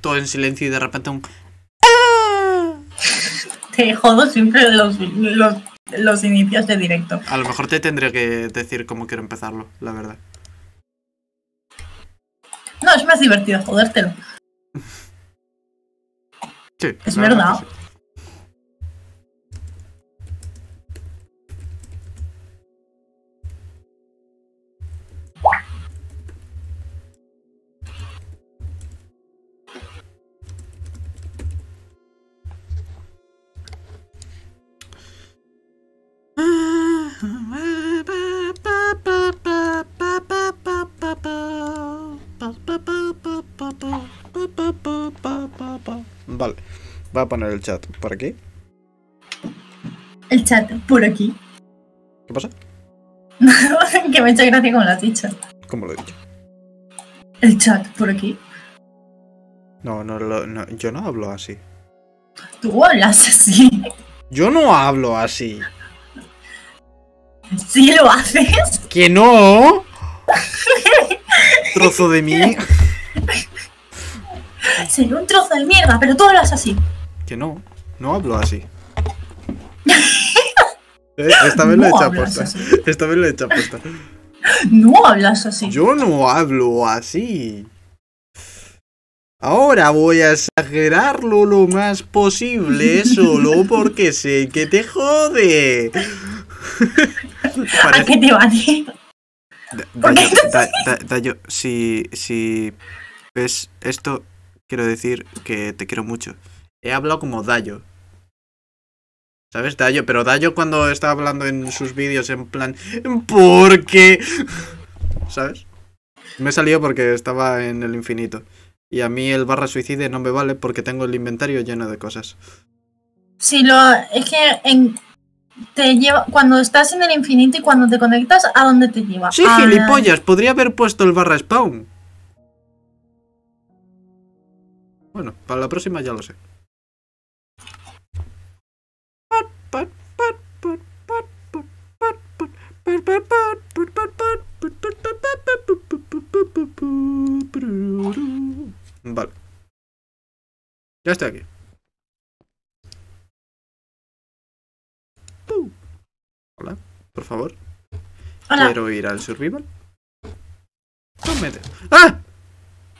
todo en silencio y de repente un... Te jodo siempre los, los, los inicios de directo. A lo mejor te tendré que decir cómo quiero empezarlo, la verdad. No, es más divertido jodértelo. Sí. Es verdad. sí. Voy a poner el chat por aquí. El chat, por aquí. ¿Qué pasa? que me ha hecho gracia como lo has dicho. ¿Cómo lo he dicho? El chat, por aquí. No, no, lo- no, yo no hablo así. Tú hablas así. Yo no hablo así. Sí lo haces. ¿Que no? Trozo de mí. Seré un trozo de mierda, pero tú hablas así. Que no, no hablo así. Eh, Esta vez lo he No hecho aposta. Esta vez lo he hecho aposta. No hablas así. Yo no hablo así. Ahora voy a exagerarlo lo más posible solo porque sé que te jode. ¿A qué te ¿Por qué Dayo, da- da- Dayo, si, si ves esto, quiero decir que te quiero mucho. He hablado como Dayo. ¿Sabes? Dayo, pero Dayo cuando está hablando en sus vídeos en plan, ¿por qué? ¿Sabes? Me he salido porque estaba en el infinito. Y a mí el barra suicide no me vale porque tengo el inventario lleno de cosas. Si lo. Es que en. Te lleva. Cuando estás en el infinito y cuando te conectas, ¿a dónde te lleva? Sí, A- gilipollas, podría haber puesto el barra spawn. Bueno, para la próxima ya lo sé. Vale. Ya estoy aquí. Hola, por favor. Hola. Quiero ir al survival. ¡Ah!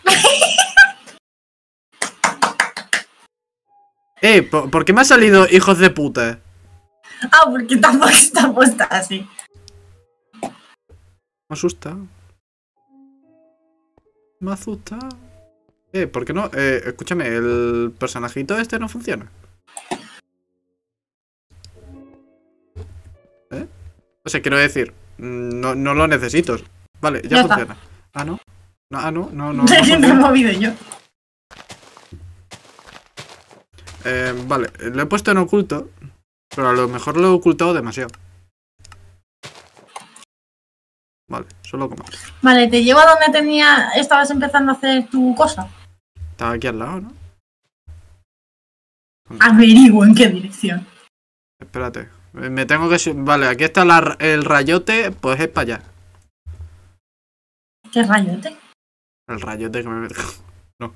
eh, ¿por, por qué me ha salido hijos de puta? Ah, porque tampoco está puesta así. Me asusta. Me asusta. Eh, ¿por qué no? Eh, escúchame, el personajito este no funciona. ¿Eh? O sea, quiero decir, mm, no, no lo necesito. Vale, ya, Ya está. funciona. Ah, no. No, Ah, no, no, no. no me he movido yo. Eh, vale, lo he puesto en oculto, pero a lo mejor lo he ocultado demasiado. Vale, solo como. Vale, te llevo a donde tenía. Estabas empezando a hacer tu cosa. Estaba aquí al lado, ¿no? Averiguo en qué dirección. Espérate. Me me tengo que... Vale, aquí está la- el rayote, pues es para allá. ¿Qué rayote? El rayote que me meto. No.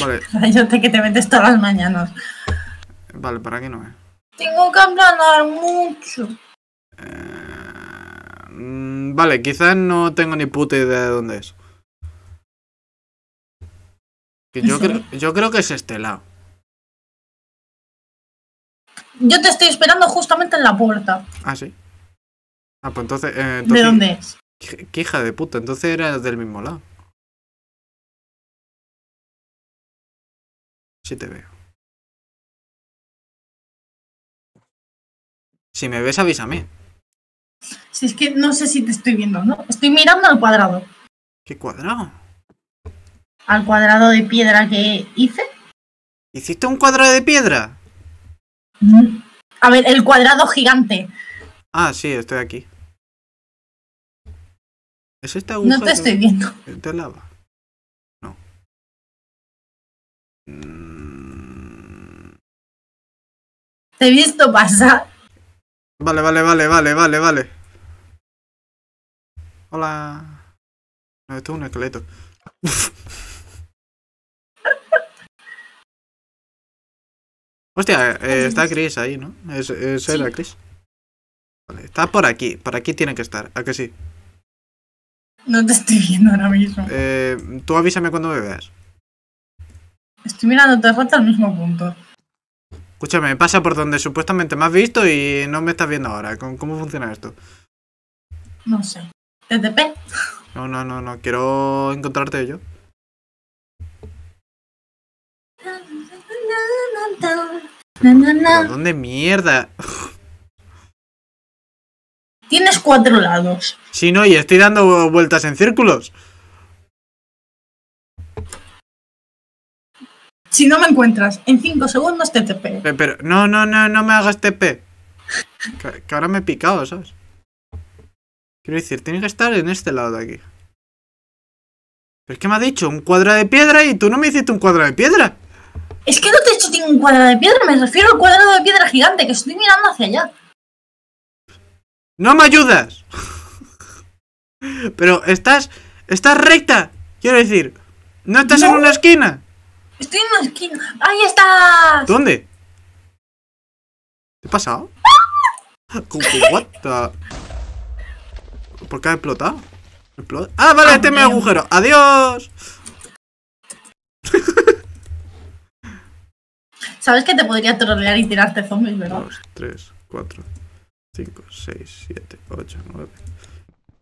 Vale, Rayote que te metes todas las mañanas. vale, por aquí no es. Tengo que aplanar mucho. Eh, mm, Vale, quizás no tengo ni puta idea de dónde es. Que yo, creo, yo creo que es este lado. Yo te estoy esperando justamente en la puerta. Ah, sí. Ah, pues entonces... eh, ¿De dónde es? Qué qué hija de puta, entonces era del mismo lado. Sí te veo. Si me ves, avísame. Si es que no sé si te estoy viendo, ¿no? Estoy mirando al cuadrado. ¿Qué cuadrado? Al cuadrado de piedra que hice. ¿Hiciste un cuadrado de piedra? Mm. A ver, el cuadrado gigante. Ah, sí, estoy aquí. ¿Es esta aguja No te estoy viendo. de lava? No. Mm, Te he visto pasar. Vale, vale, vale, vale, vale, vale. Hola. No, esto es un esqueleto. Hostia, eh, está Chris ahí, ¿no? Es, es era Sí. Chris. Vale, está por aquí, por aquí tiene que estar, ¿a que sí? No te estoy viendo ahora mismo. Eh, tú avísame cuando me veas. Estoy mirando el rato al mismo punto. Escúchame, pasa por donde supuestamente me has visto y no me estás viendo ahora. ¿Cómo, cómo funciona esto? No sé. TTP. No, no, no, no, quiero encontrarte yo. ¿Pero dónde mierda? Tienes cuatro lados. Si no, y estoy dando vueltas en círculos. Si no me encuentras en cinco segundos, TTP. Pe- Pero, no, no, no, no me hagas TP. Que, que ahora me he picado, ¿sabes? Quiero decir, tiene que estar en este lado de aquí. Pero es que me ha dicho un cuadro de piedra y tú no me hiciste un cuadro de piedra. Es que no te he hecho ningún cuadrado de piedra, me refiero al cuadrado de piedra gigante que estoy mirando hacia allá. ¡No me ayudas! Pero estás. Estás recta. Quiero decir. No estás en una esquina. Estoy en una esquina. ¡Ahí estás! ¿Dónde? ¿Qué ha pasado? ¿Cu- cu- What the- ¿Por qué ha explotado? Explo- Ah, vale, este es mi agujero. ¡Adiós! Sabes que te podría trolear y tirarte zombies, ¿verdad? 2, 3, 4, 5, 6, 7, 8, 9.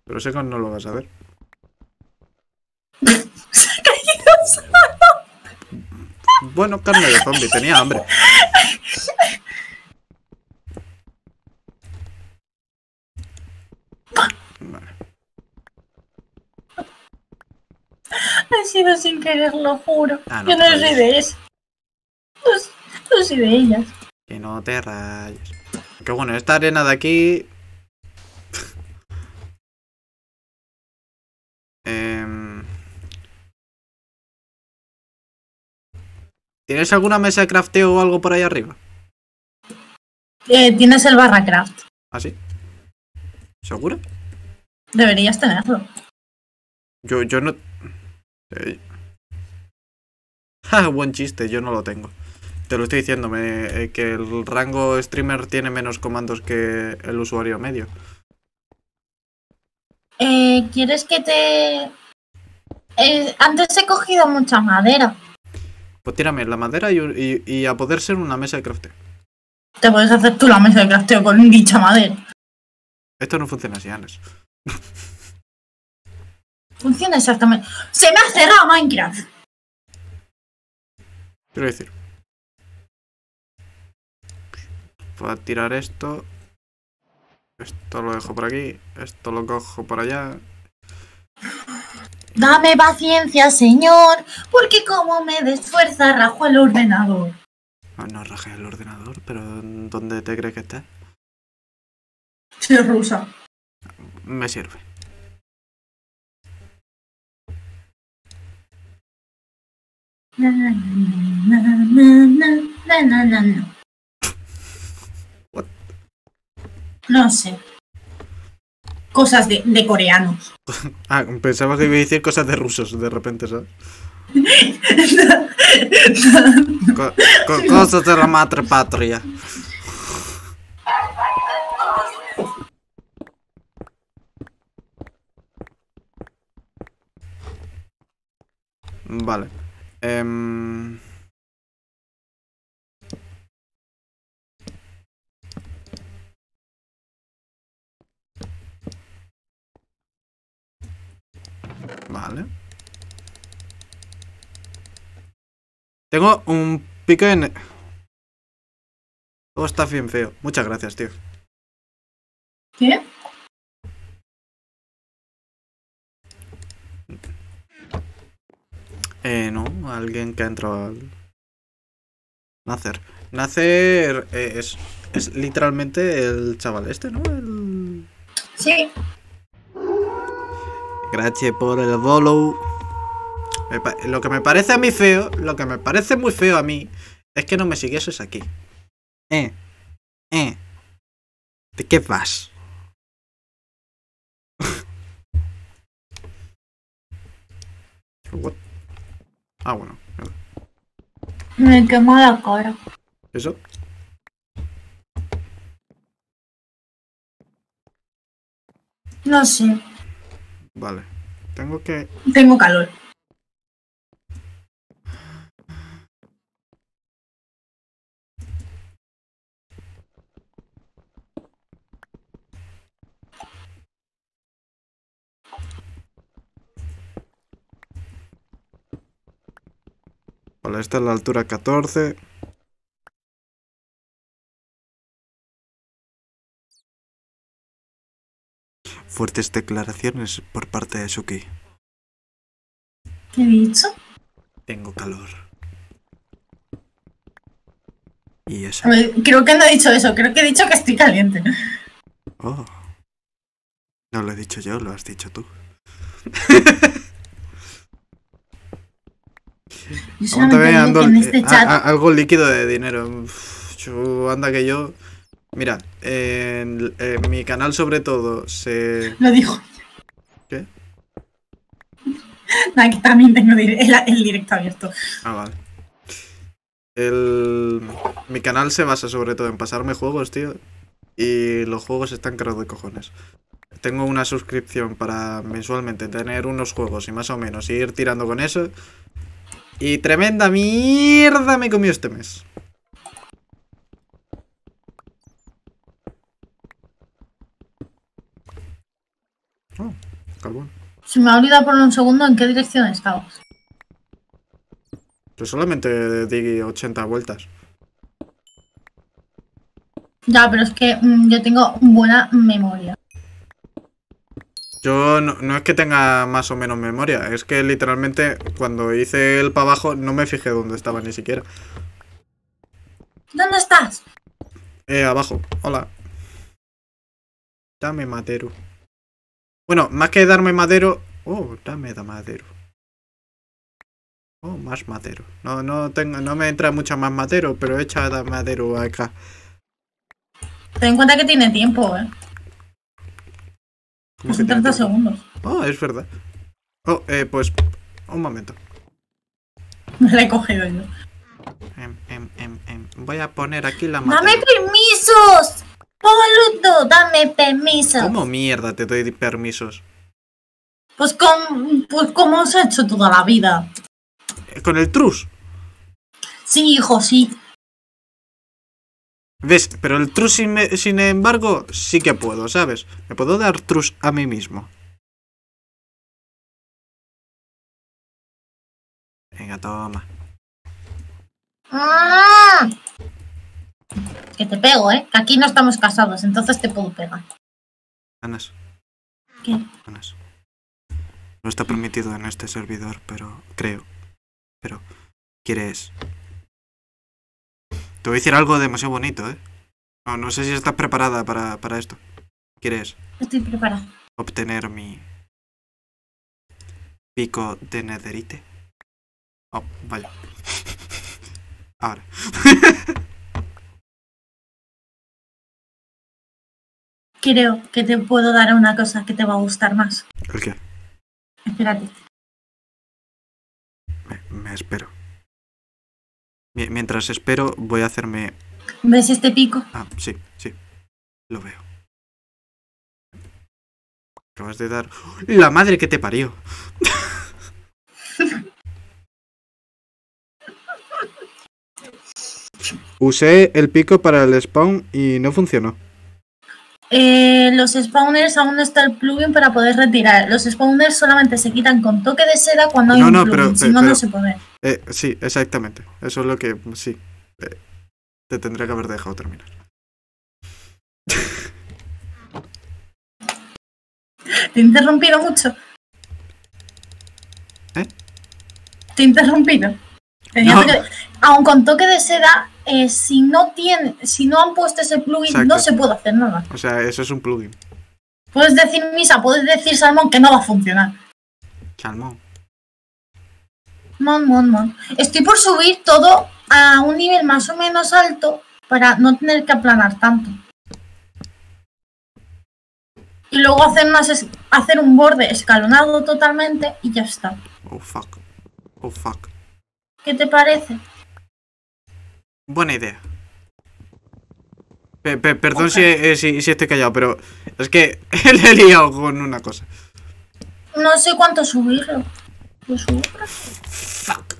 Pero sé que no lo vas a ver. Se ha caído. Bueno, carne de zombie, tenía hambre. Vale. Ha sido sin querer, lo juro. Ah, no Yo no soy rayes. de eso. No, no soy de ellas. Que no te rayes. Que bueno, esta arena de aquí. Em, ¿Tienes alguna mesa de crafteo o algo por ahí arriba? Eh, tienes el Barracraft. ¿Ah, sí? ¿Segura? Deberías tenerlo. Yo, yo no. Eh, ja, buen chiste, yo no lo tengo. Te lo estoy diciendo, me- eh, que el rango streamer tiene menos comandos que el usuario medio. Eh, ¿Quieres que te...? Eh, antes he cogido mucha madera. Pues tírame la madera y, un- y- y a poder ser una mesa de crafteo. Te puedes hacer tú la mesa de crafteo con dicha madera. Esto no funciona así, Anes. Funciona exactamente. ¡Se me ha cerrado Minecraft! Quiero decir. Voy a tirar esto. Esto lo dejo por aquí. Esto lo cojo por allá. Dame paciencia, señor, porque como me desfuerza, rajo el ordenador. Ah, no raje el ordenador, pero ¿dónde te crees que está? Soy rusa. Me sirve. Na, na, na. What? No sé. Cosas de, de coreanos. Ah, pensaba que iba a decir cosas de rusos de repente, ¿sabes? Co- co- cosas de la madre patria. Vale. Em, Vale. Tengo un pico en... Todo está bien feo. Muchas gracias, tío. ¿Qué? Eh, no, alguien que ha entrado al... Nacer. Nacer eh, es, es literalmente el chaval este, ¿no? El... Sí. Gracias por el follow. Lo que me parece a mí feo, lo que me parece muy feo a mí, es que no me siguieses aquí. Eh, eh. ¿De qué vas? What? Ah, bueno. Me quema la cara. ¿Eso? No sé. Vale. Tengo que... Tengo calor. Vale, esta es la altura 14. Fuertes declaraciones por parte de Suki. ¿Qué he dicho? Tengo calor. Y esa. creo que no he dicho eso. Creo que he dicho que estoy caliente. Oh. No lo he dicho yo, lo has dicho tú. Yo solamente digo que en este chat... a- a- algo líquido de dinero. Uf, yo- anda que yo. Mira, en, en mi canal sobre todo se. Lo dijo. ¿Qué? Que también tengo el directo abierto. Ah, vale. El, mi canal se basa sobre todo en pasarme juegos, tío. Y los juegos están caros de cojones. Tengo una suscripción para mensualmente tener unos juegos y más o menos ir tirando con eso. Y tremenda mierda me comió este mes. Oh, carbón. Se me ha olvidado por un segundo en qué dirección estabas. Yo solamente di 80 vueltas. Ya, pero es que mm, yo tengo buena memoria. Yo no, no es que tenga más o menos memoria, es que literalmente cuando hice el para abajo no me fijé dónde estaba ni siquiera. ¿Dónde estás? Eh, abajo, hola. Dame madero. Bueno, más que darme madero. Oh, dame da madero. Oh, más madero. No, no tengo, no me entra mucha más madero, pero echa da madero acá. Ten en cuenta que tiene tiempo, ¿eh? ¿Cómo que Son tiene 30 tiempo? segundos. Oh, es verdad. Oh, eh, pues. Un momento. Me la he cogido yo. Em, em, em. Voy a poner aquí la ¡Dame madera. permisos! ¡Boludo! ¡Dame permisos! ¿Cómo mierda te doy permisos? Pues, con, pues como os he hecho toda la vida. Con el trus. Sí, hijo, sí. ¿Ves? Pero el trus, sin, sin embargo, sí que puedo, ¿sabes? Me puedo dar trus a mí mismo. Venga, toma. ¡Ah! Que te pego, ¿eh? Que aquí no estamos casados, entonces te puedo pegar. Anas, ¿Qué? Anas. No está permitido en este servidor, pero creo. Pero, ¿quieres? Te voy a decir algo demasiado bonito, ¿eh? No, no sé si estás preparada para, para esto. ¿Quieres Estoy preparada. obtener mi pico de netherite? Oh, vaya. Ahora. Creo que te puedo dar una cosa que te va a gustar más. ¿El qué? Espérate. Me, me espero. Mi- Mientras espero, voy a hacerme. ¿Ves este pico? Ah, sí, sí. Lo veo. Acabas de dar. ¡La madre que te parió! Usé el pico para el spawn y no funcionó. Eh, los spawners aún no está el plugin para poder retirar. Los spawners solamente se quitan con toque de seda cuando hay No, un no, plugin, pero- si no, pero- no se puede. Eh, sí, exactamente. Eso es lo que. Sí. Eh, te tendría que haber dejado terminar. ¿Te he interrumpido mucho? ¿Eh? ¿Te he interrumpido? No. que- Aun con toque de seda, eh, si no tiene, si no han puesto ese plugin, Exacto. no se puede hacer nada. O sea, eso es un plugin. Puedes decir misa, puedes decir salmón que no va a funcionar. Salmón. Mon, mon, mon. Estoy por subir todo a un nivel más o menos alto para no tener que aplanar tanto. Y luego hacer, unas es- hacer un borde escalonado totalmente y ya está. Oh fuck. Oh fuck. ¿Qué te parece? Buena idea. Pe- pe- perdón si, eh, si, si estoy callado, pero es que le he liado con una cosa. No sé cuánto subirlo. Subirlo. Fuck.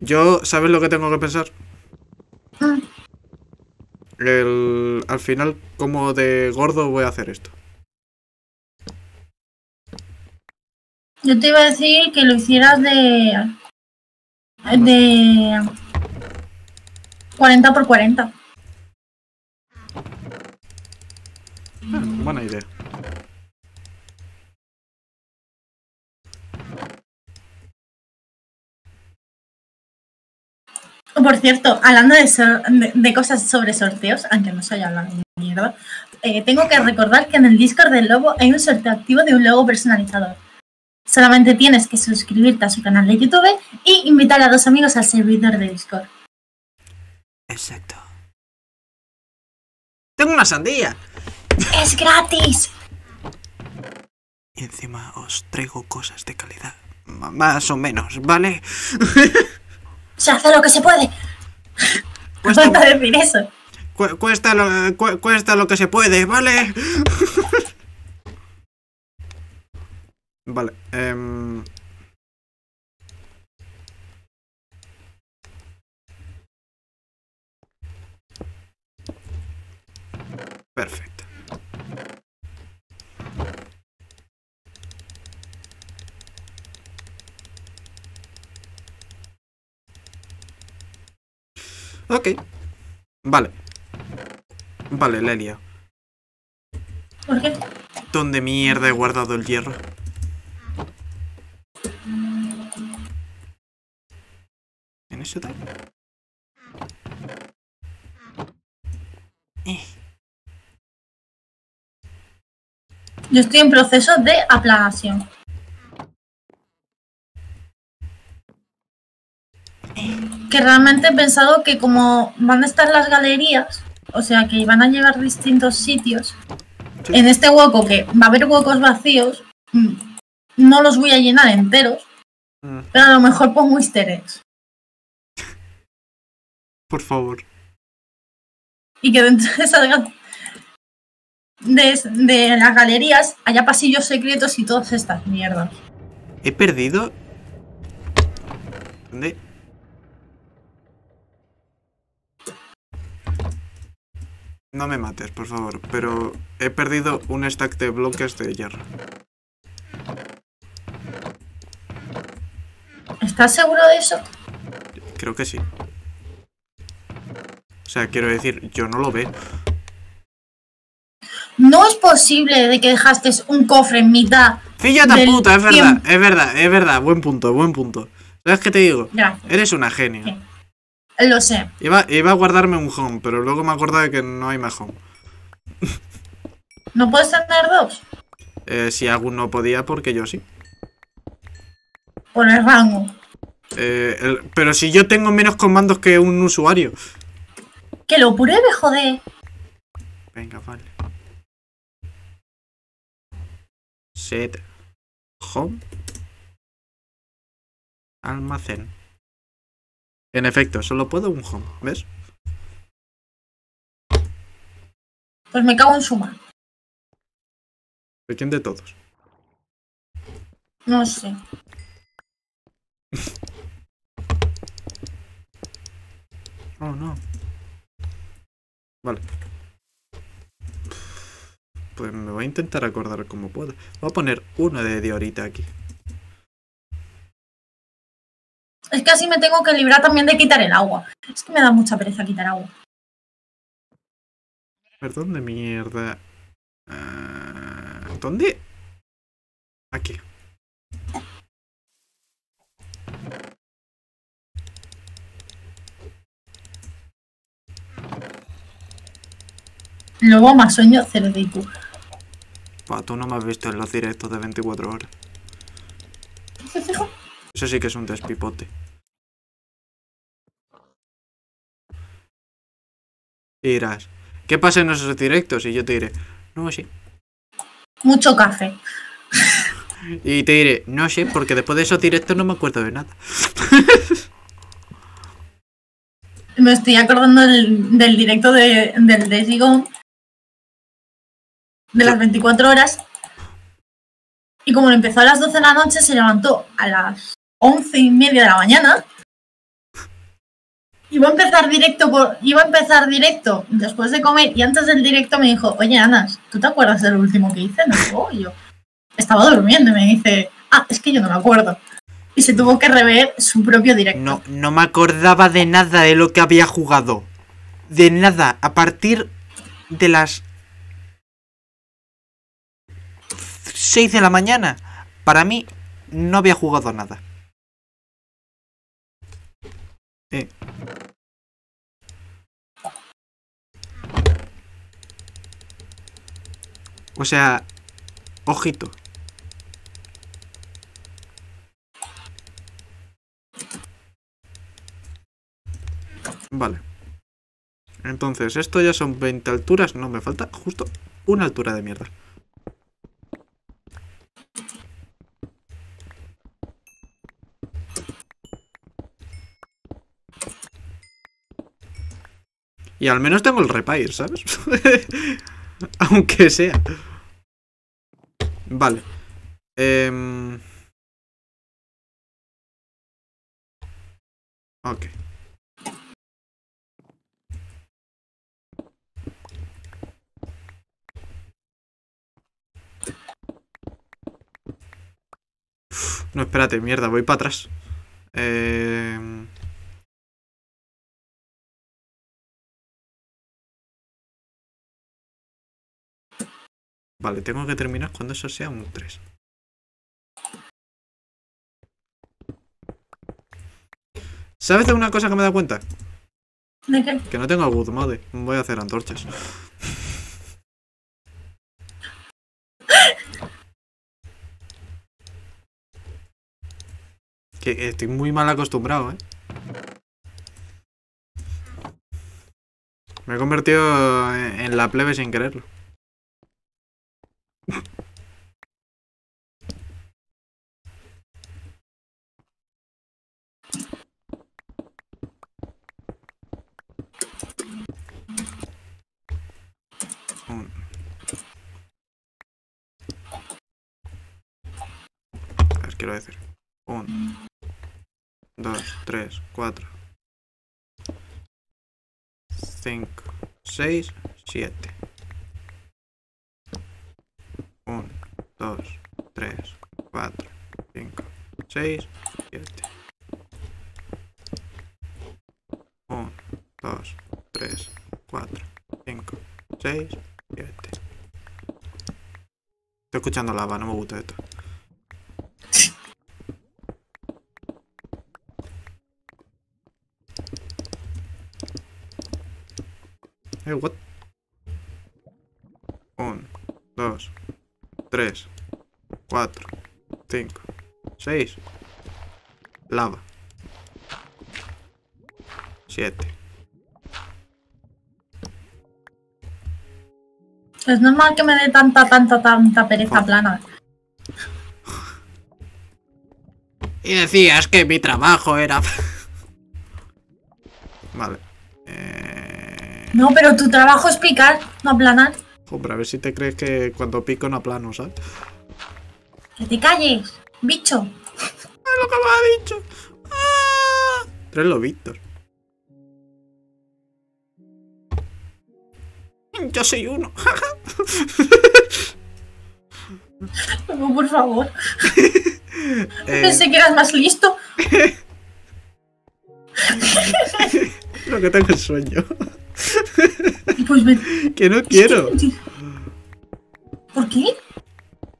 Yo, ¿sabes lo que tengo que pensar? Mm, El, al final, como de gordo voy a hacer esto. Yo te iba a decir que lo hicieras de. De. 40 por 40. Ah, buena idea. Por cierto, hablando de, sor- de, de cosas sobre sorteos, aunque no se haya hablado de mierda, eh, tengo que recordar que en el Discord del Lobo hay un sorteo activo de un logo personalizador. Solamente tienes que suscribirte a su canal de YouTube y invitar a dos amigos al servidor de Discord. Exacto. Tengo una sandía. ¡Es gratis! Y encima os traigo cosas de calidad. M- más o menos, ¿vale? Se hace lo que se puede. Cuesta, decir eso. cu- cuesta, lo, cu- cuesta lo que se puede, ¿vale? vale. em, Perfecto. Ok. Vale. Vale, le he liado. ¿Por qué? ¿Dónde mierda he guardado el hierro? Eh, Yo estoy en proceso de aplanación. Que realmente he pensado que como van a estar las galerías, o sea que van a llegar distintos sitios, Sí. en este hueco que va a haber huecos vacíos, mm, no los voy a llenar enteros, mm, pero a lo mejor pongo easter eggs. Por favor. Y que dentro de esas de las galerías haya pasillos secretos y todas estas mierdas. He perdido. ¿Dónde? No me mates, por favor, pero he perdido un stack de bloques de hierro. ¿Estás seguro de eso? Creo que sí. O sea, quiero decir, yo no lo veo. No es posible de que dejaste un cofre en mitad. Fíjate Del puta, es verdad, tiempo. es verdad, es verdad, buen punto, buen punto. ¿Sabes qué te digo? Gracias. Eres una genia. Sí. Lo sé. Iba, iba a guardarme un home, pero luego me acordé de que no hay más home. ¿No puedes tener dos? Eh, si algún no podía, porque yo sí. Por el rango. Eh, el- pero si yo tengo menos comandos que un usuario. Que lo pruebe, joder. Venga, vale. Set. Home. Almacén. En efecto, solo puedo un home, ¿ves? Pues me cago en suma. ¿De quién de todos? No sé. Oh, no. Vale. Pues me voy a intentar acordar como pueda. Voy a poner uno de diorita aquí. Es que así me tengo que librar también de quitar el agua. Es que me da mucha pereza quitar agua. Perdón de mierda. Ah, ¿Dónde? Aquí. Luego más sueño, cero de IQ. Tú no me has visto en los directos de 24 horas. Eso sí que es un despipote. Y dirás, ¿qué pasa en esos directos? Y yo te diré, no, sí. Mucho café. Y te diré, no sé, porque después de esos directos no me acuerdo de nada. Me estoy acordando del, del directo de, del de Sigón, de las 24 horas. Y como empezó a las 12 de la noche, se levantó a las 11 y media de la mañana. Iba a empezar directo por, iba a empezar directo después de comer y antes del directo me dijo, oye Anas, ¿tú te acuerdas del último que hice? Dijo, "Oh", yo estaba durmiendo y me dice, ah, es que yo no me acuerdo. Y se tuvo que rever su propio directo. No, no me acordaba de nada de lo que había jugado. De nada. A partir de las 6 de la mañana. Para mí, no había jugado nada. O sea, ojito. Vale. Entonces, esto ya son 20 alturas. No, me falta justo una altura de mierda. Y al menos tengo el repair, ¿sabes? Aunque sea. Vale. Ok. No, espérate, mierda, voy para atrás. Eh... Vale, tengo que terminar cuando eso sea un 3. ¿Sabes de una cosa que me he dado cuenta? ¿De qué? Que no tengo good mode. Voy a hacer antorchas. Que estoy muy mal acostumbrado, ¿eh? Me he convertido en la plebe sin quererlo. Un- A ver, quiero decir. 1, 2, 3, 4, 5, 6, 7. 1, 2, 3, 4, 5, 6, 7. 1, 2, 3, 4, 5, 6, 7. Estoy escuchando lava, no me gusta esto. Eh, what? 1, 2, 3, 4, 5, 6. Lava. 7. Es normal que me dé tanta, tanta, tanta pereza plana. Y decías que mi trabajo era... No, pero tu trabajo es picar, no aplanar. Hombre, a ver si te crees que cuando pico no plano, ¿sabes? Que te calles, bicho. ¡Es lo que me ha dicho! ¡Ah! Tres lobitos. Yo soy uno. No, por favor. Eh, Pensé que eras más listo. lo que tengo es sueño. Pues que no quiero. ¿Por qué?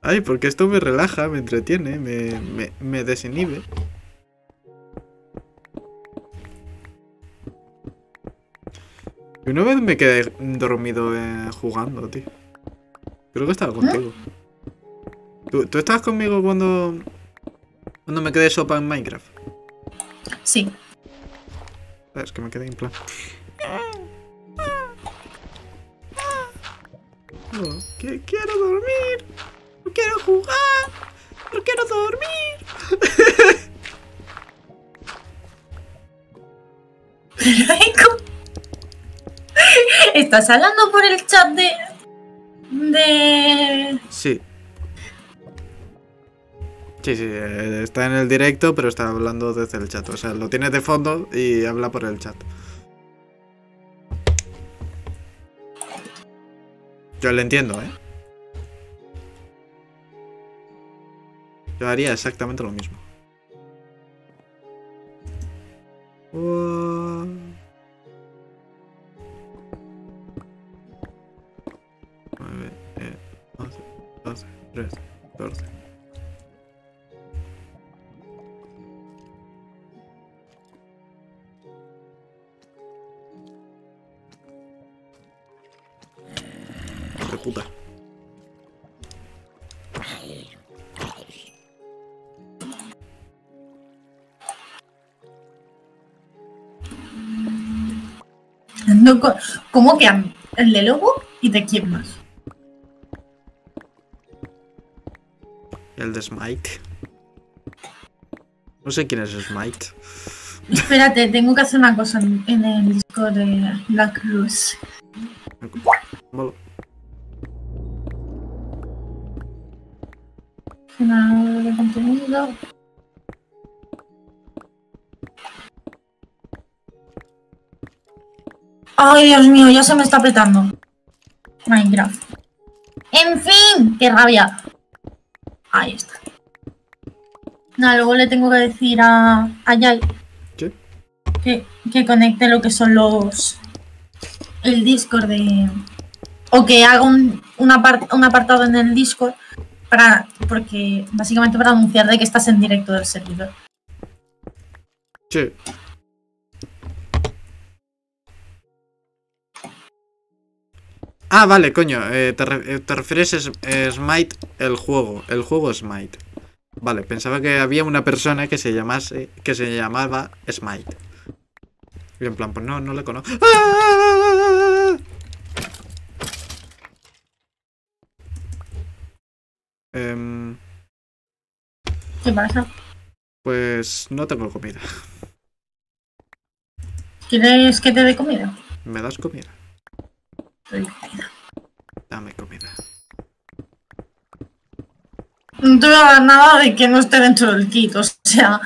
Ay, porque esto me relaja, me entretiene, me, me, me desinhibe. Y una vez me quedé dormido eh, jugando, tío. Creo que estaba contigo. ¿Tú, tú estabas conmigo cuando. cuando me quedé sopa en Minecraft? Sí. Ah, Es que me quedé en plan. No, que quiero dormir. No quiero jugar. No quiero dormir. ¿Estás hablando por el chat de. de. Sí. Sí, sí, eh, está en el directo, pero está hablando desde el chat. O sea, lo tiene de fondo y habla por el chat. Yo le entiendo, ¿eh? Yo haría exactamente lo mismo. Uh. Nueve, diez, once, doce, trece, catorce. Puta. No, ¿Cómo que? ¿El de lobo? ¿Y de quién más? El de Smite. No sé quién es Smite. Espérate, tengo que hacer una cosa en, el disco de Black Cruz. Bueno, Generador de contenido. Ay, Dios mío, ya se me está apretando. Minecraft. En fin, qué rabia. Ahí está. Nada, luego le tengo que decir a, a que, que conecte lo que son los. El Discord de. O que haga un, un, apart- un apartado en el Discord para. Porque. Básicamente para anunciar de que estás en directo del servidor. Sí. Ah, vale, coño. eh, eh, te refieres a Smite, el juego. El juego Smite. Vale, pensaba que había una persona que se llamase. que se llamaba Smite. Y en plan, pues no, no le conozco. ¡Ah! Em, ¿Qué pasa? pues no tengo comida. ¿Quieres que te dé comida? ¿Me das comida? Dame comida. No te voy a dar nada de que no esté dentro del kit, o sea.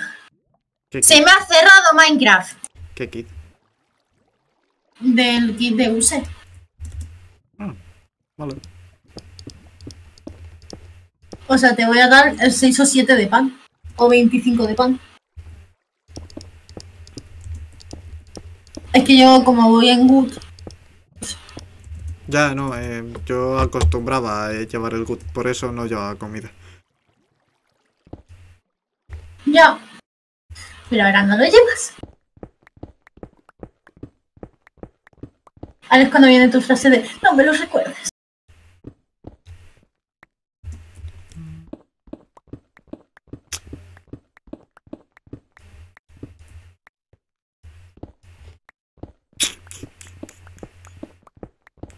¿Qué, Se me ha cerrado Minecraft qué kit? del kit de use. Ah, vale. O sea, te voy a dar el 6 o 7 de pan. O 25 de pan. Es que yo, como voy en Good, Ya, no, eh, yo acostumbraba a llevar el good, por eso no llevaba comida. ya. Pero ahora no lo llevas. Ahora es cuando viene tu frase de no me lo recuerdes.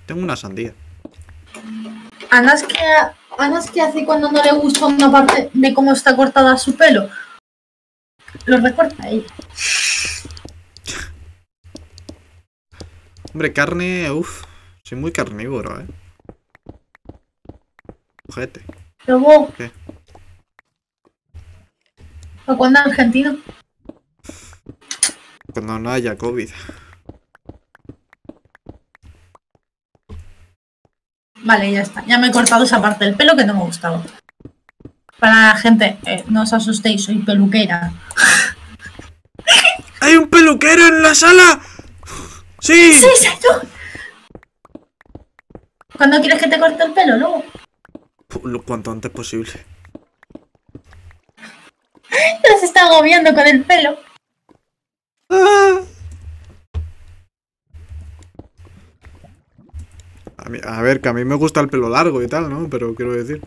Tengo una sandía. Ana es que, Ana es que hace cuando no le gusta una parte de cómo está cortada su pelo. Lo recorta ella. Hombre, carne, uff. Soy muy carnívoro, eh. Ojete. Luego. ¿Qué? ¿A cuándo en Argentina? Cuando no haya COVID. Vale, ya está. Ya me he cortado esa parte del pelo que no me gustaba. Para la gente, eh, no os asustéis, soy peluquera. ¡Hay un peluquero en la sala! ¡Sí! ¡Sí, soy yo! ¿Cuándo quieres que te corte el pelo, luego? Lo cuanto antes posible. Ya se está agobiando con el pelo. Ah. A, mí- a ver, que a mí me gusta el pelo largo y tal, ¿no? Pero quiero decir.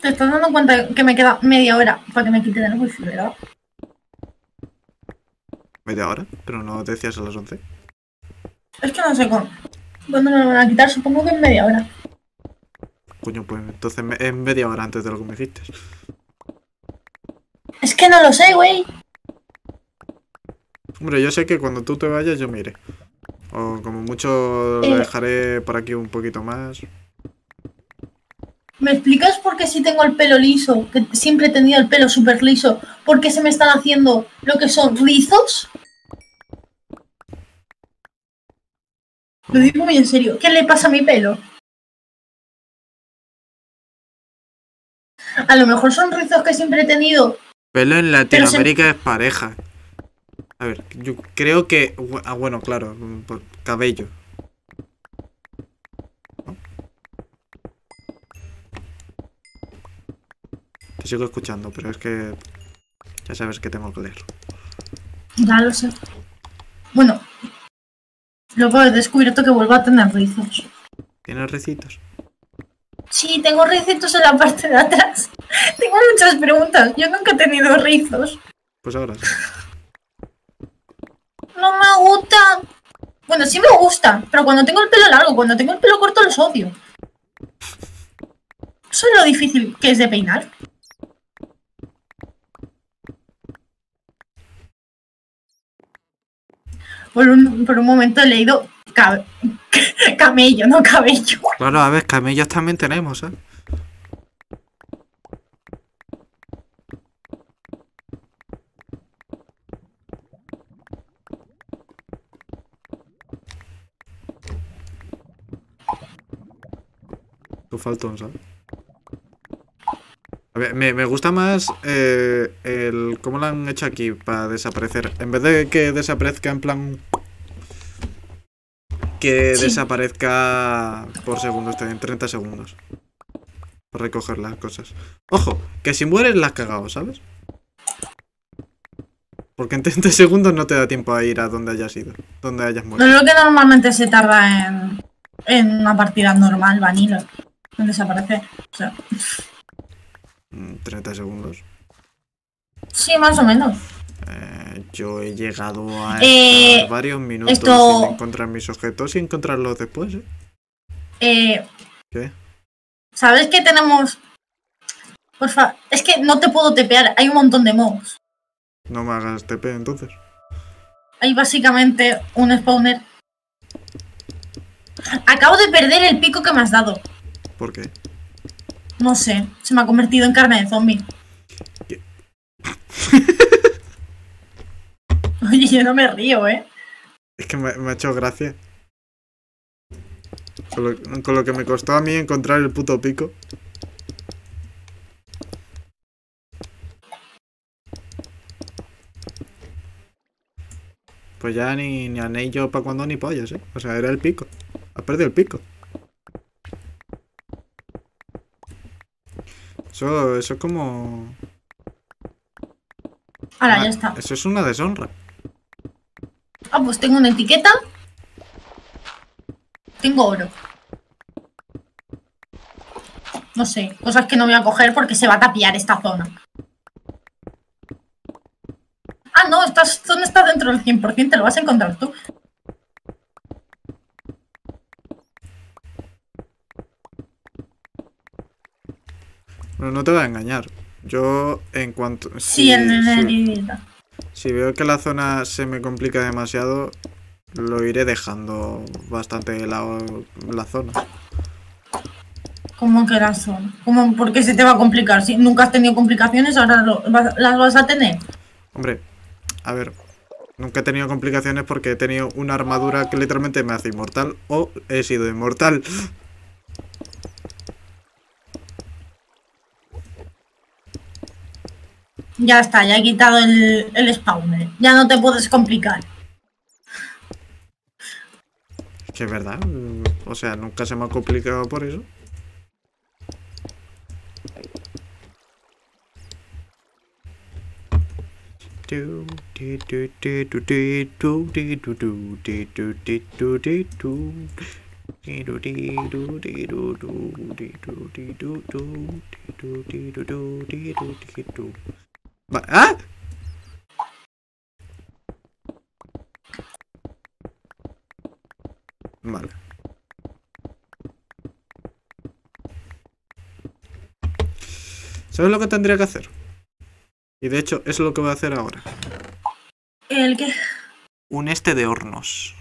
Te estás dando cuenta que me queda media hora para que me quite el wifi, ¿verdad? Media hora, pero no decías a las 11. Es que no sé cómo. ¿Cuándo me lo van a quitar? Supongo que en media hora. Coño, pues entonces me- es media hora antes de lo que me dijiste. Es que no lo sé, güey. Hombre, yo sé que cuando tú te vayas yo me iré. O como mucho lo Eh. dejaré por aquí un poquito más. ¿Me explicas por qué si tengo el pelo liso, que siempre he tenido el pelo súper liso, por qué se me están haciendo lo que son rizos? Lo digo muy en serio. ¿Qué le pasa a mi pelo? A lo mejor son rizos que siempre he tenido. Pelo en se- Latinoamérica es pareja. A ver, yo creo que... Ah, bueno, claro, por cabello. Te sigo escuchando, pero es que... Ya sabes que tengo que leer. Ya lo sé. Bueno, luego he descubierto que vuelvo a tener rizos. ¿Tienes recitos? Sí, tengo ricitos en la parte de atrás. Tengo muchas preguntas. Yo nunca he tenido rizos. Pues ahora sí. No me gustan. Bueno, sí me gustan, pero cuando tengo el pelo largo, cuando tengo el pelo corto los odio. Eso es lo difícil que es de peinar. Por un, por un momento he leído ca- camello, no cabello. Claro, a ver, camellos también tenemos, ¿eh? Faltón, ¿sabes? A ver, me, me gusta más eh, el cómo lo han hecho aquí para desaparecer. En vez de que desaparezca en plan que Sí. desaparezca por segundos, en 30 segundos. Por recoger las cosas. Ojo, que si mueres la has cagado, ¿sabes? Porque en 30 segundos no te da tiempo a ir a donde hayas ido, donde hayas No muerto. es lo que normalmente se tarda en, en una partida normal, vanilla, en desaparecer. O sea, Mm, 30 segundos. sí, más o menos. Eh, yo he llegado a Eh, estar varios minutos esto- sin encontrar mis objetos y encontrarlos después, ¿eh? Eh, ¿Qué? ¿Sabes que tenemos? Porfa, es que no te puedo tepear, hay un montón de mobs. No me hagas TP entonces. Hay básicamente un spawner. Acabo de perder el pico que me has dado. ¿Por qué? No sé, se me ha convertido en carne de zombie. Oye, yo no me río, ¿eh? Es que me, me ha hecho gracia. Con lo, con lo que me costó a mí encontrar el puto pico. Pues ya ni, ni anillo para cuando ni pollas, ¿eh? O sea, era el pico. Has perdido el pico. Eso, eso es como... Ahora, Ah, ya está. Eso es una deshonra. Ah, pues tengo una etiqueta. Tengo oro. No sé, cosas que no voy a coger porque se va a tapiar esta zona. Ah, no, esta zona está dentro del 100%, te lo vas a encontrar tú. No te voy a engañar. Yo, en cuanto. Sí, en, el si- si veo que la zona se me complica demasiado, lo iré dejando bastante de lado la zona. ¿Cómo que la zona? ¿Cómo, ¿Por qué se te va a complicar? Si nunca has tenido complicaciones, ahora lo- vas- las vas a tener. Hombre, a ver. Nunca he tenido complicaciones porque he tenido una armadura que literalmente me hace inmortal o he sido inmortal. Ya está, ya he quitado el, el spawner. Ya no te puedes complicar. Que es verdad. mm, O sea, nunca se me ha complicado por eso. ¿Ah? Vale. ¿Sabes lo que tendría que hacer? Y de hecho, eso es lo que voy a hacer ahora. ¿El qué? Un este de hornos.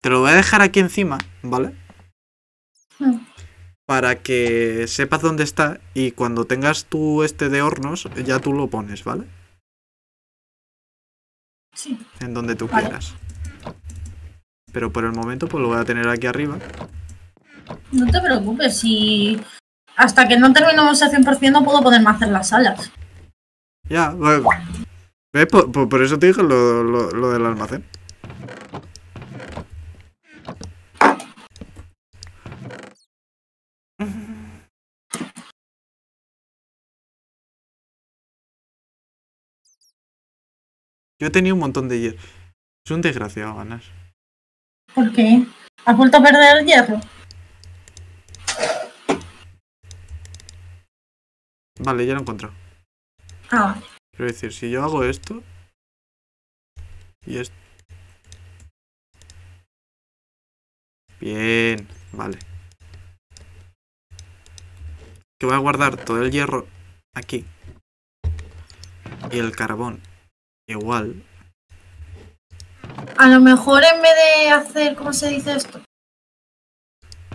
Te lo voy a dejar aquí encima, ¿vale? Para que sepas dónde está y cuando tengas tu este de hornos, ya tú lo pones, ¿vale? Sí. En donde tú Vale. quieras. Pero por el momento, pues lo voy a tener aquí arriba. No te preocupes, si. Hasta que no terminemos al 100% no puedo ponerme a hacer las alas. Ya, bueno. ¿Ves? Por, por- por eso te dije lo, lo- lo del almacén. Yo tenía un montón de hierro. Es un desgraciado, ganas. ¿Por qué? ¿Has vuelto a perder el hierro? Vale, ya lo he encontrado. Ah, vale. Quiero decir, si yo hago esto. Y esto. Bien, vale. Que voy a guardar todo el hierro aquí. Y el carbón. Igual. A lo mejor en vez de hacer, ¿cómo se dice esto?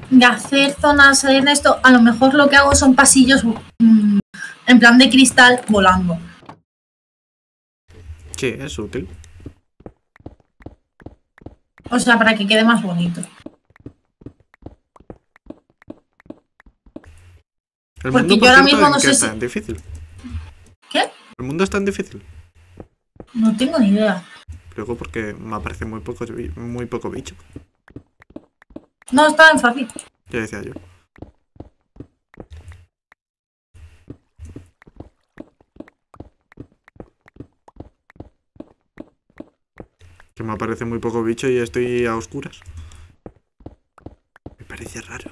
De hacer zonas en esto, a lo mejor lo que hago son pasillos mm, en plan de cristal volando. Sí, es útil. O sea, para que quede más bonito. El Porque mundo, yo ahora mismo ¿en no sé si- ¿En difícil? ¿Qué? El mundo está en difícil. No tengo ni idea. Luego porque me aparece muy poco, bi- muy poco bicho. No, está en fácil. Ya decía yo. Que me aparece muy poco bicho y estoy a oscuras. Me parece raro.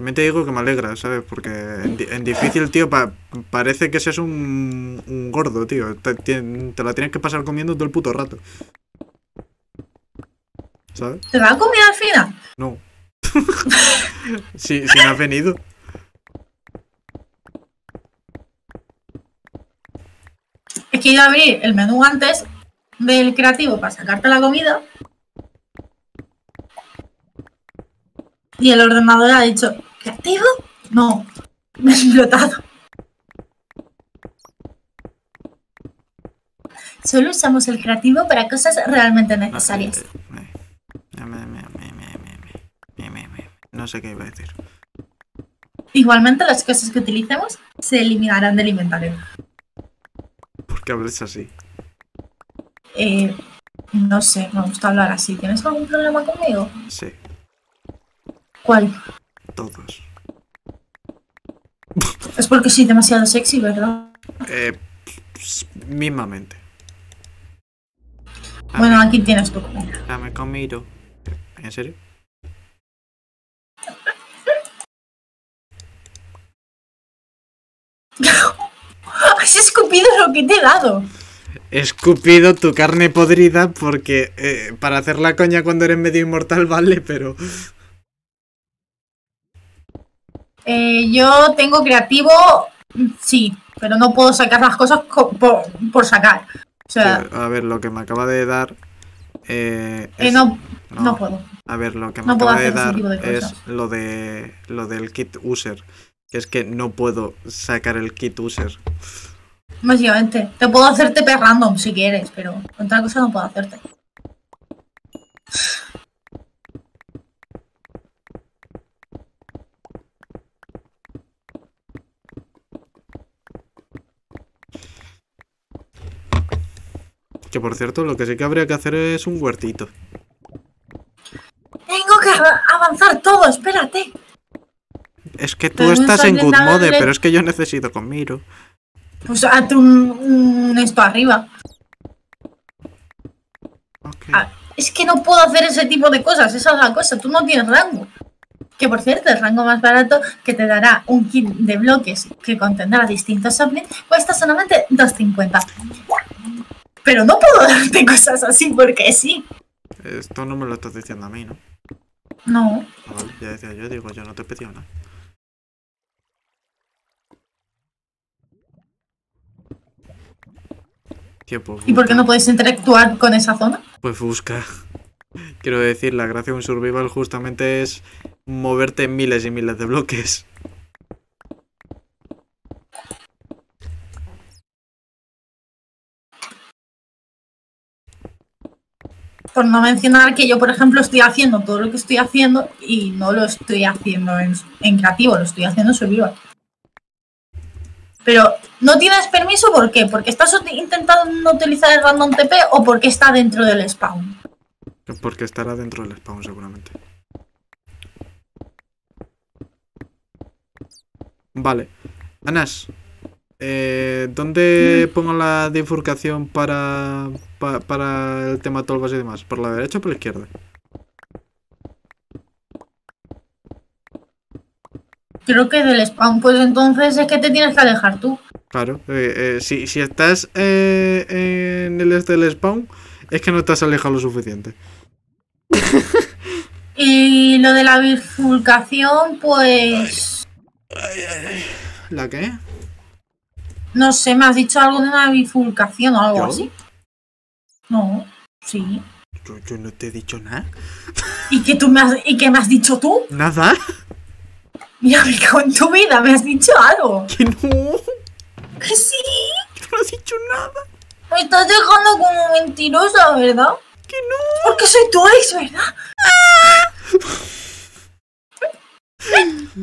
También te digo que me alegra, ¿sabes? Porque en, di- en difícil, tío, pa- parece que seas un, un gordo, tío. Te, la tienes que pasar comiendo todo el puto rato. ¿Sabes? ¿Te va a comer al final? No. sí, sí me has venido. Es que iba a abrir el menú antes del creativo para sacarte la comida. Y el ordenador ha dicho, Creativo, No, me han explotado. Solo usamos el creativo para cosas realmente necesarias. No sé qué iba a decir. Igualmente las cosas que utilicemos se eliminarán del inventario. ¿Por qué hablas así? Eh, no sé, me gusta hablar así. ¿Tienes algún problema conmigo? Sí. ¿Cuál? Todos. Es porque soy demasiado sexy, ¿verdad? Eh, pues, mismamente. Bueno, aquí tienes tu comida. Dame conmigo. ¿En serio? ¡Has escupido lo que te he dado! He escupido tu carne podrida porque eh, para hacer la coña cuando eres medio inmortal vale, pero... Eh, yo tengo creativo, sí, pero no puedo sacar las cosas co- por, por sacar. O sea, A ver, lo que me acaba de dar... Eh, eh, es- no, no puedo. A ver, lo que me No acaba de dar de es lo de lo del kit user. Que es que no puedo sacar el kit user. Básicamente, te puedo hacer TP random si quieres, pero otra cosa no puedo hacerte. Que por cierto, lo que sí que habría que hacer es un huertito. Tengo que av- avanzar todo, espérate. Es que tú estás está en good mode, pero es que yo necesito con Miro. Pues hazte un, un esto arriba. Ah, es que no puedo hacer ese tipo de cosas, esa es la cosa, tú no tienes rango. Que por cierto, el rango más barato que te dará un kit de bloques que contendrá distintos saplings cuesta solamente 2.50. Pero no puedo darte cosas así porque sí. Esto no me lo estás diciendo a mí, ¿no? No. Ah, vale, ya decía yo, digo, yo no te he pedido nada. ¿Y por qué no puedes interactuar con esa zona? Pues busca. Quiero decir, la gracia de un survival justamente es moverte en miles y miles de bloques. Por no mencionar que yo, por ejemplo, estoy haciendo todo lo que estoy haciendo y no lo estoy haciendo en, creativo, lo estoy haciendo en survival. Pero, ¿no tienes permiso por qué? ¿Porque estás intentando utilizar el random TP o porque está dentro del spawn? Porque estará dentro del spawn seguramente. Vale. Anas, eh, ¿dónde pongo la bifurcación para, pa- para el tema tolvas y demás? ¿Por la derecha o por la izquierda? Creo que del spawn, pues entonces es que te tienes que alejar tú. Claro, eh, eh, si, si estás eh, en el este del spawn, es que no te has alejado lo suficiente. Y lo de la bifurcación, pues... ¿La qué? No sé, me has dicho algo de una bifurcación o algo ¿Yo? así. No, sí. Yo, yo no te he dicho nada. ¿Y qué, tú me has, ¿Y qué me has dicho tú? ¿Nada? Mira, en tu vida, me has dicho algo. Que no, yo Que sí. no he dicho nada. Me estás dejando como mentirosa, ¿verdad? Que no. Porque soy tu ex, ¿verdad? Mira,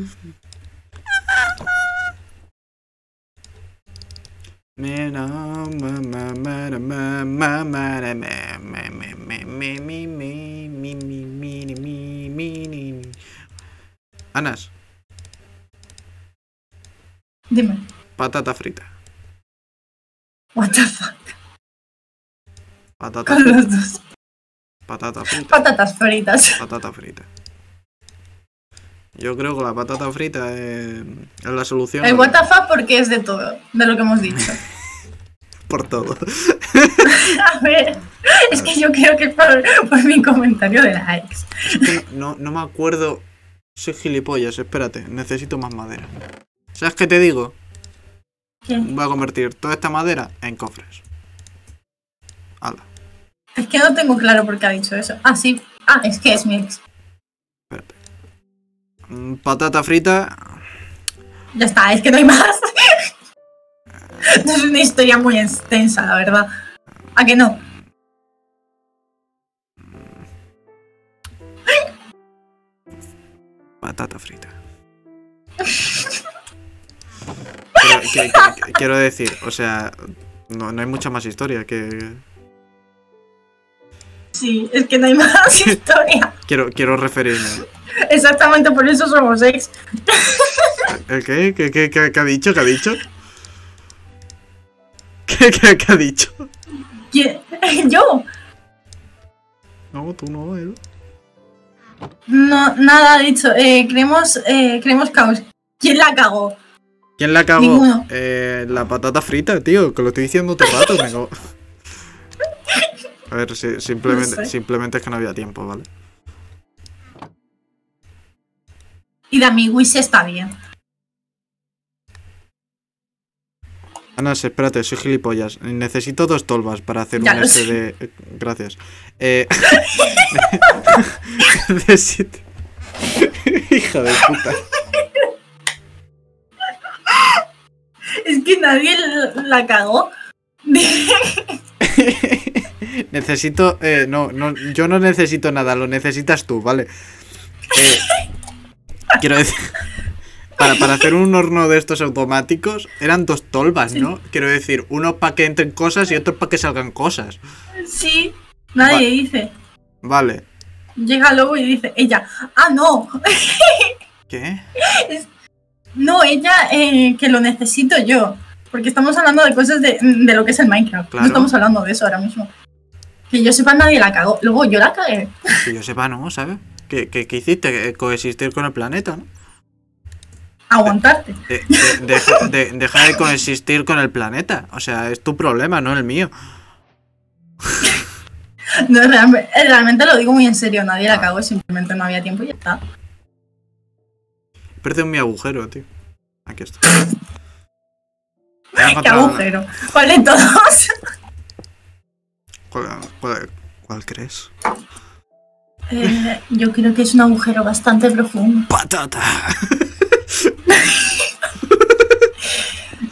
Anas, Dime, patata frita. what the fuck, Patata con frita. los dos. Patata frita. Patatas fritas. Patata frita. Yo creo que la patata frita es, es la solución El fuck porque es de todo, de lo que hemos dicho. por todo. A ver, es que yo creo que es por, por mi comentario de ex. Es que no, no me acuerdo. Soy gilipollas, espérate, necesito más madera. ¿Sabes qué te digo? ¿Qué? Voy a convertir toda esta madera en cofres. Hala, Es que no tengo claro por qué ha dicho eso. Ah, sí. Ah, es que es mi ex. Mm, Patata frita. Ya está, es que no hay más. No es una historia muy extensa, la verdad. ¿A que no? Patata frita. Pero, que- que- que- quiero decir, o sea, no, no hay mucha más historia que. Sí, es que no hay más historia. Quiero, quiero referirme. Exactamente por eso somos ex. ¿El qué? ¿Qué, qué, qué- qué ha dicho? ¿Qué ha dicho? ¿Qué, qué, qué ha dicho? ¿Quién? ¿Yo? No, tú no, él. No, nada ha dicho. Eh, creemos, eh, creemos caos. ¿Quién la cagó? ¿Quién la cagó? Ninguno. Eh, la patata frita, tío, que lo estoy diciendo todo el rato. me A ver, sí, simplemente, No sé. simplemente es que no había tiempo, ¿vale? Y de amiguis está bien. Anas, espérate, soy gilipollas. Necesito dos tolvas para hacer Ya un este de. eh, Gracias. Eh... Necesito. Hija de puta. Es que nadie la- la cagó. necesito. eh, no, no, yo no necesito nada, lo necesitas tú, ¿vale? Eh, quiero decir. Para, para hacer un horno de estos automáticos eran dos tolvas, ¿no? Quiero decir, uno para que entren cosas y otro para que salgan cosas. Sí, nadie dice. Vale. Llega luego y dice, ella, ah, no, ¿Qué? no, ella, eh, que lo necesito yo. Porque estamos hablando de cosas de, de lo que es el Minecraft. Claro. No estamos hablando de eso ahora mismo. Que yo sepa, nadie la cagó. Luego yo la cagué. Que yo sepa, ¿no? ¿Sabes? ¿Qué, qué, qué hiciste? Eh, Coexistir con el planeta, ¿no? Aguantarte. De- de- deja, de- deja de coexistir con el planeta. O sea, es tu problema, no el mío. No, realmente, realmente lo digo muy en serio, nadie la cagó, simplemente no había tiempo y ya está. Perdido mi agujero, tío. Aquí está. ¡Qué agujero! ¿Cuál de todos? ¿Cuál, cuál- cuál crees? Eh, yo creo que es un agujero bastante profundo. ¡Patata!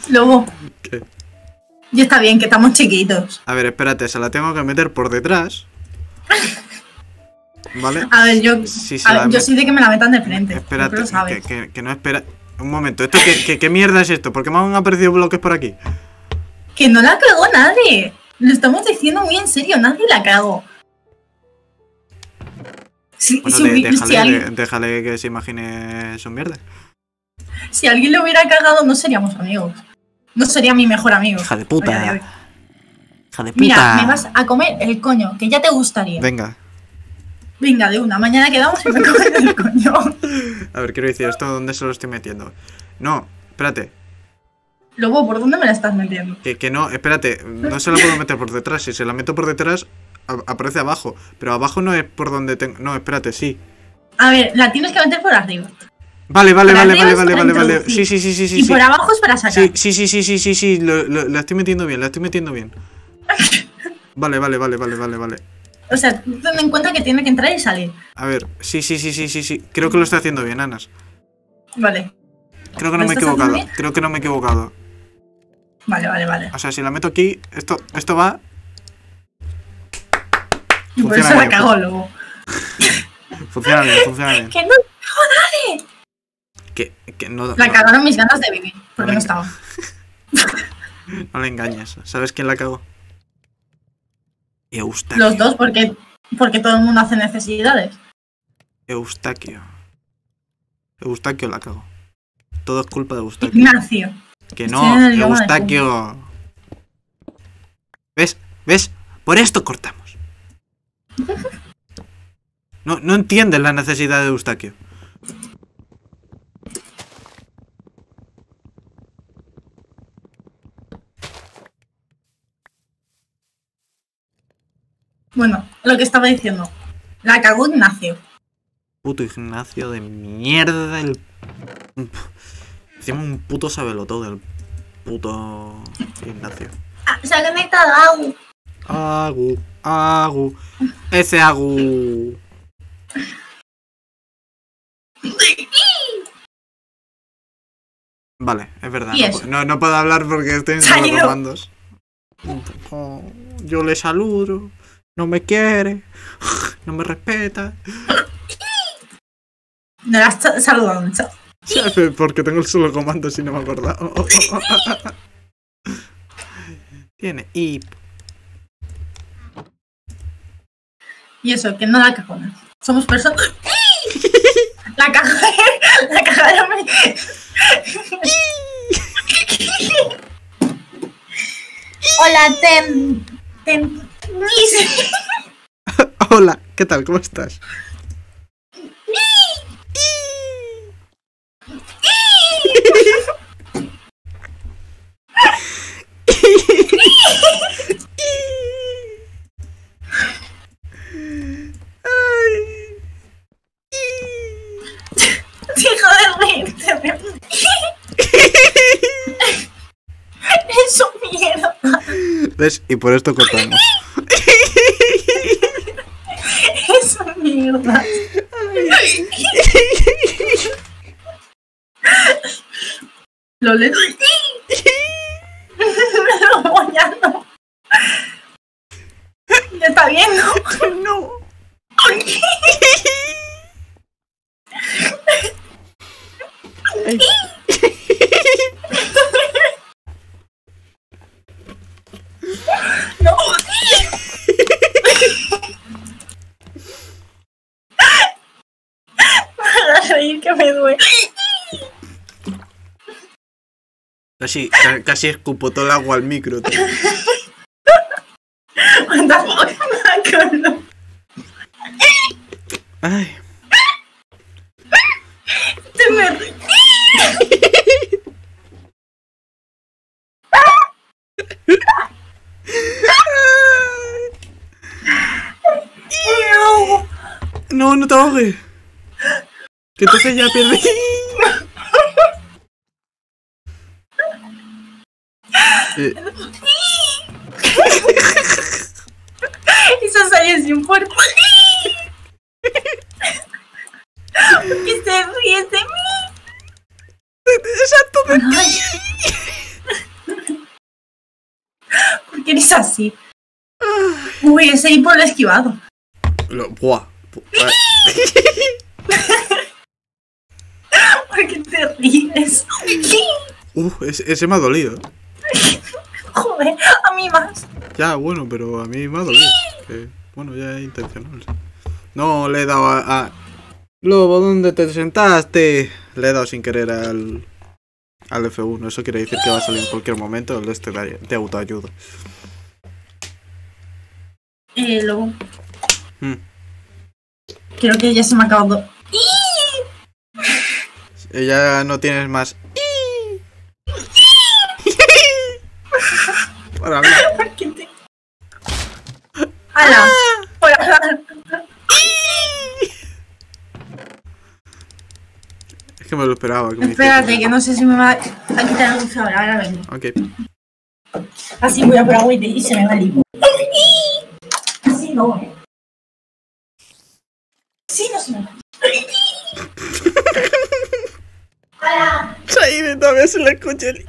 Lobo, ¿Qué? ya está bien que estamos chiquitos. A ver, espérate, se la tengo que meter por detrás. ¿Vale? A ver, yo, Sí, se a ver, yo soy de que me la metan de frente. Espérate, que, sabes. que- que no espera. Un momento, ¿esto qué, qué- qué mierda es esto? ¿Por qué me han aparecido bloques por aquí? Que no la cagó nadie. Lo estamos diciendo muy en serio, nadie la cagó. Si, Bueno, si de- hubi- si déjale, alguien, de- déjale que se imagine su mierda. si alguien lo hubiera cagado, no seríamos amigos. No sería mi mejor amigo. Hija de puta. Hija de puta. Mira, me vas a comer el coño, que ya te gustaría. Venga. Venga, de una. Mañana quedamos y me comes el coño. A ver, quiero decir, ¿esto dónde se lo estoy metiendo? No, espérate. Lobo, ¿por dónde me la estás metiendo? Que, que no, espérate. No se la puedo meter por detrás. Si se la meto por detrás, aparece abajo. Pero abajo no es por donde tengo. No, espérate, sí. A ver, la tienes que meter por arriba. Vale, vale, Por vale, vale, vale, vale, vale. Sí, sí, sí, sí, sí. y sí. por abajo es para sacar. Sí, sí, sí, sí, sí, sí, sí, lo, lo- la estoy metiendo bien, la estoy metiendo bien. Vale, vale, vale, vale, vale, vale. O sea, ten en cuenta que tiene que entrar y salir. A ver, sí, sí, sí, sí, sí, sí. Creo que lo estoy haciendo bien, Anas. Vale. Creo que no ¿Lo me he equivocado. Creo que no me he equivocado. Vale, vale, vale. O sea, si la meto aquí, esto, esto va. Y por Funciona eso la bien, cagó luego. Funciona bien, funciona bien. Que no Que, que no, la no, cagaron mis ganas de vivir. Porque no estaba. no le engañes. ¿Sabes quién la cagó? Eustaquio. Los dos, porque, porque todo el mundo hace necesidades. Eustaquio. Eustaquio la cagó. Todo es culpa de Eustaquio. Ignacio. Que no, el de Eustaquio. ¿Ves? ¿Ves? Por esto cortamos. No, no entiendes la necesidad de Eustaquio. Bueno, lo que estaba diciendo. La cagó Ignacio. Puto Ignacio de mierda del. Encima un puto todo del puto Ignacio. Ah, se ha conectado Agu. Agu, Agu. Ese Agu. Vale, es verdad. ¿Y No, no, puedo hablar porque estoy en comandos. Oh, yo le saludo. No me quiere. No me respeta. No la has saludado mucho. Porque tengo el solo comando si no me acuerdo. Tiene y Y eso, que no la cagó. Somos personas. La caja. La caja de Hola, Ten. Ten. Hola, ¿qué tal? ¿Cómo estás? Deja de reírte. Eso mierda. ¿Ves? Y por esto cortamos. Eso mierda. Lo le. Lo moñando. Ya está viendo. No. No. Casi, ca- casi escupo todo el agua al micro, tío. No. Ay. Te me- no te ahogues. Que entonces ya pierde. Eh, Eso salió sin fuerte. Porque se ríe de mí. exacto. Ay. ¿Por qué eres así? Uy, ese hipo lo he esquivado. Lo- buah. Bu- ah, ¿Por qué te ríes? Uh, ese, ese me ha dolido. Joder, a mí más. Ya, bueno, pero a mí me ha dolido. Que, bueno, ya es intencional. No, le he dado a, a- Lobo, ¿dónde te sentaste? Le he dado sin querer al... Al F1. Eso quiere decir que va a salir en cualquier momento el de este de, autoayuda. Eh, luego. Hmm. Creo que ya se me ha acabado. Eh, Ya no tienes más... Para ¡Hala! Hablar. Es que me lo esperaba. Que me Espérate, que no sé si me va a quitar el dulce ahora. Ahora vengo. Ok. Así voy a por agua y se me va el hipo. Así no. Sí, no se me va. ¡Hala! Ahí todavía se le escucha el...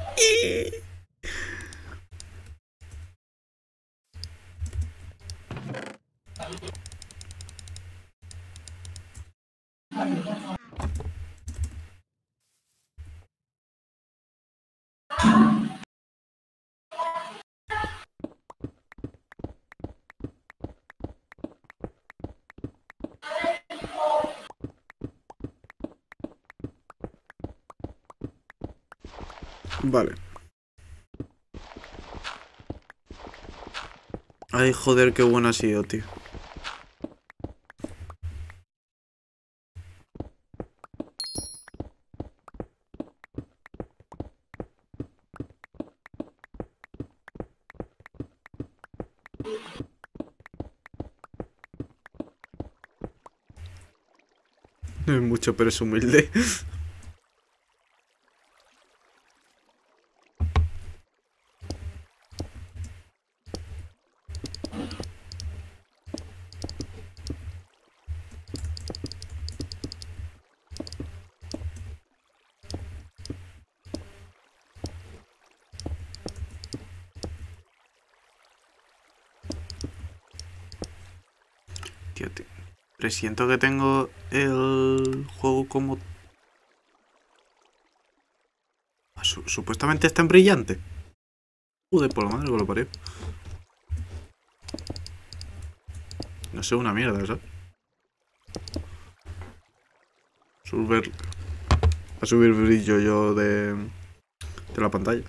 Vale. Ay, joder, qué bueno ha sido, tío. No es pero es humilde. Tío. Presiento que tengo el juego como... Ah, su- supuestamente está en brillante. Joder, por la madre que lo parió. No sé, una mierda, ¿sabes? Subir... A subir brillo yo de... De la pantalla.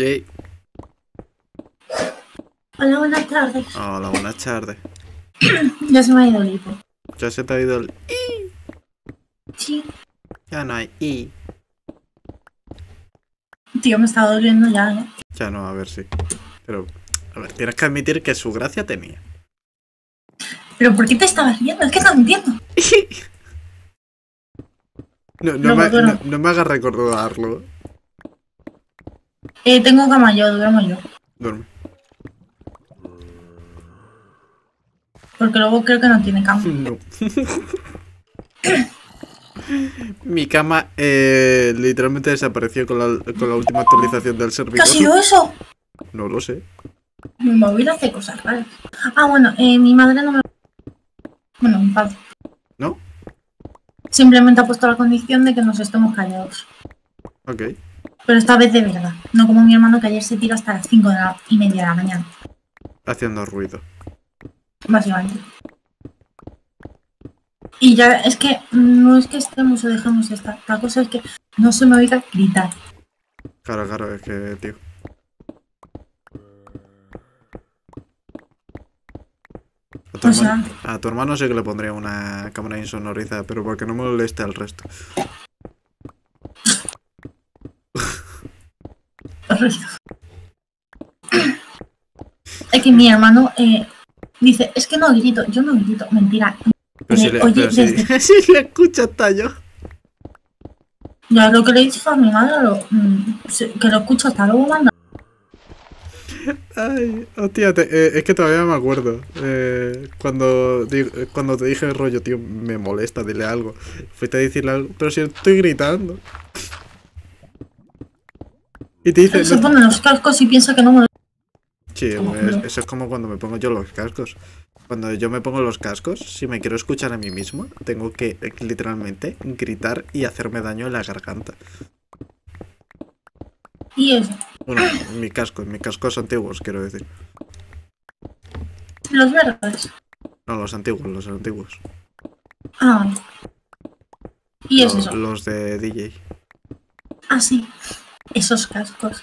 Yay. Hola, buenas tardes. Hola, buenas tardes. Ya se me ha ido el hipo. Ya se te ha ido el... Sí. Ya no hay I. Tío, me está doliendo ya, ¿eh? Ya no, a ver si. Pero, a ver, tienes que admitir que su gracia tenía. ¿Pero por qué te estabas riendo? Es que no entiendo. No, no, No, me, no me hagas recordarlo. Eh, tengo cama yo, duermo yo. Duerme. Porque luego creo que no tiene cama. No. Mi cama eh, literalmente desapareció con la, con la última actualización del ¿Qué servidor. ha sido eso? No lo sé. Mi móvil hace cosas raras. Ah, bueno, eh, mi madre no me... Bueno, mi padre. ¿No? Simplemente ha puesto la condición de que nos estemos callados. Ok. Pero esta vez de verdad. No como mi hermano que ayer se tiró hasta las 5 de la y media de la mañana. Haciendo ruido. Básicamente. Y ya es que no es que estemos o dejemos de estar. La cosa es que no se me oiga gritar. Claro, claro, es que, tío. A tu, O sea- hermano, a tu hermano sí que le pondría una cámara insonorizada, pero porque no moleste al resto. Es que mi hermano eh, dice, es que no grito, yo no grito, mentira. Pero si le, oye, pero si- desde- si le escucha hasta yo. Ya lo que le he dicho a mi madre, lo- mm, que lo escucho hasta luego manda. Ay, hostia, te- eh, es que todavía me acuerdo. eh, cuando, eh, cuando te dije rollo, tío, me molesta, dile algo. Fuiste a decirle algo, pero si estoy gritando. Y te dice, Se no- pone los cascos y piensa que no me. Sí, eso es como cuando me pongo yo los cascos. Cuando yo me pongo los cascos, si me quiero escuchar a mí mismo, tengo que eh, literalmente gritar y hacerme daño en la garganta. Y eso, Bueno, en mi casco, en mis cascos antiguos, quiero decir. los verdes. No, los antiguos, los antiguos. Ah. Y es eso. Los de DJ. Ah, sí. Esos cascos.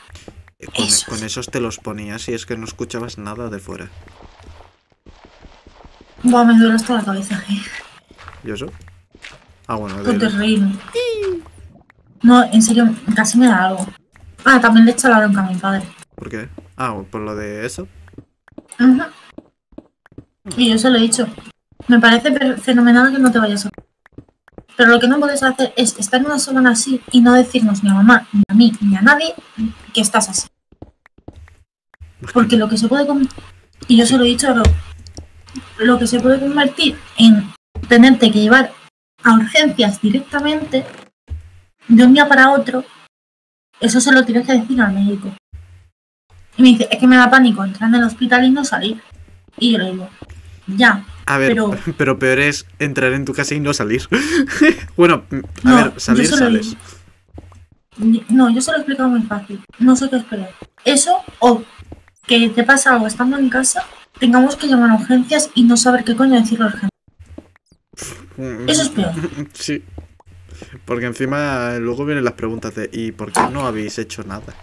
Eh, Con, Esos. con esos te los ponías y es que no escuchabas nada de fuera. Buah, me duele hasta la cabeza. eh. ¿Y eso? Ah, bueno, de, terrible. No, en serio, casi me da algo. Ah, también le he echado la bronca a mi padre. ¿por qué? Ah, por lo de eso. Ujú. Y yo se lo he dicho. Me parece fenomenal que no te vayas a... Pero lo que no puedes hacer es estar una semana así y no decirnos ni a mamá, ni a mí, ni a nadie que estás así. Porque lo que se puede... con- Y yo se lo he dicho, lo, lo que se puede convertir en tenerte que llevar a urgencias directamente de un día para otro, eso se lo tienes que decir al médico. Y me dice, es que me da pánico entrar en el hospital y no salir. Y yo le digo, ya, A ver, pero... Pero- peor es entrar en tu casa y no salir. bueno, a No, ver, salir sales. No, yo se lo he explicado muy fácil. No sé qué esperar. Eso o que te pasa algo estando en casa, tengamos que llamar a urgencias y no saber qué coño decirle a urgencias. Eso es peor. Sí. Porque encima eh, luego vienen las preguntas de ¿y por qué no habéis hecho nada?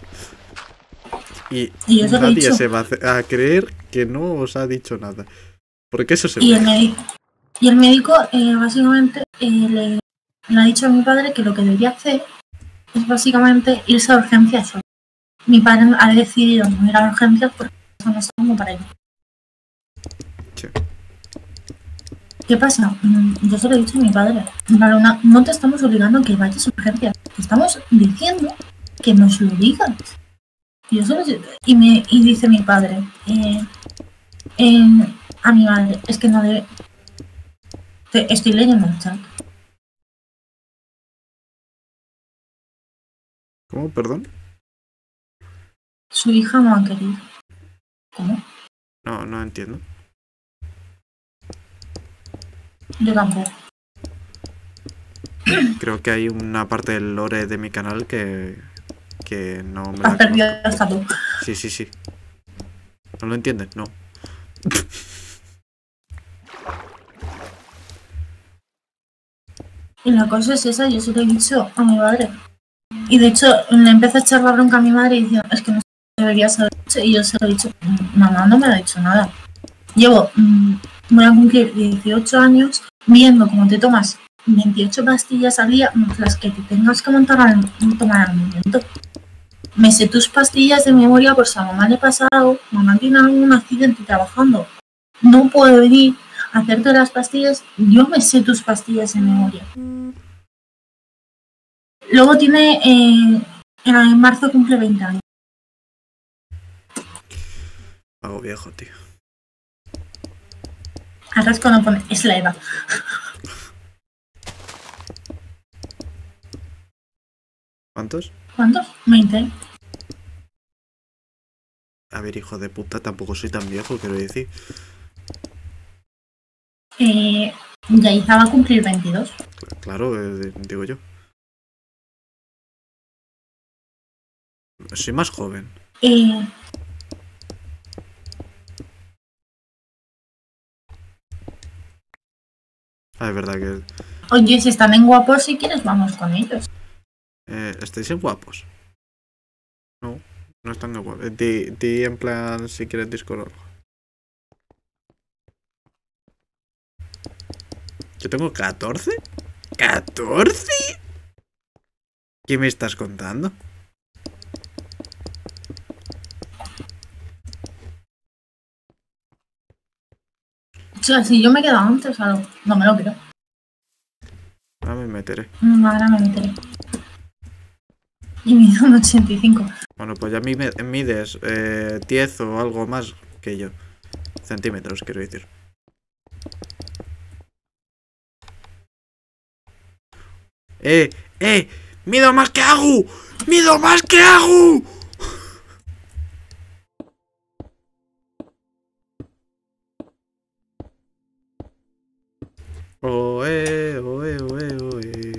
Y, nadie se va a creer que no os ha dicho nada. Porque eso se Y el médico, y el médico eh, básicamente eh, le, le ha dicho a mi padre que lo que debería hacer es básicamente irse a urgencias solo. Mi padre ha decidido no ir a urgencias porque eso no está como para ello. Sí. ¿Qué pasa? Yo se lo he dicho a mi padre. No te estamos obligando a que vayas a urgencias. Te estamos diciendo que nos lo digas. Y, yo se lo he- y, me, y dice mi padre eh, eh, a mi madre. Es que no debe... Estoy leyendo el chat. ¿Cómo? ¿Perdón? Su hija no ha querido. ¿Cómo? No, no entiendo. Yo tampoco. Creo que hay una parte del lore de mi canal que, que no me... Has la perdido el Sí, sí, sí. ¿No lo entiendes? No. Y la cosa es esa, yo se lo he dicho a mi madre. Y de hecho, le empecé a echar la bronca a mi madre diciendo, es que no deberías haber dicho. Y yo se lo he dicho, mamá no me ha dicho nada. Llevo, mm, voy a cumplir 18 años viendo cómo te tomas 28 pastillas al día, más las que te tengas que montar al, tomar al momento. Me sé tus pastillas de memoria por si a mamá le pasa algo, mamá tiene algún accidente trabajando. No puedo venir hacerte las pastillas, yo me sé tus pastillas en memoria. Luego tiene, eh, en marzo cumple 20 años. Hago viejo, tío. Ahora es cuando pone, es la edad. ¿Cuántos? ¿Cuántos? 20. A ver, hijo de puta, tampoco soy tan viejo, quiero decir. Eh, Yaiza va a cumplir 22. Claro, eh, digo yo. Soy más joven. Eh, Ah, es verdad que oye, si están en guapos, si quieres, vamos con ellos. eh, estáis en guapos. No, no están en guapos. Eh, Di, di en plan si quieres Discord o algo. Yo tengo 14. ¿14? ¿Qué me estás contando? O sea, si yo me he quedado antes, algo. No me lo creo. Ahora me meteré. Mm, Ahora me meteré. Y mido un 85. Bueno, pues ya mi- mides eh, 10 o algo más que yo. Centímetros, quiero decir. ¡Eh! ¡Eh! ¡Mido más que Agu! ¡Mido más que Agu! Oe, oe, oe, oe.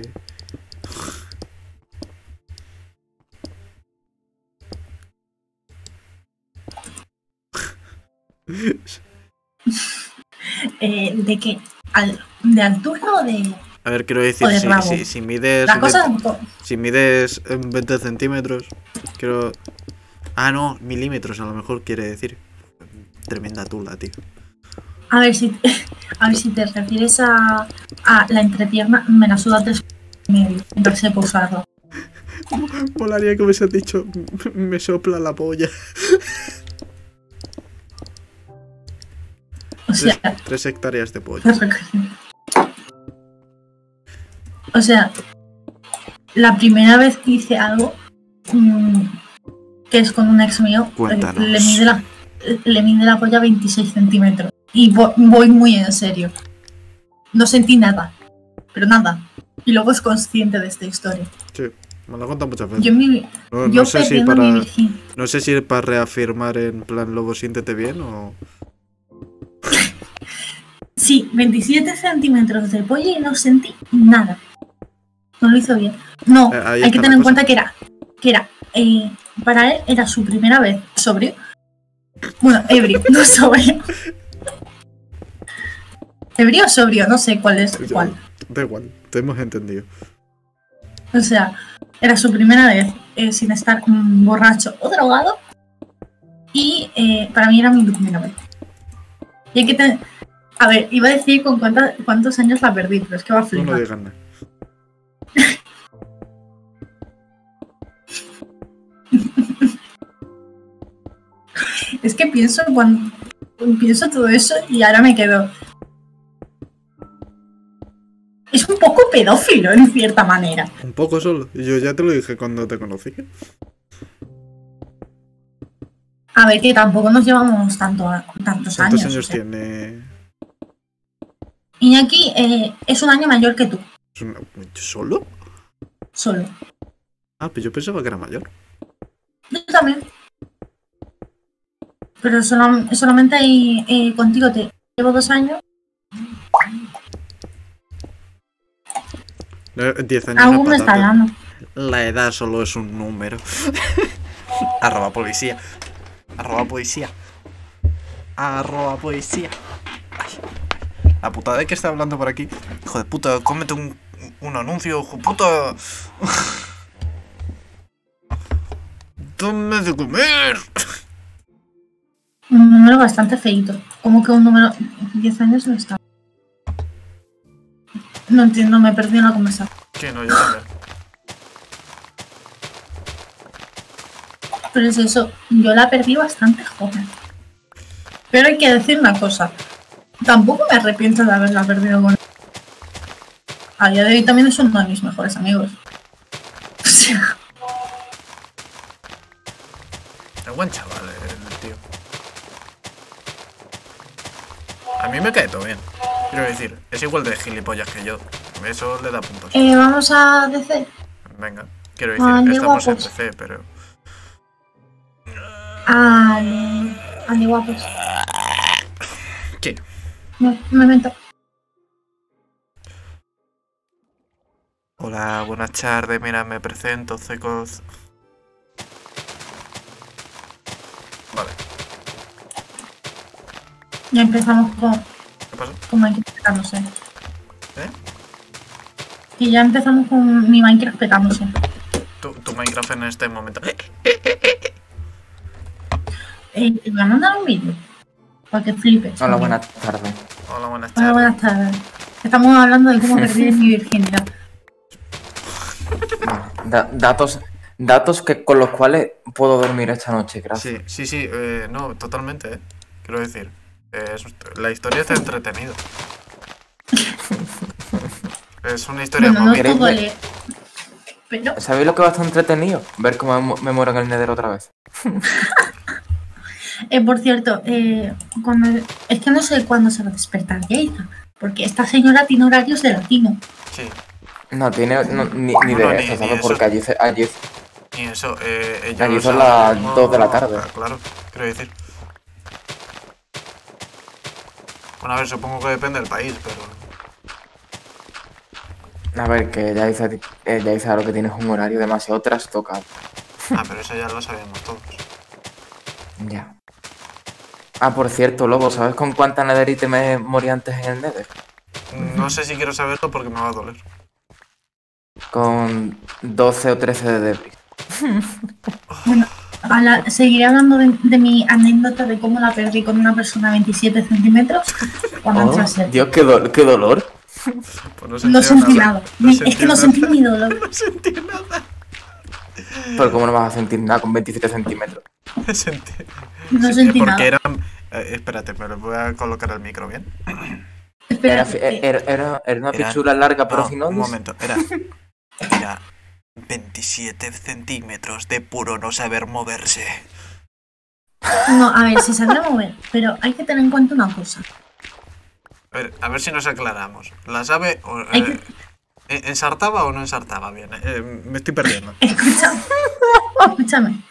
Eh, ¿De qué? ¿De altura o de.? A ver, quiero decir, si, rabo. si, si mides. Cosa. Si mides eh, 20 centímetros, quiero. Ah, no, milímetros a lo mejor quiere decir. Tremenda tula, tío. A ver si, a ver si te refieres a, a la entrepierna, me la suda tres medio. Entonces sé posarlo. Molaría que hubiese dicho, me sopla la polla. O sea, Tres, tres hectáreas de polla. O sea, la primera vez que hice algo, mm, que es con un ex mío, eh, Cuéntanos. le mide la, le mide la polla 26 centímetros. Y vo- voy muy en serio. No sentí nada, pero nada. Y luego es consciente de esta historia. Sí, me lo contado muchas veces. Yo, mi, no, yo no sé si mi para, no sé si para reafirmar en plan lobo siéntete bien o. Sí, 27 centímetros de polla y no sentí nada. No lo hizo bien. No, Eh, ahí hay que tener en cuenta que era, que era, eh, para él era su primera vez sobrio. Bueno, ebrio, no sobrio. Ebrio o sobrio, no sé cuál es cuál. Da igual, te hemos entendido. O sea, era su primera vez eh, sin estar mm, borracho o drogado. Y eh, para mí era mi primera vez. Y hay que tener. A ver, iba a decir con cuánta- cuántos años la perdí, pero es que va a No flipar. no nada. Es que pienso cuando pienso todo eso y ahora me quedo. Es un poco pedófilo en cierta manera. Un poco solo. Yo ya te lo dije cuando te conocí. A ver, que tampoco nos llevamos tanto, tantos ¿Cuántos años. años o sea. tiene? Iñaki eh, es un año mayor que tú, ¿Es una- ¿Solo? solo. Ah, pues yo pensaba que era mayor. Yo también. Pero solam- solamente ahí eh, contigo te llevo dos años. 10 años Aún me está dando. La edad solo es un número. Arroba policía. Arroba policía. Arroba policía. Ay. La putada de que está hablando por aquí. Hijo de puta, cómete un, un anuncio, hijo de puta. Dame de comer. Número bastante feito. Como que un número. 10 años no está. No entiendo, me perdí en la conversación. Sí, no, yo también. Pero es eso, yo la perdí bastante joven. Pero hay que decir una cosa. Tampoco me arrepiento de haberla perdido con A día de hoy también es uno de mis mejores amigos. O sea, Es buen chaval el tío. A mí me cae todo bien. Quiero decir, es igual de gilipollas que yo. Eso le da puntos. eh, vamos a decir Venga, quiero decir, Ah, estamos en guapos. PC, pero. al. al de guapos. ¿Qué? No, un momento. Hola, buenas tardes, mira, me presento, Cecos. Ya empezamos con, ¿qué pasa? con Minecraft petándose. ¿Eh? Y ya empezamos con mi Minecraft petándose. Tu, tu Minecraft en este momento. Eh, te voy a mandar un vídeo. Para que flipes. Hola, buenas tardes. Hola, buenas Hola, tardes. buenas tardes. Estamos hablando de cómo perdí mi virginidad. Da- datos, datos que, con los cuales puedo dormir esta noche, gracias. Sí, sí, sí, eh, no, totalmente, eh. Quiero decir, eh, es- la historia está entretenida. Es una historia Bueno, no todo ¿Queréis leer. Pero ¿Sabéis lo que va a estar entretenido? Ver cómo me, muero en el Nether otra vez. Eh, por cierto, eh, cuando, es que no sé cuándo se va a despertar Yeisa, porque esta señora tiene horarios de latino. Sí, No, tiene no, ni, ni No, de ni-. Porque allí, se- allí y eso, eh, Allí son las mismo- dos de la tarde. Ah, Claro, quiero decir. Bueno, a ver, supongo que depende del país, pero. A ver, que ya dice, eh, ya dice lo que tienes un horario demasiado trastocado. Ah, pero eso ya lo sabíamos todos. Ya. Ah, por cierto, Lobo, ¿sabes con cuánta netherite me morí antes en el Nether? No sé si quiero saberlo porque me va a doler. Con 12 o 13 de debris. Seguiré hablando de, de mi anécdota de cómo la perdí con una persona de 27 centímetros cuando Oh. Dios, qué, do- qué dolor. Pues No sentí nada. No es que no sentí ni dolor. No sentí nada. Pero ¿cómo no vas a sentir nada con 27 centímetros? Sentí, No sentí sentí porque nada. eran. eh, espérate, me lo voy a colocar el micro bien. Espera, Era, eh, era, era, una Era- pichula larga, pero No, un momento, era. Era 27 centímetros de puro no saber moverse. no, a ver, se sabrá mover, pero hay que tener en cuenta una cosa. A ver, a ver si nos aclaramos. ¿La sabe o, eh, eh, ensartaba o no ensartaba bien? Eh, me estoy perdiendo. Escúchame. Escúchame.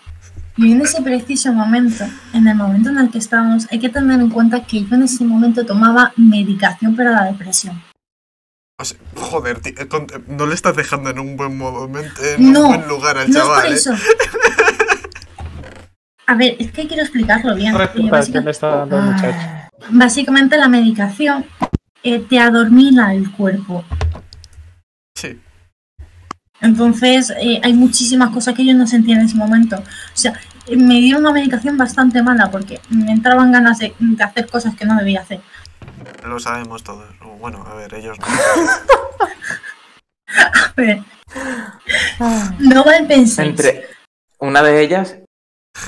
Y en ese preciso momento, en el momento en el que estábamos, hay que tener en cuenta que yo en ese momento tomaba medicación para la depresión. O sea, joder, tío, eh, con- eh, no le estás dejando en un buen momento, en No, un buen lugar al No es chaval. por ¿eh? eso. A ver, es que quiero explicarlo bien. ¿Qué Eh, reputación básica- le está dando muchacho? básicamente la medicación eh, te adormila el cuerpo. Sí. Entonces, eh, hay muchísimas cosas que yo no sentía en ese momento. O sea, eh, me dieron una medicación bastante mala porque me entraban ganas de, de hacer cosas que no debía hacer. Lo sabemos todos. O Bueno, a ver, ellos no. A ver. No mal penséis. Entre una de ellas,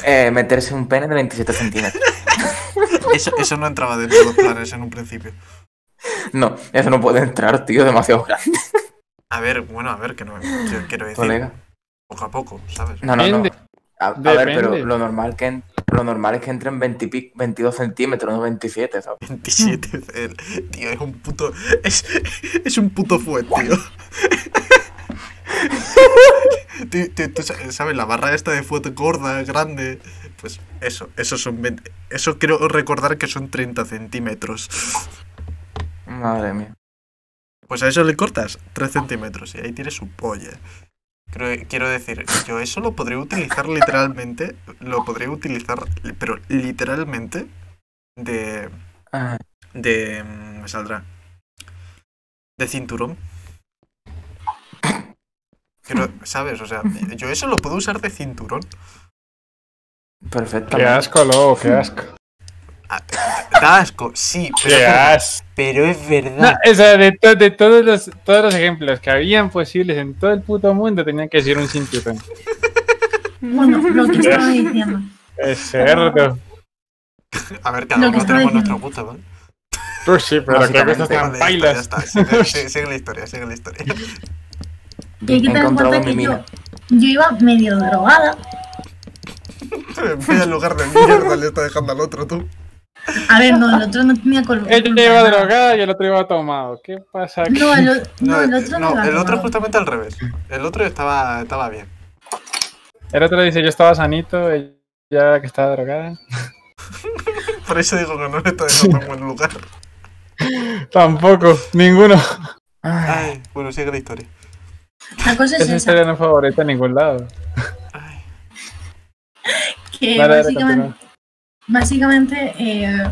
eh, meterse un pene de 27 centímetros. Eso, eso no entraba dentro de los planes en un principio. No, eso no puede entrar, tío, demasiado grande, A ver, bueno, a ver, que no. Quiero decir, colega. poco a poco, ¿sabes? No, no, no. A, a ver, pero lo normal, que lo normal es que entren 20 y pico- 22 centímetros, no 27, ¿sabes? 27, el- tío, es un puto. Es, es un puto fuet, tío. Tú- tú- tú sa- ¿Sabes? La barra esta de foto gorda, grande. Pues eso, eso son 20 Eso creo recordar que son 30 centímetros. Madre mía. Pues a eso le cortas 3 centímetros y ahí tienes su polla. Creo- quiero decir, yo eso lo podría utilizar literalmente. Lo podría utilizar, pero literalmente, de. De. mm, me saldrá. De cinturón. Pero, ¿sabes? O sea, yo eso lo puedo usar de cinturón. perfecto. Qué asco, lobo, qué asco. Ah, Da asco, sí, pero, Qué asco. pero es No, verdad. o sea, de, to- de todos, los, todos los ejemplos que habían posibles en todo el puto mundo, tenían que ser un cinturón. Bueno, lo que estaba diciendo. Es cerdo. A ver, cada uno tenemos nuestro gusto, ¿vale? Pues sí, pero creo que estas están Vale, ya está, pailas. ya está. Sigue, sigue- sigue la historia, sigue la historia. Y hay que tener en cuenta mi que yo, yo iba medio drogada. Vaya lugar de mierda le está dejando al otro, tú. A ver, no, el otro no tenía color. Ella iba drogada y el otro iba tomado. ¿Qué pasa aquí? No, el, no, el otro no, el otro drogado. justamente al revés. El otro estaba, estaba bien. El otro dice yo estaba sanito, ella que estaba drogada. Por eso digo que no le está dejando en buen lugar. Tampoco, ninguno. Ay, bueno, sigue la historia. La cosa es Esa esa, historia no es favorita en ningún lado. Ay, que dale, básicamente. Básicamente eh,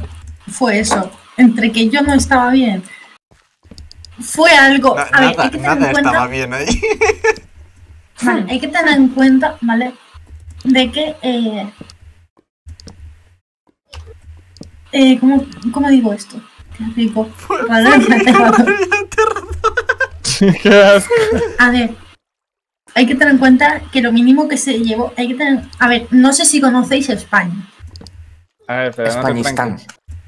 fue eso. Entre que yo no estaba bien. Fue algo. na- a ver, nada, hay que tener en nada cuenta. estaba bien ahí. Vale, hay que tener en cuenta, ¿vale? De que. Eh, eh, ¿cómo, ¿Cómo digo esto? Te explico. Vale. A ver, hay que tener en cuenta que lo mínimo que se llevó, hay que tener, a ver, no sé si conocéis España. A ver, pero no te Españistán.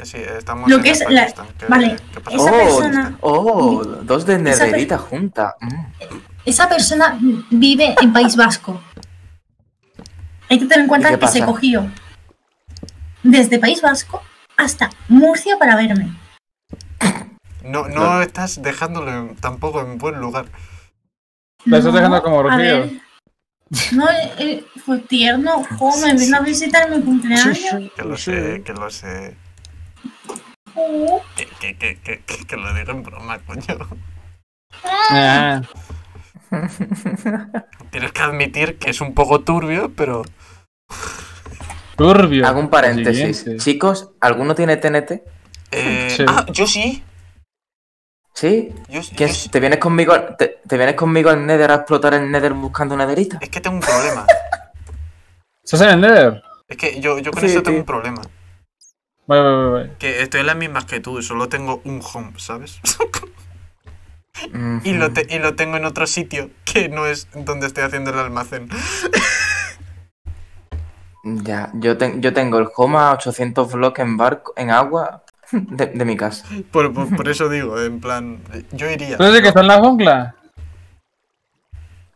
Sí, estamos Lo en que es la- Pakistán. ¿Qué- vale, qué pasa? esa Oh, persona- oh, dos de per- nederita juntas. Mm. Esa persona vive en País Vasco. Hay que tener en cuenta ¿Y qué que se cogió desde País Vasco hasta Murcia para verme. No, no estás dejándolo en- tampoco en buen lugar. La estás dejando como ver, No, eh, eh, fue tierno, jo, me vino a visitar en mi cumpleaños. Que lo sé, que lo sé. Oh, Que, que, que, que, que, que lo digo en broma, coño. Ah, Tienes que admitir que es un poco turbio, pero. turbio. Hago un paréntesis. Siguiente. Chicos, ¿alguno tiene TNT? Eh, Sí. Ah, yo sí. ¿Sí? Yo, yo ¿Quién- sí. ¿Te vienes conmigo, al- te, te vienes conmigo al Nether a explotar el Nether buscando nederita? Es que tengo un problema. ¿Estás en el Nether? Es que yo, yo con Sí, eso tengo un problema. Voy, voy, voy. Que estoy en las mismas que tú, solo tengo un home, ¿sabes? Mm, y, lo te- y lo tengo en otro sitio que no es donde estoy haciendo el almacén. Ya, yo, ten- yo tengo el home a 800 bloques en barco, en agua de, de mi casa. Por, por, por eso digo, en plan, yo iría. ¿Tú eres el que está en la jungla?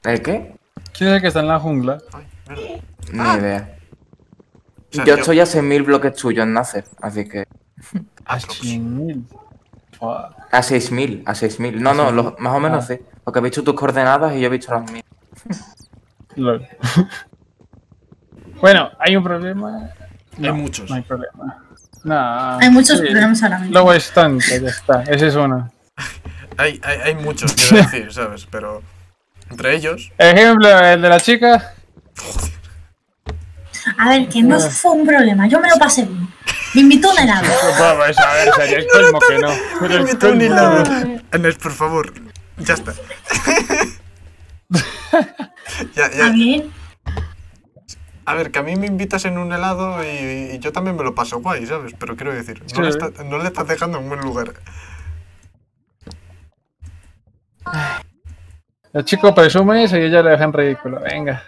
¿El qué? ¿Quién es el que está en la jungla? Ay. Ni Ah. idea. O sea, Yo estoy a 6.000 bloques tuyos en Nacer, así que... A Aprox. 100.000. Fuck. A 6.000, a 6.000. No, no, lo- más o menos Ah. sí. Porque he visto tus coordenadas y yo he visto las mías. Bueno, hay un problema. Hay muchos. No hay problema. No, Hay muchos sí. problemas ahora mismo. Luego es ya está. Ese es uno. Hay, hay, hay muchos, quiero decir, ¿sabes? Pero entre ellos, Ejemplo, el de la chica. A ver, que no fue un problema, yo me lo pasé bien. Me invitó a un helado. Vamos a ver, sería el colmo que no. El Invita un helado. Por favor, ya está. ya, A ya. ver, A ver, que a mí me invitas en un helado y, y yo también me lo paso guay, ¿sabes? Pero quiero decir, no, le, está- no le estás dejando en buen lugar. El chico presume y ella le deja en ridículo. Venga.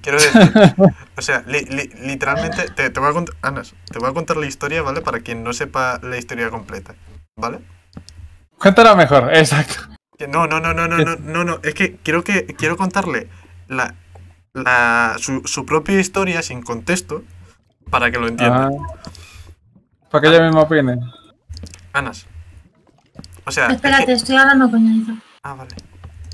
Quiero decir, o sea, li- li- literalmente, te, te voy a contar, Anas, te voy a contar la historia, ¿vale? Para quien no sepa la historia completa, ¿vale? Cuéntala mejor, exacto. No, no, no, no, no, no, no, no, es que quiero que quiero contarle la, la su, su propia historia sin contexto para que lo entienda. Ah. Para que ella misma opine. Anas. O sea, es espérate, que- estoy hablando con Yanisa. Ah, vale.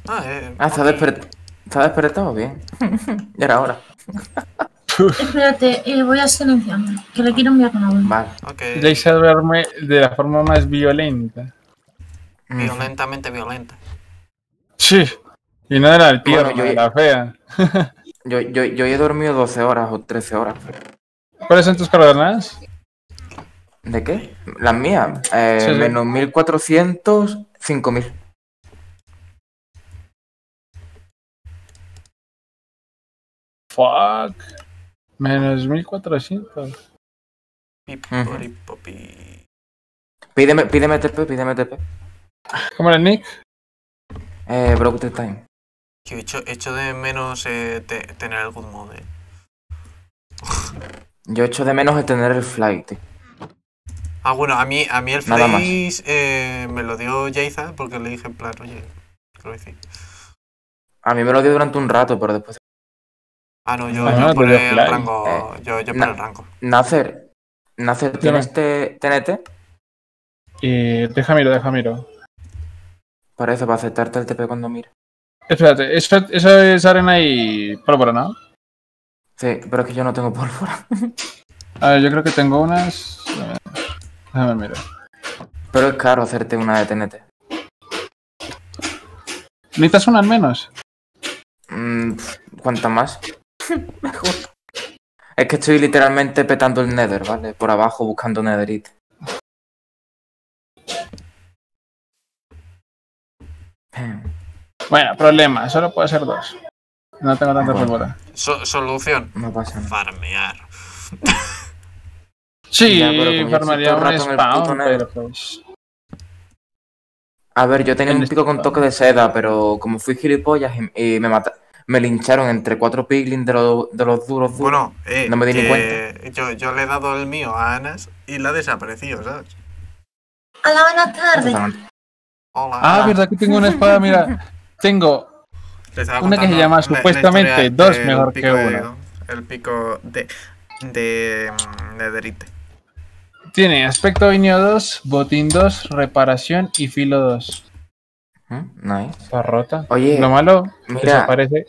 Ah, eh, Ah, se ha, ok. desper- ¿Estás despertado? Bien. ya era hora. Espérate, eh, voy a silenciarme, que le quiero enviar una voz. Vale. Ok. Jake se duerme de la forma más violenta. Violentamente violenta. Sí. Y no de la tierna, Bueno, yo- la fea. Yo, yo, yo he dormido 12 horas o 13 horas. ¿Cuáles son tus coordenadas? ¿De qué? Las mías. Eh, Sí, sí. Menos 1400, 5000. Fuck. Menos 1400. Pipori, popi. Pídeme, pídeme TP, pídeme TP. ¿Cómo era Nick? Eh, broke the time. Tío, echo, echo de menos eh, te- tener el good mode. eh. Yo echo de menos el tener el flight. Ah, bueno, a mí, a mí el. Face eh, me lo dio Jaiza porque le dije en plan, oye, quiero decir. A mí me lo dio durante un rato, pero después. Ah, no, yo, Ah, yo no, por te el fly. rango. Eh, yo yo por el rango. Nacer. Nacer, ¿tienes T- TNT? Y deja miro, deja miro. Para eso, para aceptarte el TP cuando mire. Espérate, eso, eso es arena y pólvora, ¿no? Sí, pero es que yo no tengo pólvora. A ver, yo creo que tengo unas. Déjame mirar. Pero es caro hacerte una de TNT. ¿Necesitas una al menos? Mm, pf, ¿Cuánta más? Mejor. Es que estoy literalmente petando el Nether, ¿vale? Por abajo buscando Netherite. Em, Bueno, problema, solo puedo ser dos. No tengo tanta Bueno. pólvora. So- solución: No pasa nada. farmear. Sí, Ya, todo un spawn, pero pues. A ver, yo tenía En un pico con este- toque de seda, pero como fui gilipollas y, y me mata me lincharon entre cuatro piglins de, los de los duros duros. Bueno, eh, No me di ni que yo, yo le he dado el mío a Anas y la ha desaparecido, ¿sabes? Hola, buenas tardes. Hola. Ah, Ah. verdad que tengo una espada, mira. Tengo una que se llama la- la supuestamente historia dos mejor que de- una. el pico de. de. mm, de Derite. Tiene aspecto vinio 2, botín 2, reparación y filo 2. ¿Mm? Nice. Está rota. Oye, Lo malo, mira. desaparece.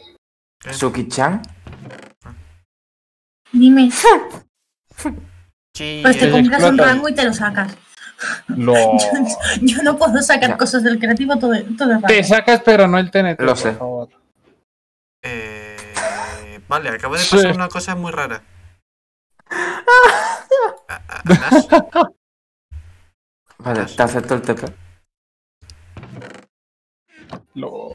Suki-chan, Dime, Sí, pues te compras un rango y te lo sacas. Lo... Yo no puedo sacar Ya. cosas del creativo todo, todo el rato. Te sacas, pero no el TNT. Lo por sé. favor. Eh, vale, acabo de Sí. pasar una cosa muy rara. Anas, vale, te acepto el TP. Lo...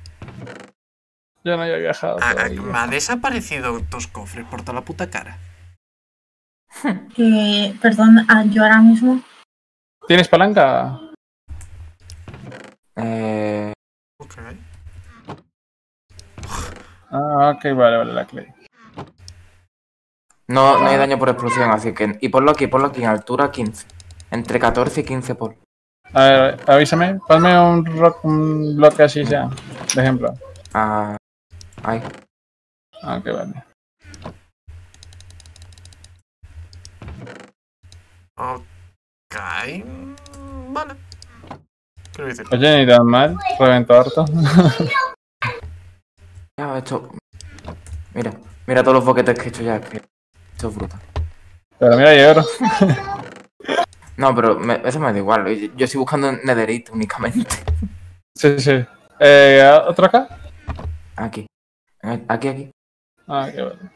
Yo no había viajado. me ha desaparecido tus cofres por toda la puta cara. Que, perdón, ah, yo ahora mismo. ¿Tienes palanca? Eh, Ok. Ah, ok, vale, vale, la clay. no, no hay daño por explosión, así que. Y ponlo aquí, ponlo aquí en altura 15. Entre 14 y 15 por. A ver, avísame. Ponme un, rock, un bloque así sea. De ejemplo. Ah, ay. Ah, ok, vale. Ok. Mm, Vale. Quiero decir. Oye, ni tan mal. Reventó harto. Ya, esto. Mira, mira todos los boquetes que he hecho ya. Que esto es brutal. Pero mira, yo oro. No, pero me- eso me da igual. Yo, yo estoy buscando Netherite únicamente. Sí, sí. Eh, ¿Otro acá? Aquí. Aquí, aquí. Ah, ok, vale.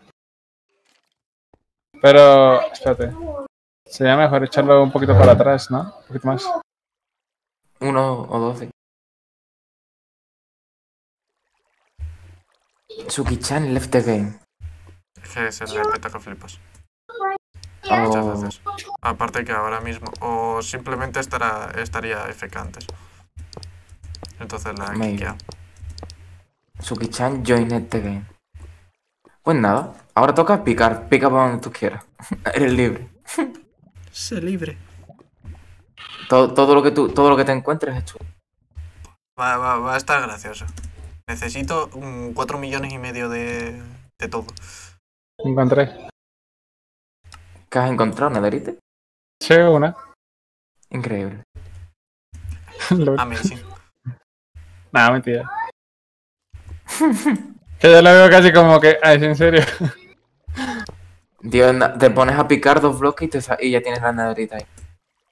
Pero, espérate. Sería mejor echarlo un poquito para atrás, ¿no? Un poquito más. Uno o doce. Suki-chan left the game. Es que se respeta que flipas. Muchas Oh, veces. Aparte que ahora mismo. O simplemente estará, estaría FK antes. Entonces la he Maybe. Suki-chan joined the game. Pues nada, ahora toca picar. Pica para donde tú quieras. Eres libre. Sé libre. Todo, todo, lo que tú, todo lo que te encuentres es tuyo. Va, va, va a estar gracioso. Necesito 4 millones y medio de, de todo. Encontré. ¿Qué has encontrado, Netherite? Sí, una. Increíble. Lo- Amazing. Nah, mentira. Que ya la veo casi como que. Ah, ¿es en serio? Tío, na- te pones a picar dos bloques y, te y ya tienes la nederita ahí.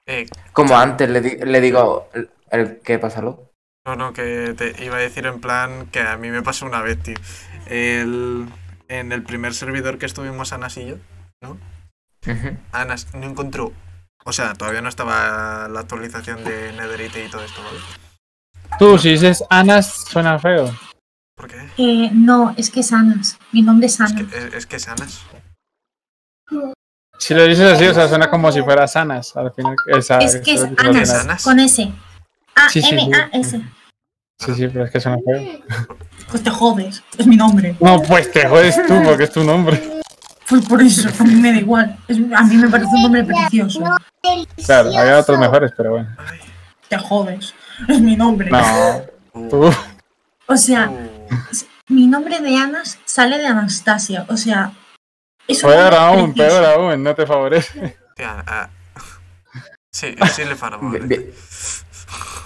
Eh, Como antes le, di- le digo, el, el ¿qué pasa, Lu? no, no, que te iba a decir en plan que a mí me pasó una vez, tío. El, en el primer servidor que estuvimos Anas y yo, Ujú. Anas no encontró. O sea, todavía no estaba la actualización de Netherite y todo esto, ¿vale? Tú, si dices Anas, suena feo. ¿Por qué? Eh, no, es que es Anas. Mi nombre es Es Ana. que es, es, que es Anas. Si lo dices así, o sea, suena como si fuera Sanas. Al final, esa, Es que es Anas, Anas. con S. A Sí, sí, sí. M A S. Sí, sí, pero es que suena feo. Pues te jodes, es mi nombre. No, pues te jodes tú, porque es tu nombre. Pues por eso, a mí me da igual. Es- a mí me parece un nombre precioso. Claro, había otros mejores, pero bueno. Te jodes, es mi nombre. No, Uh, tú. O sea, uh. mi nombre de Anas sale de Anastasia. O sea, es un Peor aún, peor aún, no te favorece. Ah. Sí, sí le favorece.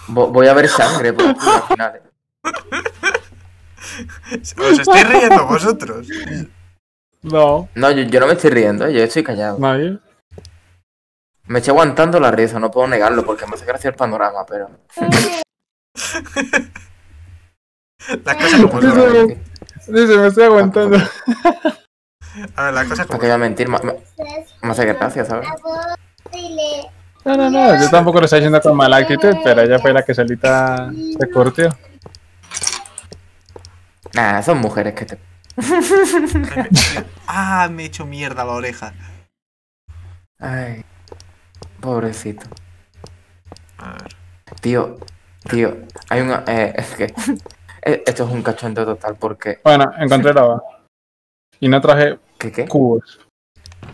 Voy a ver sangre por al final. Os estáis riendo vosotros. No, No, yo, yo no me estoy riendo, yo estoy callado. nadie. Me estoy aguantando la risa, no puedo negarlo porque me hace gracia el panorama, pero. Las cosas como son. Dice, me estoy aguantando. A ver, las cosas ¿Para como qué voy a mentir? Me, me- me hace gracia, ¿sabes? No, no, no, yo tampoco lo estoy diciendo con mala actitud, pero ella fue la que solita se curtió. Nah, son mujeres que te. Ah, me he hecho mierda la oreja. Ay. Pobrecito. A ver. Tío, tío, hay una. Eh, es que. eh, Esto es un cachondeo total porque. Bueno, encontré lava. Y no traje ¿Qué qué? cubos.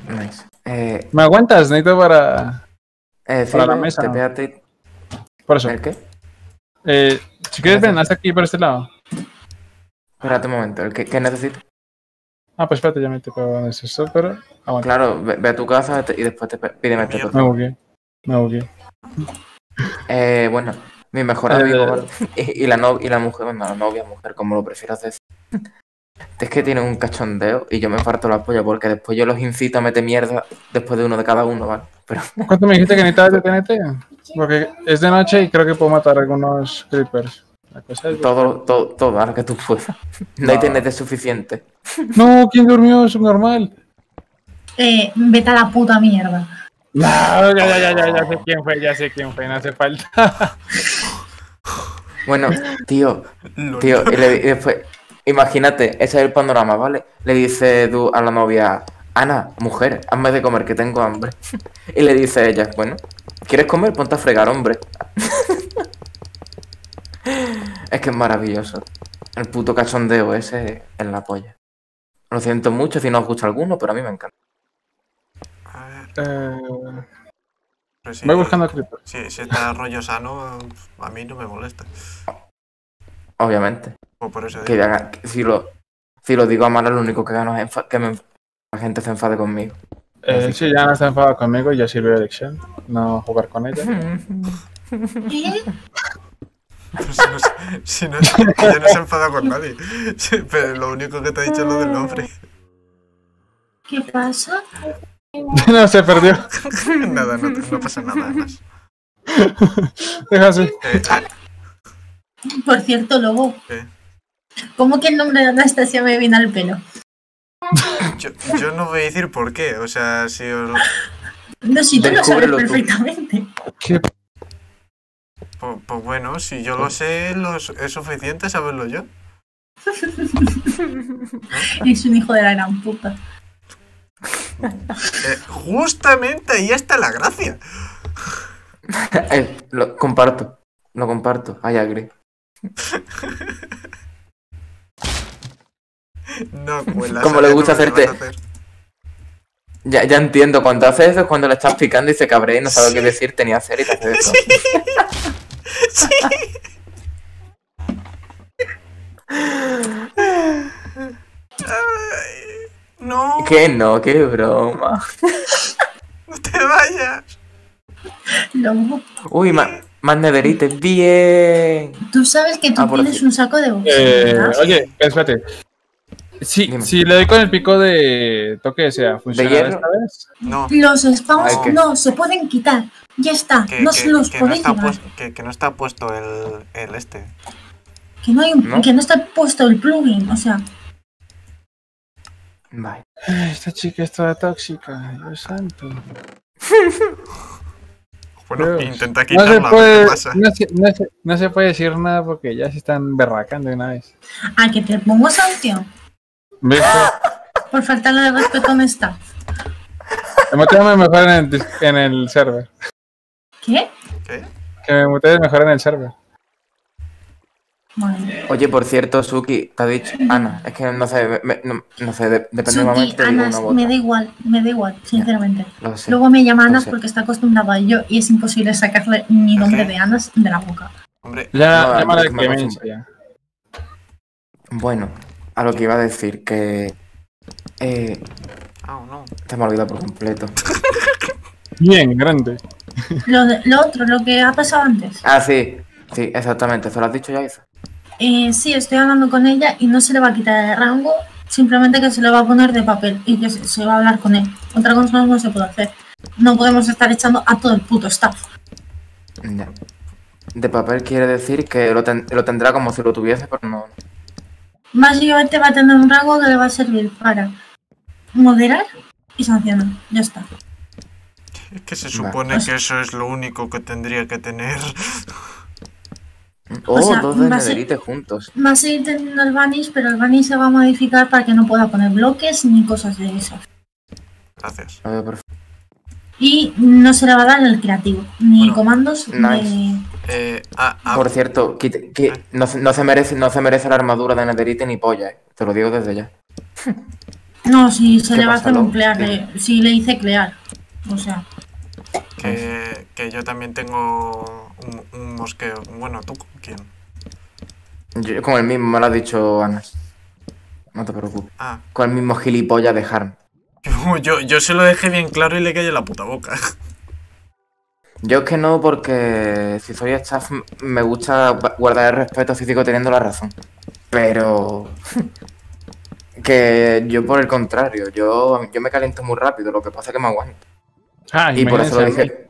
Nice. Eh, ¿Me aguantas? Necesito para. eh, sí, Para la mesa. te Por eso. ¿El qué? Eh, si quieres, ven, hasta aquí por este lado. Espérate un momento, ¿el qué, qué necesito? Ah, pues espérate, ya me toco dónde es esto, pero. Aguanta. Claro, ve, ve a tu casa te- y después te pídeme este Mierda. Me bugué. Me bugué. Eh, bueno, mi mejor amigo y la no, y la mujer, bueno, la novia, mujer, como lo prefieras decir. Es que tienen un cachondeo y yo me parto la polla porque después yo los incito a meter mierda después de uno de cada uno, ¿vale? Pero ¿Cuánto me dijiste que necesitabas de TNT? Porque es de noche y creo que puedo matar algunos creepers. La cosa es... todo, todo, todo, a lo que tú puedas. No hay. TNT suficiente. No, ¿quién durmió? Subnormal. Eh, vete a la puta mierda. No, ya, ya, ya, ya, ya sé quién fue, ya sé quién fue, no hace falta. Bueno, tío, tío, y, le- y después, imagínate, ese es el panorama, ¿vale? Le dice a la novia, Ana, mujer, hazme de comer que tengo hambre. Y le dice ella, bueno, ¿quieres comer? Ponte a fregar, hombre. es que es maravilloso. El puto cachondeo ese en la polla. Lo siento mucho si no os gusta alguno, pero a mí me encanta. A ver, Eh, si, voy buscando creepers. Si, si está rollo sano, a mí no me molesta. Obviamente. O por eso Que si lo si lo digo a mala, lo único que gano es que me la gente se enfade conmigo. Eh, sí, ya no está enfadado conmigo, ya sirve de elección. No jugar con ella. Pero si no, se- si no, ella no se enfada con nadie. Sí, Pero lo único que te ha dicho es lo del nombre. ¿Qué pasa? no, se perdió. Nada, no, no pasa nada más. Deja así. Eh, ah, Por cierto, Lobo, ¿qué? ¿Cómo que el nombre de Anastasia me viene al pelo? Yo, yo no voy a decir por qué. O sea, si os, No, si tú lo sabes tú. perfectamente. ¿Qué? pues, pues bueno, si yo lo sé, lo, su- es suficiente saberlo yo. Es un hijo de la gran puta. Eh, justamente ahí está la gracia. Eh, lo comparto, lo comparto. Ay, agri. No cuela. Como ¿sabes le gusta hacerte- hacer? Ya, ya entiendo, cuando haces eso es cuando le estás picando y se cabrea y no sabe qué decir, tenía hacer y te hace eso. Ay, no, Que no, qué broma. no te vayas. Lobo, Uy, ma- más nederite, bien. tú sabes que tú Ah, tienes aquí. un saco de boxeo, Eh, oye, espérate. Sí, Dime. si le doy con el pico de toque sea, ¿funciona hierro? esta vez? No, Los spawns Ay, no se pueden quitar. Ya está. que, no que- se los que no podéis está llevar. puesto, que, que no está puesto el, el este. Que no, hay un- ¿No? que no está puesto el plugin. O sea, Vale. Esta chica es toda tóxica, Dios santo. Bueno, Dios. intenta No quitarla, se, a ver puede, qué pasa. no, se, no se- no se puede decir nada porque ya se están berracando de una vez. a que te pongo sanción. Por faltarle de respeto a un staff. Me mejor en el, en el server. ¿Qué? ¿Qué? Que me mutees mejor en el server. Bueno. Oye, por cierto, Suki, te ha dicho Ana, es que no sé, me- me- no, no sé, de- depende del Suki, momento digo Anas, una u me da igual, me da igual, sinceramente. Lo sé. Luego me llama Anas sé. porque está acostumbrado a ello y es imposible sacarle mi nombre de Anas de la boca. Hombre, Ya, No, me Clemencia. Bueno, a lo que iba a decir, que... Eh, ah, no. se me ha olvidado por completo. Bien, grande. Lo, de- lo otro, lo que ha pasado antes. Ah, sí, sí, exactamente, ¿se lo has dicho ya, Isa? Eh, sí, estoy hablando con ella y no se le va a quitar el rango, simplemente que se le va a poner de papel y que se, se va a hablar con él. Otra cosa no se puede hacer. No podemos estar echando a todo el puto staff. Ya. De papel quiere decir que lo, ten- lo tendrá como si lo tuviese, pero no. Básicamente va a tener un rango que le va a servir para moderar y sancionar. Ya está. Es que se Vale. supone que eso es lo único que tendría que tener. Oh, sea, dos de a Netherite juntos. Va a seguir teniendo el vanish, pero el vanish se va a modificar para que no pueda poner bloques ni cosas de esas. Gracias. Veo perfecto. Y no se le va a dar el creativo, ni Bueno, comandos, nice. Eh, ah, ah, Por cierto, que no, se- no se merece, no se merece la armadura de Netherite ni polla, eh. Te lo digo desde ya. No, si se ¿Qué le va a hacer un clear, le- si le hice clear. O sea, que, que yo también tengo un, un mosqueo. Bueno, ¿tú con quién? Yo, con el mismo, me lo ha dicho Anas. No te preocupes. Ah, Con el mismo gilipollas de Harm. yo, yo se lo dejé bien claro y le callé la puta boca. Yo es que no, porque si soy staff me gusta gu- guardar el respeto si sigo teniendo la razón. Pero que yo por el contrario, yo, yo me caliento muy rápido, lo que pasa es que me aguanto. Ah, Y por eso lo dije.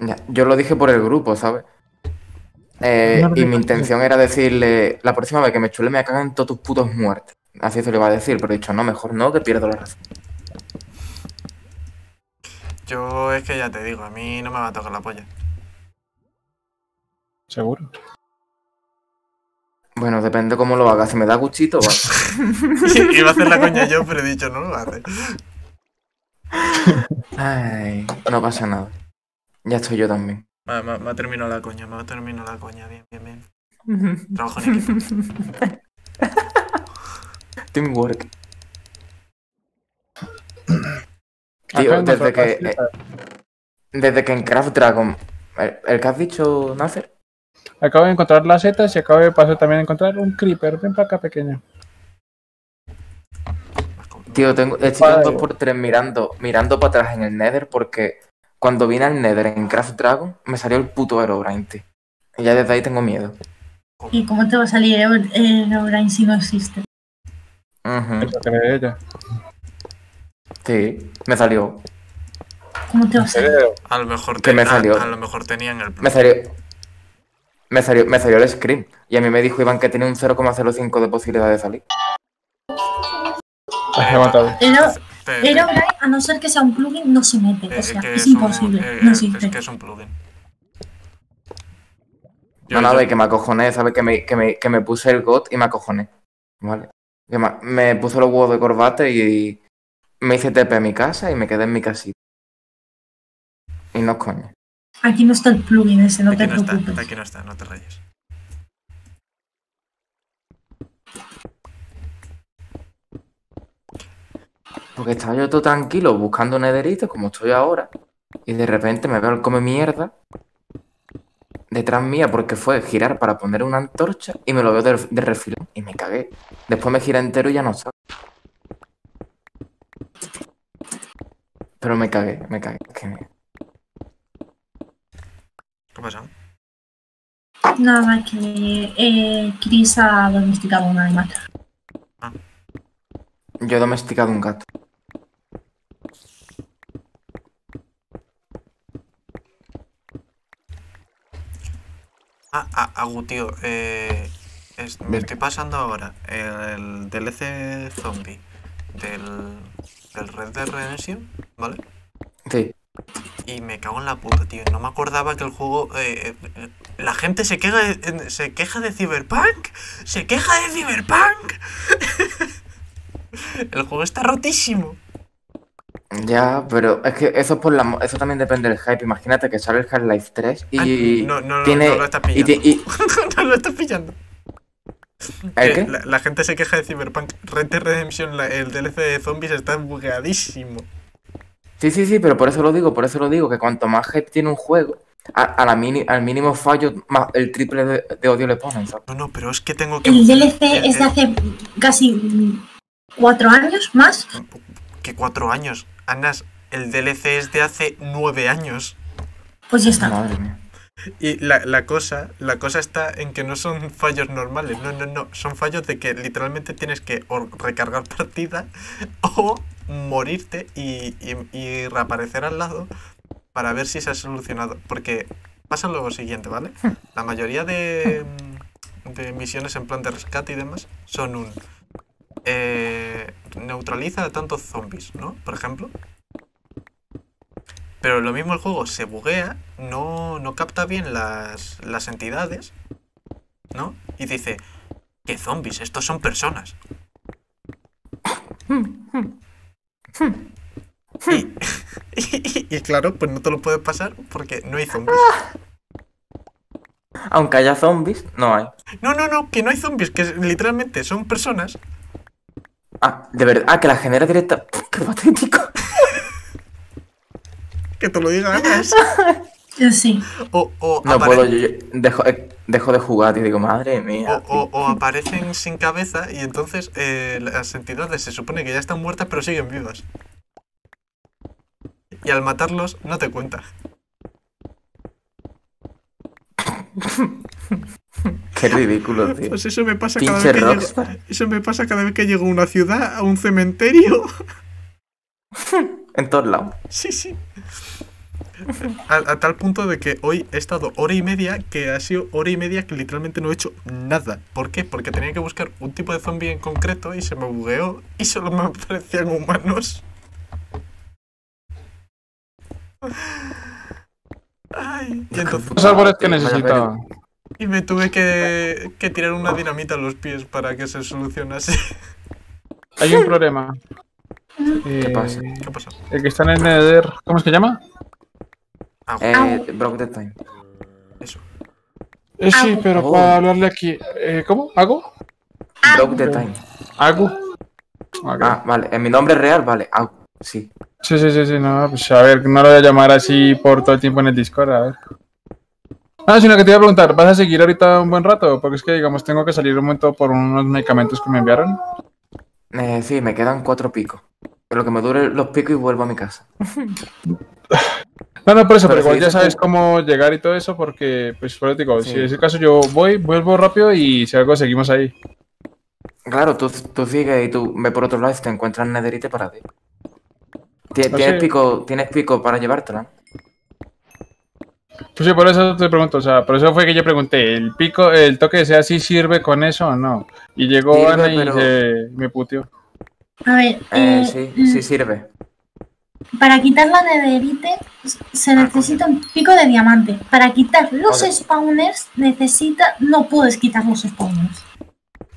Ya, yo lo dije por el grupo, ¿sabes? Eh, y mi intención era decirle, la próxima vez que me chule me cagan todos tus putos muertes. Así se lo iba a decir, pero he dicho, no, mejor no, que pierdo la razón. Yo es que ya te digo, a mí no me va a tocar la polla. Seguro. Bueno, depende cómo lo haga. Si me da gustito, vale. Iba a hacer la coña yo, pero he dicho, no lo hace. Ay, no pasa nada. Ya estoy yo también. Me, me- me ha terminado la coña, me ha terminado la coña, bien, bien, bien. Trabajo en equipo. Teamwork. Tío, desde que, eh, desde que en Craft Dragon, el, el que has dicho, Nasser, Acabo de encontrar las setas y acabo de pasar también a encontrar un creeper. Ven para acá, pequeño. tío, tengo, estoy Vale. dos por tres mirando, mirando para atrás en el Nether porque cuando vine al Nether en Craft Dragon me salió el puto Herobrine, tío. Y ya desde ahí tengo miedo. ¿y cómo te va a salir Orain si no existe? Ujú, Eso cree ella. Sí, me salió. ¿Cómo te va a ¿En salir? A lo mejor, Que me a- salió. A, lo mejor tenían el Me salió. Me salió, me salió el screen. Y a mí me dijo Iván que tenía un 0,05 de posibilidad de salir. Aguanta, bien. Pero, Te- te- a no ser que sea un plugin, no se mete. eh, O sea, es un- imposible. eh, No eh, existe. Es que es un plugin. Yo- No, no, yo- ve que me acojoné, ¿sabes? Que me, que me, que me puse el GOT y me acojoné. Vale. Que me, me puse los huevos de corbate y me hice TP a mi casa y me quedé en mi casita. Y no es coño. Aquí no está el plugin ese, no aquí te no está, preocupes. aquí no está, no te rayes. Porque estaba yo todo tranquilo buscando nederito como estoy ahora. Y de repente me veo el come mierda detrás mía porque fue girar para poner una antorcha y me lo veo de, de refilón y me cagué. Después me giré entero y ya no estaba. Pero me cagué, me cagué. que me- ¿Qué pasa? Nada, que eh, Chris ha domesticado un animal. Yo he domesticado un gato. Ah, ah, Agu, tío, eh, es- me estoy pasando ahora el, DLC zombie del, del Red Dead Redemption, ¿vale? Sí. Y me cago en la puta, tío. No me acordaba que el juego. eh, eh, la gente se queja de, se queja de Cyberpunk. Se queja de Cyberpunk. el juego está rotísimo. Ya, pero es que eso es por la eso también depende del hype. Imagínate que sale el Half-Life 3 y Ah, no, no, no, tiene no lo estás y, pillando. ti- y- no lo estás pillando. ¿El Que qué? La, la gente se queja de Cyberpunk. Red Dead Redemption, la- el DLC de zombies está bugueadísimo. Sí, sí, sí, pero por eso lo digo, por eso lo digo, que cuanto más hype tiene un juego, a, a la mini- al mínimo fallo, más el triple de, de odio le ponen, ¿sabes? No, no, pero es que tengo que. El DLC el- es de el- hace casi cuatro años más. Que cuatro años. Anas, el DLC es de hace nueve años. Pues ya está. Madre mía. Y la, la cosa, la cosa está en que no son fallos normales, no, no, no, son fallos de que literalmente tienes que o recargar partida o morirte y, y- y reaparecer al lado para ver si se ha solucionado. Porque pasa lo siguiente, ¿vale? La mayoría de, de misiones en plan de rescate y demás son un... eh, neutraliza a tantos zombies, ¿no? Por ejemplo. Pero lo mismo el juego se buguea, no, no capta bien las, las entidades, ¿no? Y dice, ¿qué zombies? Estos son personas. Y, y- y claro, pues no te lo puedes pasar porque no hay zombies. Aunque haya zombies, no hay. No, no, no, que no hay zombies, que literalmente son personas. Ah, de verdad, ah, que la genera directa. Qué patético. Que te lo diga Anas. Yo sí. O, o, No puedo, yo, yo dejo, eh, dejo de jugar y digo, madre mía. o- o aparecen sin cabeza y entonces eh, las entidades se supone que ya están muertas pero siguen vivas. Y al matarlos no te cuenta. Qué ridículo, tío. Pues eso me pasa cada vez que llego, eso me pasa cada vez que llego a una ciudad, a un cementerio. En todos lados. Sí, sí. A, a tal punto de que hoy he estado hora y media, que ha sido hora y media que literalmente no he hecho nada. ¿Por qué? Porque tenía que buscar un tipo de zombie en concreto y se me bugueó y solo me aparecían humanos. Ay, y entonces Los árboles que necesitaba. y me tuve que, que tirar una dinamita a los pies para que se solucionase. Hay un problema. Eh, pasa? ¿Qué pasó? El que está en el Nether. ¿Cómo es que llama? Ah, Eh, Broke the Time. eso. Eh, sí, Agu. pero Oh. para hablarle aquí. Eh, ¿Cómo? ¿Hago? Broke the Time. ¿Hago? Ok. Ah, vale. En mi nombre real, vale. Ah, sí. Sí, sí, sí, sí, no, pues a ver, no lo voy a llamar así por todo el tiempo en el Discord, a ver. Ah, sino que te iba a preguntar, ¿vas a seguir ahorita un buen rato? Porque es que, digamos, tengo que salir un momento por unos medicamentos que me enviaron. Eh, sí, me quedan cuatro picos. Lo que me dure los picos y vuelvo a mi casa. No, no, por eso, Pero pero, igual si ya sabes cómo llegar y todo eso, porque, pues, digo, Sí. si es el caso, yo voy, vuelvo rápido y si algo seguimos ahí. Claro, tú, tú sigues y tú ve por otro lado y te encuentras nederite para ti. No ¿Tienes pico, tienes pico para llevártela? Pues sí, por eso te pregunto, o sea, por eso fue que yo pregunté, ¿el pico, el toque de sea sí sirve con eso o no? Y llegó Sirve, Ana y pero- se- me puteó. A ver, Eh, eh, sí, sí sirve. para quitar la nederite se necesita un pico de diamante. Para quitar los spawners necesita, no puedes quitar los spawners.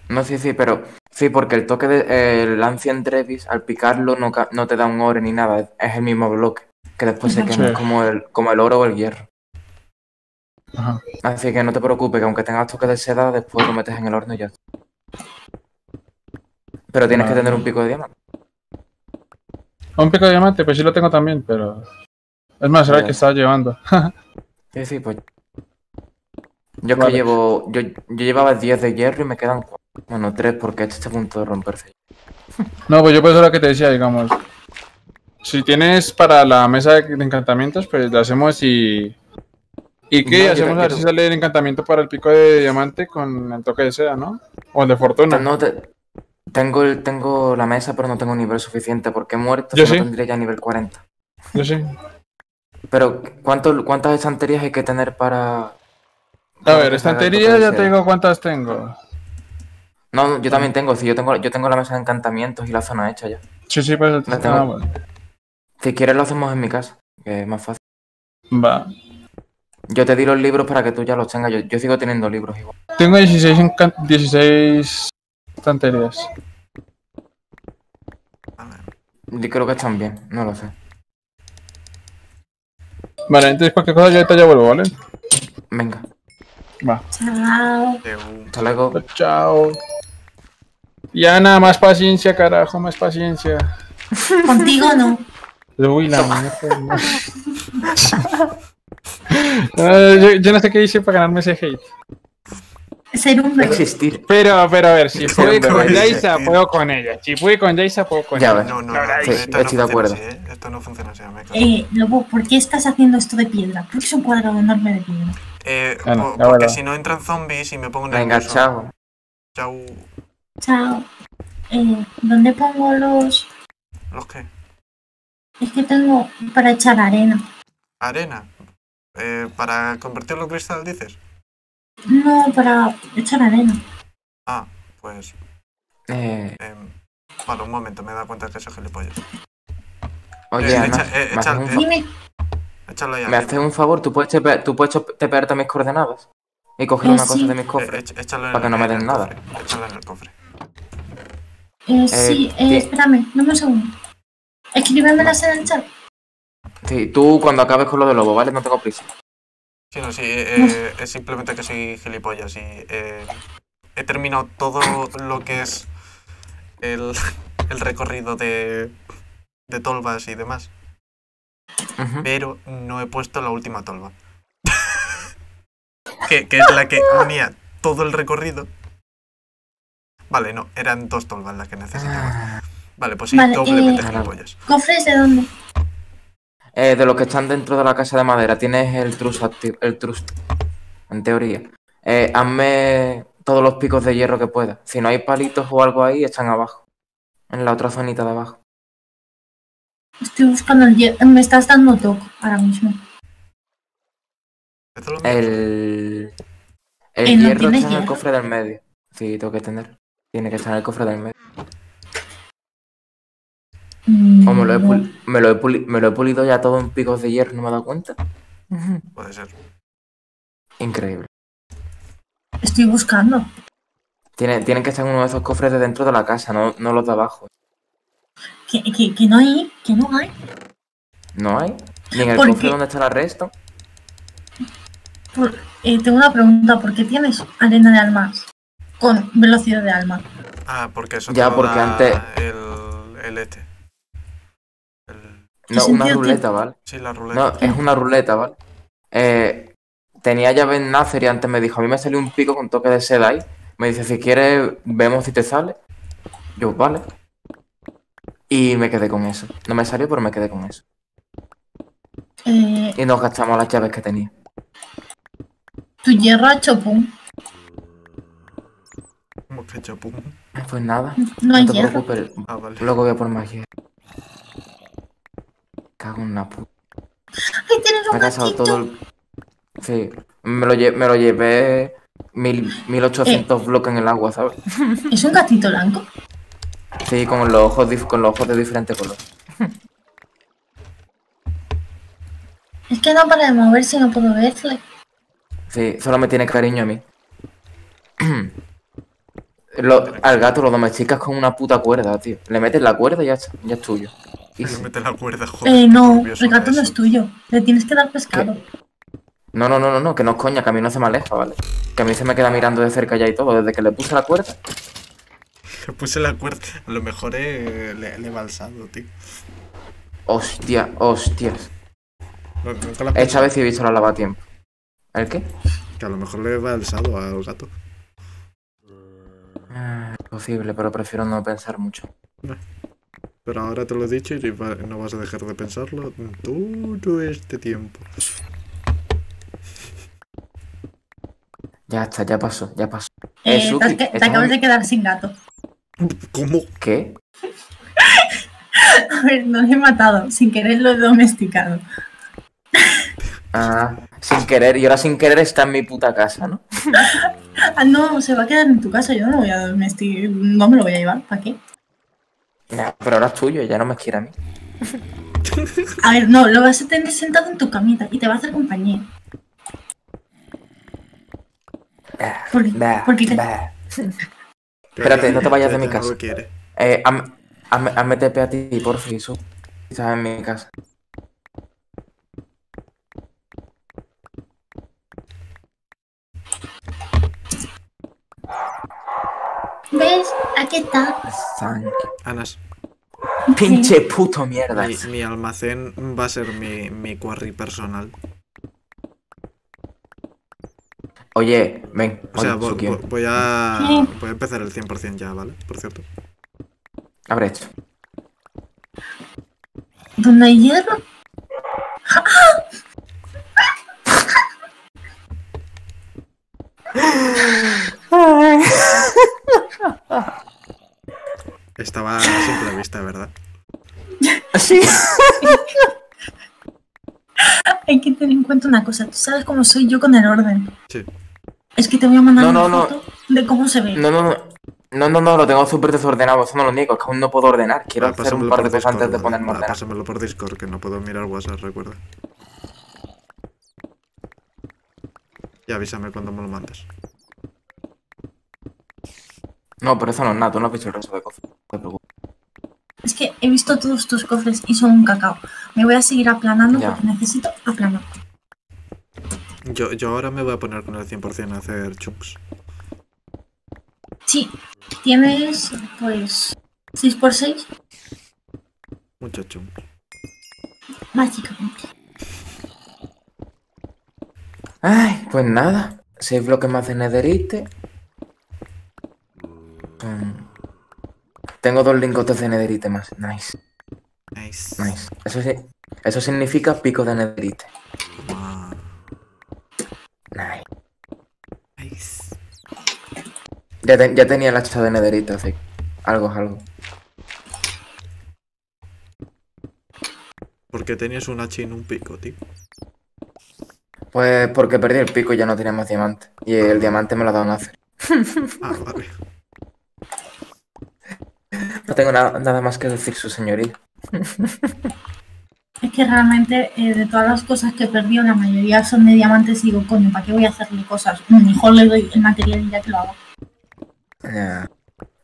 No, sí, sí, pero sí, porque el toque del Ancient Trevis, al picarlo, no, no te da un ore ni nada, es, el mismo bloque. Que después se quema Sí. como el, como el oro o el hierro. Ajá. Así que no te preocupes, que aunque tengas toque de seda, después lo metes en el horno y ya. Pero tienes que tener un pico de diamante. Un pico de diamante, pues sí lo tengo también, pero... Es más, era el que estaba llevando. Sí, sí, pues. Yo es Vale. que llevo. Yo, yo llevaba 10 de hierro y me quedan 4. Bueno, 3 porque este está a punto de romperse. No, pues yo por eso lo que te decía, digamos. Si tienes para la mesa de encantamientos, pues lo hacemos y. ¿Y qué? No, hacemos a ver si sale el encantamiento para el pico de diamante con el toque de seda, ¿no? O el de fortuna. No te, Tengo, el, tengo la mesa, pero no tengo nivel suficiente porque he muerto. Yo no sí. tendría ya nivel 40. Yo sí. Pero, ¿cuánto, ¿cuántas estanterías hay que tener para. A ver, que salga el estantería toque ya de te seda? digo cuántas tengo. No, yo también tengo, sí, yo tengo, yo tengo la mesa de encantamientos y la zona hecha ya. Sí, sí, pues. La tengo. ah, bueno. Si quieres lo hacemos en mi casa, que es más fácil. Va. Yo te di los libros para que tú ya los tengas. Yo, yo sigo teniendo libros igual. Tengo 16, encan- 16 estanterías. Yo creo que están bien, no lo sé. Vale, entonces cualquier cosa yo ahorita ya vuelvo, ¿vale? Venga, Va. Chao. hasta luego. Chao. Ya nada más paciencia, carajo, más paciencia. Contigo no. Uy, la mierda. yo no sé qué hice para ganarme ese hate. Ser un bebé. Existir. Pero, pero a ver, si pude con Jaisa, sí. puedo con ella. Si pude con Jaisa, puedo con Ya ella. No, no, no, sí, esto no estoy de funciona acuerdo. así, ¿eh? Esto no funciona así, me. Eh, Lobo, ¿por qué estás haciendo esto de piedra? Porque es un cuadrado enorme de piedra. Eh, Bueno, porque verdad. si no entran zombies y me pongo Venga, nervioso. chao. Chao. Chao. Eh, ¿Dónde pongo los...? ¿Los qué? Es que tengo para echar arena. Arena. Eh, para convertirlo en cristal, dices. No, para echar arena. Ah, pues. Eh, em, vale, un momento, me he dado cuenta que soy gilipollas. oye, Eh, echa- eh, ¿me, haces echa- eh, Dime, me haces un favor? ¿Tú puedes, tepe- tú puedes tepearte mis coordenadas? Y coger Eh, una cosa de mis cofres. echa- échalo en para que no me en den nada. cofre, Échalo en el cofre. eh, sí, eh, espérame, dame un segundo. Escríbemelas en el chat. Sí, tú cuando acabes con lo de lobo, ¿vale? No tengo prisa. Sí, no, sí, eh, es simplemente que soy gilipollas y eh, he terminado todo lo que es el, el recorrido de, de tolvas y demás, pero no he puesto la última tolva. que, que es la que unía todo el recorrido. Vale, no, eran dos tolvas las que necesitaba. Ah, Vale, pues sí, Vale, doblemente eh, gilipollas. ¿Cofres de dónde? Eh, de los que están dentro de la casa de madera, tienes el trust activo, el trust, en teoría. Eh, hazme todos los picos de hierro que puedas. Si no hay palitos o algo ahí, están abajo. En la otra zonita de abajo. Estoy buscando el hierro. Me estás dando toque ahora mismo. El, el Eh, ¿no hierro está en el hierro? cofre del medio. Sí, tengo que tener. Tiene que estar en el cofre del medio. Mm, O me lo, he no. pul- me, lo he puli- me lo he pulido ya todo en picos de hierro, ¿no me he dado cuenta? Puede ser. Increíble. Estoy buscando. Tiene, tienen que estar en uno de esos cofres de dentro de la casa, no, no los de abajo. Que, que, que no hay, que no hay. ¿No hay? Ni en el ¿Por cofre qué? donde está la resto. Por- eh, tengo una pregunta. ¿Por qué tienes arena de almas? Con velocidad de alma. Ah, porque eso Ya, te porque da antes- el, el este. El- ¿Qué No, una sentido ruleta? ¿vale? sí, la No, ruleta. es una ruleta, ¿vale? Eh, tenía llave en Nacer y antes me dijo, a mí me salió un pico con toque de seda ahí. Me dice, si quieres, vemos si te sale. Yo, vale. Y me quedé con eso. No me salió, pero me quedé con eso. Eh, Y nos gastamos las llaves que tenía. tu hierro ha hecho pum. Como que chapum. Pues nada, No hay no te hierro. preocupes. Ah, vale. Luego voy a por más hierro. Cago en puta. ¡Ay, tienes Me ha gastado todo el... Sí, me lo, lle- me lo llevé mil, 1800 bloques en el agua, ¿sabes? ¿Es un gatito blanco? Sí, con los ojos, dif- con los ojos de diferente color. Es que no para de moverse no puedo verle. Sí, solo me tiene cariño a mí. Lo- al gato lo domesticas con una puta cuerda, tío. Le metes la cuerda y ya, ya es tuyo. Sí. mete la cuerda, joder. Eh, no, el gato no es. tuyo. Le tienes que dar pescado. No, no, no, no, no, que no es coña, que a mí no se me aleja, ¿vale? Que a mí se me queda mirando de cerca ya y todo. Desde que le puse la cuerda, Le puse la cuerda. A lo mejor eh, le, le he balsado, tío. hostia, hostias. No- Esta vez sí he visto la lavatiempo. ¿El qué? Que a lo mejor le he balsado al gato. Ah, es posible, pero prefiero no pensar mucho. Pero ahora te lo he dicho y no vas a dejar de pensarlo todo este tiempo. Ya está, ya pasó, ya pasó. Eh, Eh, Suki, te, acabas de quedar sin gato. ¿Cómo? ¿Qué? A ver, no lo he matado. Sin querer lo he domesticado. Ah, sin querer, y ahora sin querer está en mi puta casa, ¿no? Ah, no, se va a quedar en tu casa. Yo no lo voy a domesticar. No me lo voy a llevar. ¿Para qué? Ya, pero ahora es tuyo, ya no me quiere a mí. A ver, no, lo vas a tener sentado en tu camita y te va a hacer compañía. ¿Por qué? bah, ¿Por qué te- bah. Espérate, no te vayas de mi casa. Eh, haz- hazme hazme TP a ti, por fin, su. Estás en mi casa. ¿Ves? Aquí está. Anas, Pinche puto mierda. mi, mi almacén va a ser mi, mi quarry personal. Oye, ven. O sea, voy, voy- voy a, Sí. voy a empezar el 100% ya, ¿vale? Por cierto. abre esto. ¿Dónde hay hierro? Estaba a simple vista, ¿verdad? Sí. Hay que tener en cuenta una cosa. Tú sabes cómo soy yo con el orden. Sí. Es que te voy a mandar No, una no, no. foto de cómo se ve. No, no, no. No, no, no, lo tengo súper desordenado. Eso no lo niego. Es que aún no puedo ordenar. Quiero Va, hacer un par de cosas antes de ponerme a ordenar. Pásamelo por Discord, que no puedo mirar WhatsApp, recuerda. Y avísame cuando me lo mandes. No, pero eso no es nada. Tú no has visto el resto de cosas. No te preocupes. Es que he visto todos tus cofres y son un cacao. Me voy a seguir aplanando Ya. porque necesito aplanar. Yo, yo ahora me voy a poner con el 100% a hacer chunks. Sí, tienes pues 6x6, Muchos chunks. básicamente. Ay, pues nada. Seis bloques más de netherite. Mm. Tengo dos lingotes de netherite más. Nice, Nice. nice. Eso sí. Eso significa pico de netherite. Wow. Nice. Nice. Ya, te- ya tenía el hacha de netherite, así. Algo es algo. ¿Por qué tenías un hacha y no un pico, tío? Pues porque perdí el pico y ya no tenía más diamante. Y el diamante me lo daban a hacer. Ah, vale. No tengo nada, nada más que decir, su señoría. Es que realmente eh, de todas las cosas que he perdido, la mayoría son de diamantes y digo, coño, ¿para qué voy a hacerle cosas? Mejor le doy el material y ya que lo hago. Ya.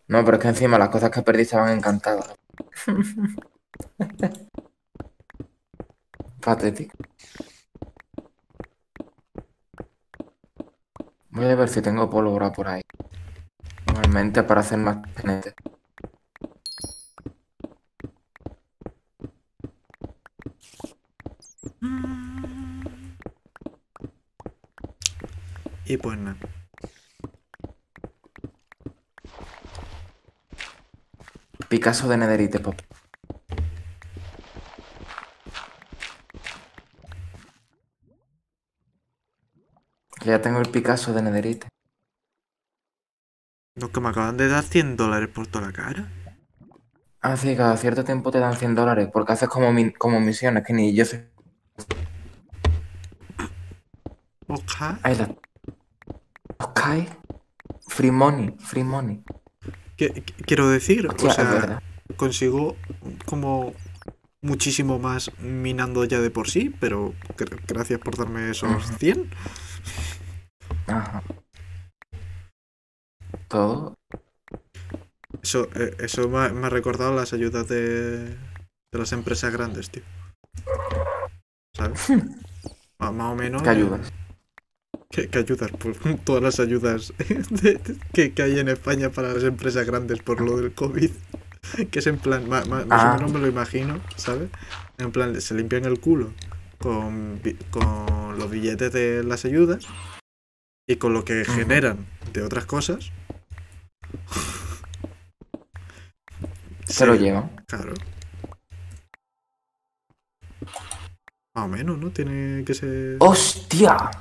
No, pero es que encima las cosas que perdí estaban encantadas. Patético. Voy a ver si tengo pólvora por ahí. Igualmente para hacer más TNT. Y pues nada. Picasso de Nederite, pop. Ya tengo el Picasso de Nederite. Lo que me acaban de dar 100 dólares por toda la cara. Ah, sí, cada cierto tiempo te dan 100 dólares porque haces como, mi- como misiones que ni yo sé. Oja. Ahí la. Ok. Free money, free money. ¿Qué- qué- Quiero decir, Hostia, o sea, consigo como muchísimo más minando ya de por sí, pero gr- gracias por darme esos Ujú. 100. Ajá. Todo. Eso, eh, eso me, ha- me ha recordado las ayudas de, de las empresas grandes, tío. ¿Sabes? Más o menos. ¿Qué eh, ayudas? ¿Qué, qué ayudas? Pues todas las ayudas de- de- que, que hay en España para las empresas grandes por lo del COVID. Que es en plan, ma- ma- más Ah. o menos me lo imagino, ¿sabes? En plan, se limpian el culo con, con los billetes de las ayudas y con lo que generan de otras cosas. Se lo Sí, llevan. Claro. Más o menos, ¿no? Tiene que ser. ¡Hostia!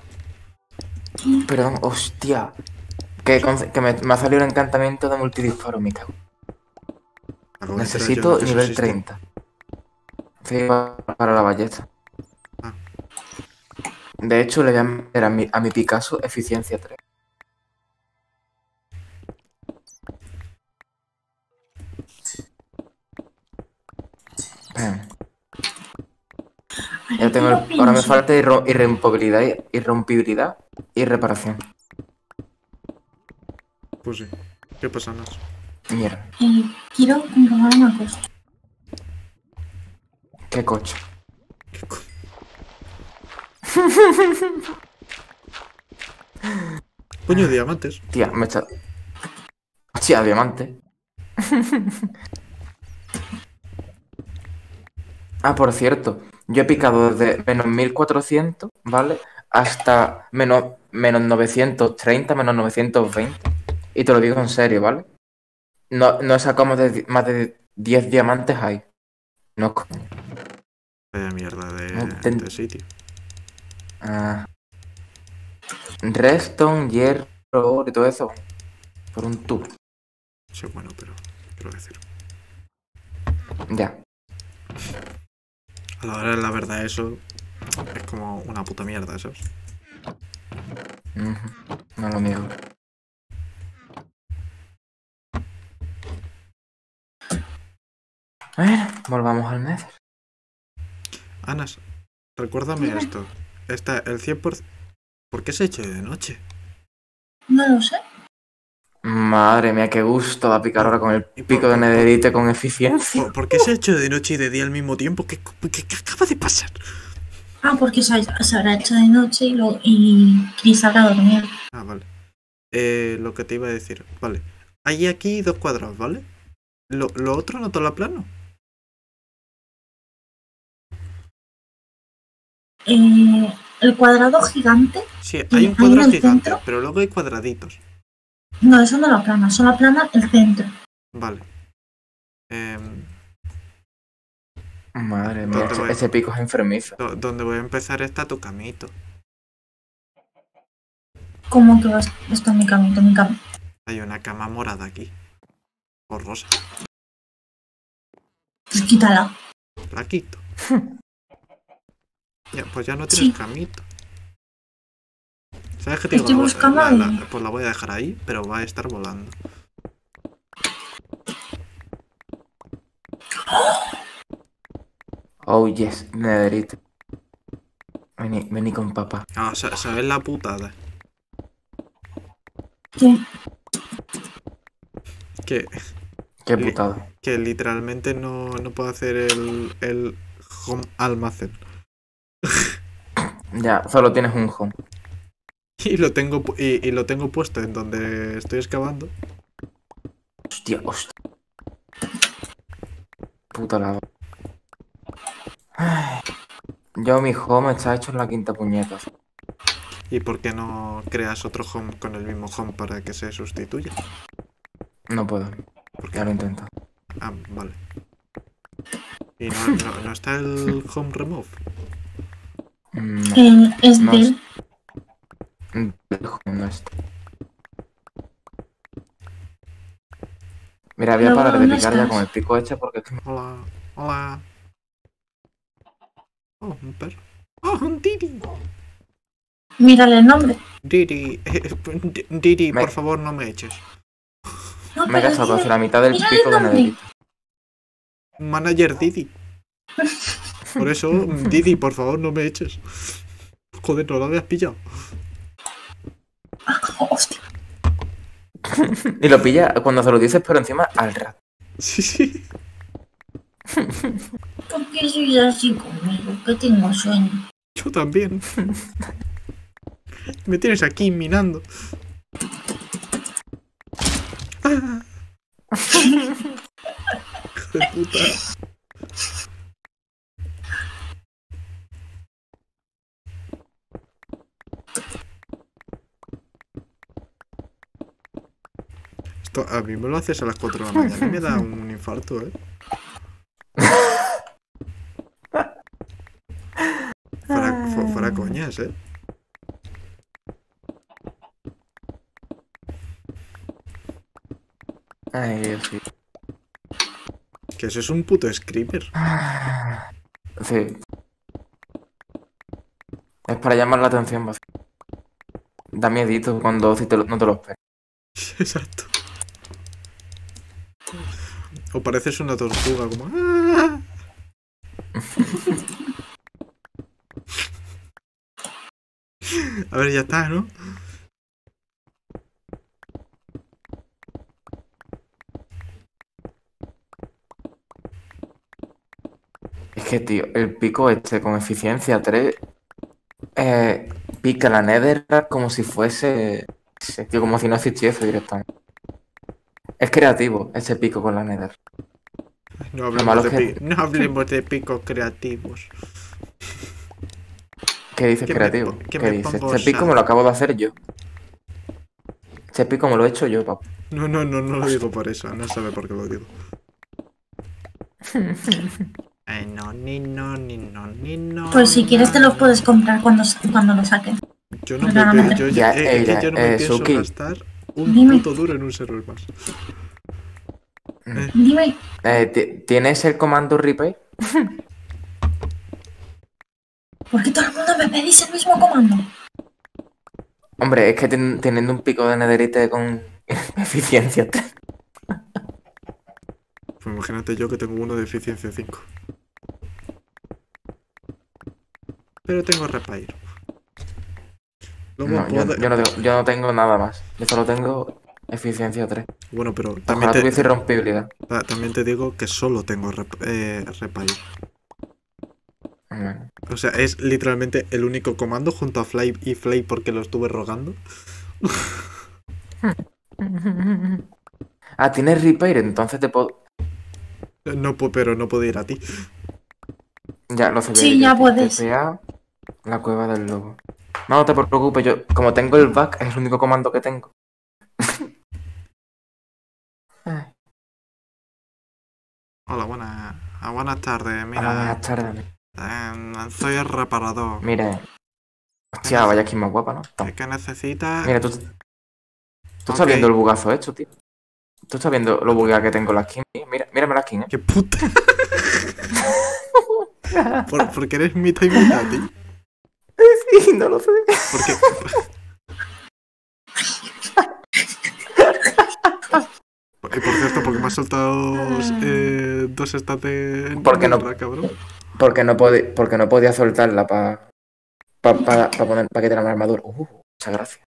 Perdón, hostia. Que, me, me ha salido el encantamiento de multidisparo, me cago. Necesito nivel existe. 30. Sí, pa- para la ballesta. Ah. De hecho, le voy a meter a mi, a mi Picasso eficiencia 3. Ven. Ya tengo el- ahora me falta irro- irrompibilidad, y- irrompibilidad y reparación. Pues sí. ¿Qué pasa, Nas? Mira, Eh, quiero comprobar una cosa. qué coche. ¿Qué co- Coño, diamantes. Tía, me está. Hostia, diamante. ah, por cierto, yo he picado desde menos 1400, ¿vale? Hasta menos, menos 930, menos 920. Y te lo digo en serio, ¿vale? No, no he sacado más de, más de 10 diamantes ahí. No, coño. Vaya mierda de, ten- de sitio. Ah. Redstone, hierro, oro y todo eso. Por un tubo. Sí, bueno, pero quiero decir. Ya. A la hora de la verdad, eso es como una puta mierda. Ujú, No lo niego. Bueno, volvamos al Nether. Anas, recuérdame Dime. esto. Está el 100%. ¿Por qué se ha hecho de noche? No lo sé. Madre mía, qué gusto da picar ahora con el por- pico de nederite con eficiencia. ¿Por, por qué se ha hecho de noche y de día al mismo tiempo? ¿Qué, qué- qué acaba de pasar? Ah, porque se, se habrá hecho de noche y, lo, y Chris habrá dormido. Ah, vale. Eh, lo que te iba a decir. Vale. Hay aquí dos cuadrados, ¿vale? Lo, lo otro no te lo plano. Eh, el cuadrado gigante, Sí, hay ¿Hay un cuadrado gigante, centro? pero luego hay cuadraditos. No, eso no lo aplana, solo aplana el centro. Vale. Em, Madre mía, ¿Dónde ese, voy? ese pico es enfermizo. do- donde voy a empezar está tu camito. ¿Cómo que vas? Esto es mi camino, mi cama. Hay una cama morada aquí. O rosa. Pues quítala. La quito. ya, pues ya no Sí. tienes camito. ¿Sabes qué? Estoy buscando la- la- y- pues la voy a dejar ahí, pero va a estar volando. Oh yes, nederite. Vení, vení con papá. Ah, sa- ¿sabes la putada? ¿Qué? Que, Qué putada. que literalmente no, no puedo hacer el, el home almacén. Ya, solo tienes un home. Y lo tengo pu- y, y lo tengo puesto en donde estoy excavando. Hostia, hostia. Puta lava. Ay. Yo mi home está hecho en la quinta puñeta. ¿Y por qué no creas otro home con el mismo home para que se sustituya? No puedo. Porque Ya lo intento. Ah, vale. ¿Y no, no- no está el home remove? No, Eh, es No, del. el home no está. Mira, voy a parar de ¿dónde picar ya con el pico este porque Hola, hola. Oh, un perro. Oh, un Didi. Mírale el nombre. Didi, eh, D- Didi, Me- por favor, no me eches. No, me he gastado casi dile- la mitad del pico de nederite. Manager Didi. Por eso, Didi, por favor, no me eches. Joder, no lo habías pillado. Hostia. Y lo pilla cuando se lo dices, pero encima al rato. Sí, sí. ¿Por qué soy así conmigo? Que tengo sueño. Yo también. Me tienes aquí minando. Ah. Hijo de puta. Esto a mí me lo haces a las 4 de la mañana y me da un infarto, ¿eh? Fuera, fu- fuera coñas, ¿eh? Ay, Dios mío. Que eso es un puto screamer. Sí. Es para llamar la atención. Da miedito cuando no te lo esperas. Exacto. O pareces una tortuga como... "Ah". A ver, ya está, ¿no? Es que, tío, el pico este con eficiencia 3 eh, pica la nether como si fuese. Tío, como si no existiese directamente. Es creativo ese pico con la nether. No malo hablemos, de, es que- pi- no hablemos de picos creativos. ¿Qué dices creativo? ¿Qué dices? Este pico me lo acabo de hacer yo. Este pico me lo he hecho yo, papá. No, no, no, no lo digo por eso. No sabe por qué lo digo. Ay, no, ni no, ni no, ni no. Pues si quieres te los puedes comprar cuando, cuando lo saquen. Yo no me yo, Ya, eh, es que ella, yo no me eh, pienso Suki. gastar un Dime. puto duro en un server más. Dime, Eh, ti- ¿Tienes el comando repair? ¿por qué todo el mundo me pedís el mismo comando? Hombre, es que ten- teniendo un pico de netherite con eficiencia 3. Pues imagínate yo que tengo uno de eficiencia 5. Pero tengo repair. No, yo, puedo- yo no tengo, yo no tengo nada más. Yo solo tengo eficiencia 3. Bueno, pero también Ojalá te, tuviese rompibilidad. ta- también te digo que solo tengo rep- eh. O sea, es literalmente el único comando junto a Fly y Flay porque lo estuve rogando. Ah, tienes repair, entonces te puedo. No, pero no puedo ir a ti. Ya lo sabía. Sí, ya puedes. TPA, la cueva del lobo. No, no te preocupes, yo, como tengo el back, es el único comando que tengo. Ay, Hola, buenas, ah, buenas tardes. hola, Mira, buenas tardes. eh, soy el reparador. Mire. Hostia, vaya aquí más guapa, ¿no? Toma. ¿Qué necesitas? Mira, tú. Tú estás viendo el bugazo hecho, tío. Tú estás viendo lo bugada que tengo la skin. Mira, mírame la skin, eh. ¡Qué puta! Por, porque eres mitad y mitad, tío. Sí, no lo sé. Porque. Y por cierto, porque me has soltado eh, dos stats de. ¿Por qué no? cabrón? Porque no, podía, porque no podía soltarla para pa, pa, pa poner para quitar la armadura. Uh, muchas gracias.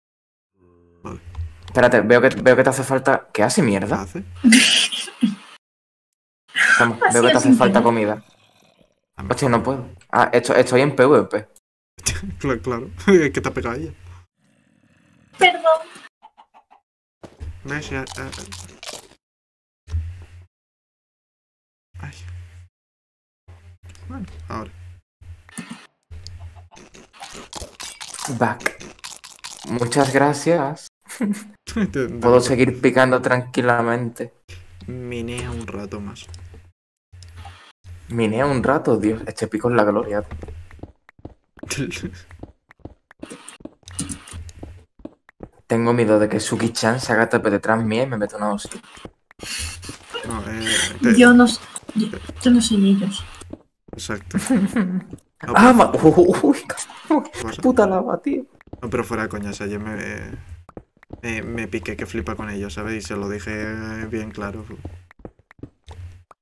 Vale. Espérate, veo que, veo que te hace falta. ¿Qué hace ¿Qué mierda? hace? Veo que te hace falta comida. Hostia, no puedo. Ah, esto- estoy en PvP. Claro, claro. Es que te ha pegado ella. Perdón. Ya, eh, eh. Ay. Bueno, ahora. Back. Muchas gracias. Puedo seguir picando tranquilamente. Minea un rato más. Minea un rato, Dios. Este pico es la gloria. Tengo miedo de que Suki-chan se haga TP detrás mía y me meta una hostia. No, eh, te- Yo no, yo, yo no soy ellos. Exacto. No, ¡Ah! ma- Uy, puta lava, tío. No, pero fuera de coñas, ayer me, me, me piqué que flipa con ellos, ¿sabes? Y se lo dije bien claro.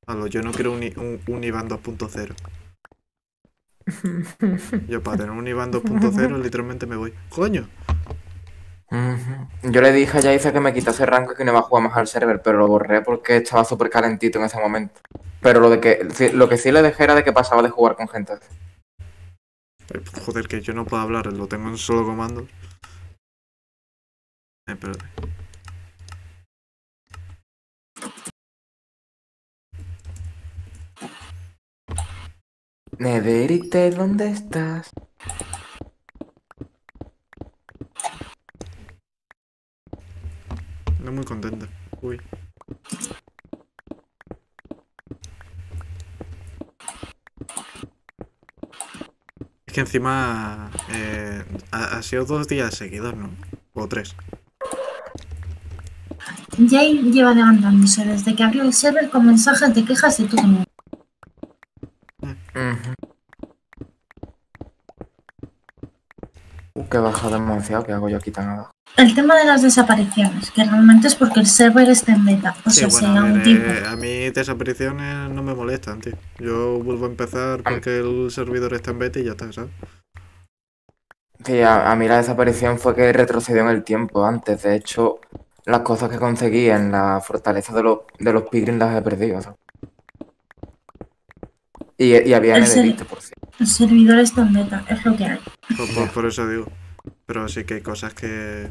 Algo, yo no quiero un, un, un IBAN 2.0. Yo para tener un IBAN 2.0 literalmente me voy. ¡Coño! Yo le dije a Yaiza que me quitase rango y que no iba a jugar más al server, pero lo borré porque estaba súper calentito en ese momento. Pero lo de que sí- lo que sí le dejé era de que pasaba de jugar con gente. Eh, Joder, que yo no puedo hablar, lo tengo en solo comando. Eh, espérate. Nederite, ¿dónde estás? No muy contenta. Uy. Es que encima eh, ha, ha sido dos días seguidos, ¿no? O tres. Jay lleva levantándose desde que abrió el server con mensajes de quejas de todo el mundo. Uh, que baja demasiado, ¿qué hago yo aquí tan abajo? El tema de las desapariciones, que realmente es porque el server está en beta. O Sí, sea, bueno, sea a, un tipo. eh, a mí desapariciones no me molestan, tío. Yo vuelvo a empezar porque el servidor está en beta y ya está, ¿sabes? Sí, a, a mí la desaparición fue que retrocedió en el tiempo antes. De hecho, las cosas que conseguí en la fortaleza de los, de los Pigrins las he perdido, ¿sabes? Y, y había ¿En serio? nederite, por cierto. El servidor está en beta, es lo que hay. Por, por- por eso digo. Pero sí que hay cosas que.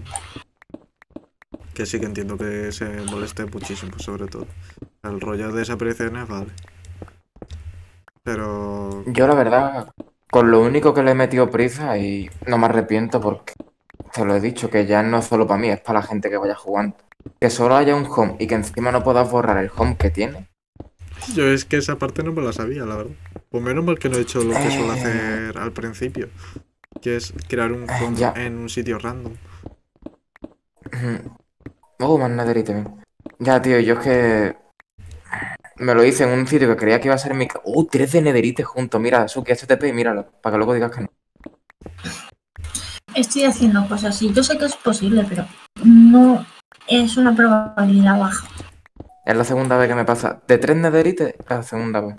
que sí que entiendo que se moleste muchísimo, sobre todo. El rollo de desapariciones, vale. Pero. Yo, la verdad, con lo único que le he metido prisa y no me arrepiento porque te lo he dicho, que ya no es solo para mí, es para la gente que vaya jugando. Que solo haya un home y que encima no puedas borrar el home que tiene. Yo es que esa parte no me la sabía, la verdad. Pues menos mal que no he hecho lo que suelo Eh. hacer al principio. Que es crear un Eh, home ya. en un sitio random. Oh, más nederite, ven. Ya, tío, yo es que me lo hice en un sitio que creía que iba a ser mi... Oh, tres de nederite juntos. Mira, Suki, STP y míralo, para que luego digas que no. Estoy haciendo cosas y yo sé que es posible, pero no es una probabilidad baja. Es la segunda vez que me pasa. De tres nederites, la segunda vez.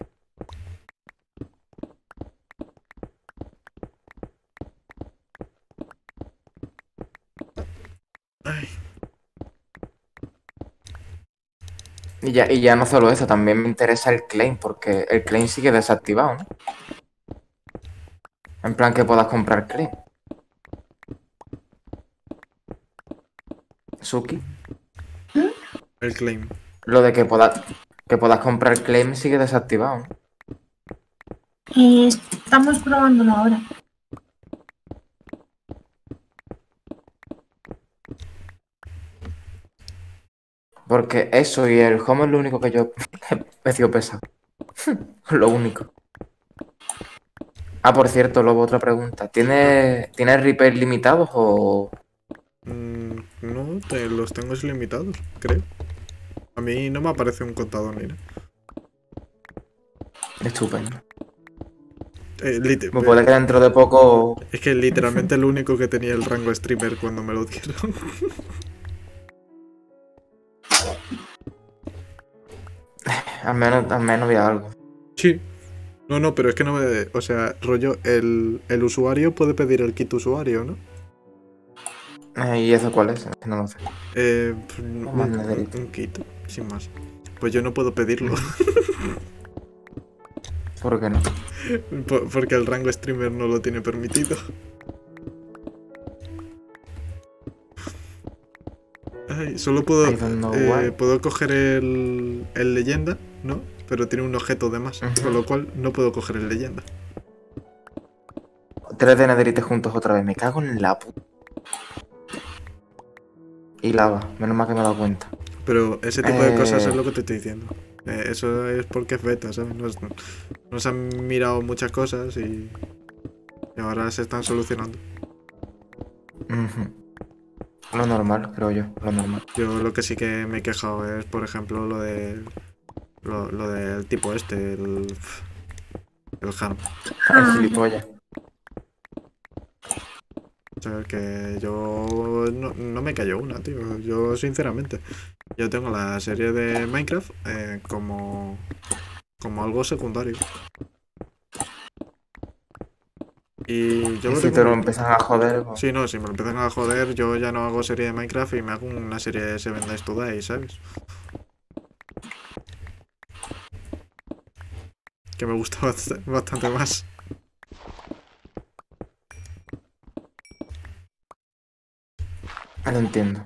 Y ya, y ya no solo eso, también me interesa el claim, porque el claim sigue desactivado, ¿no? En plan que puedas comprar claim. Suki, el claim. Lo de que puedas que puedas comprar claim sigue desactivado. Eh, estamos probándolo ahora. Porque eso y el home es lo único que yo he sido pesado. lo único. Ah, por cierto, luego otra pregunta. ¿Tiene, ¿tiene repair limitados o...? Mm, no, te- los tengo limitados, creo. A mí no me aparece un contador ni nada. Estupendo. Eh, lit- Me puede que dentro de poco... Es que literalmente el único que tenía el rango streamer cuando me lo dieron. Al menos, al menos había algo. sí. No, no, pero es que no me... O sea, rollo, el, el usuario puede pedir el kit usuario, ¿no? Eh, ¿Y eso cuál es? No lo sé. Eh, un, un- nederito. un kit, sin más. Pues yo no puedo pedirlo, ¿Por qué no? po- porque el rango streamer no lo tiene permitido. Ay, solo puedo... Eh, puedo coger el, el leyenda, ¿no? Pero tiene un objeto de más, con lo cual no puedo coger el leyenda. Tres de nederites juntos otra vez. Me cago en la puta. Y lava. Menos mal que me he dado cuenta. Pero ese tipo de cosas Eh. es lo que te estoy diciendo. Eh, eso es porque es beta, ¿sabes? No, se han mirado muchas cosas y, y ahora se están solucionando. Lo normal, creo yo. Lo normal. Yo lo que sí que me he quejado es, por ejemplo, lo de lo, lo del tipo este, el el ham. El gilipollas. O sea, que yo no, no me cayó una, tío. Yo, sinceramente, yo tengo la serie de Minecraft eh, como, como algo secundario. Y yo Y si te lo empiezan a joder, pues, Sí, no, si me lo empiezan a joder, yo ya no hago serie de Minecraft y me hago una serie de Seven Days to Die, ¿sabes? Que me gusta bast- bastante más. No lo entiendo.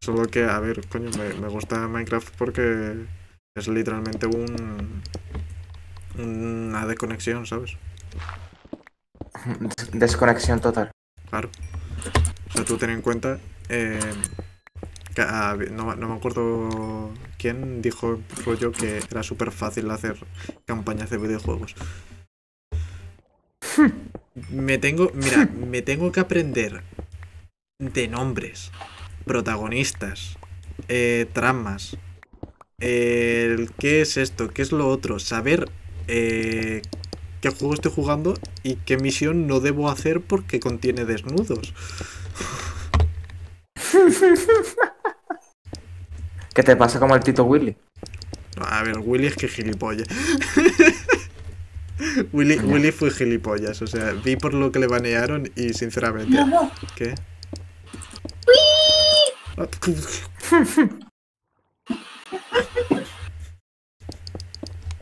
Solo que, a ver, coño, me, me gusta Minecraft porque es literalmente un. una desconexión, ¿sabes? Des- Desconexión total. Claro. O sea, tú ten en cuenta. eh, que, ah, no, no me acuerdo quién dijo rollo que era súper fácil hacer campañas de videojuegos. Me tengo. Mira, me tengo que aprender de nombres, protagonistas, eh, tramas, el qué es esto, qué es lo otro, saber eh, qué juego estoy jugando y qué misión no debo hacer porque contiene desnudos. ¿Qué te pasa como el Tito Willy? A ver, Willy es que gilipollas. Willy, Willy fue gilipollas, o sea, vi por lo que le banearon y sinceramente... ¿Qué?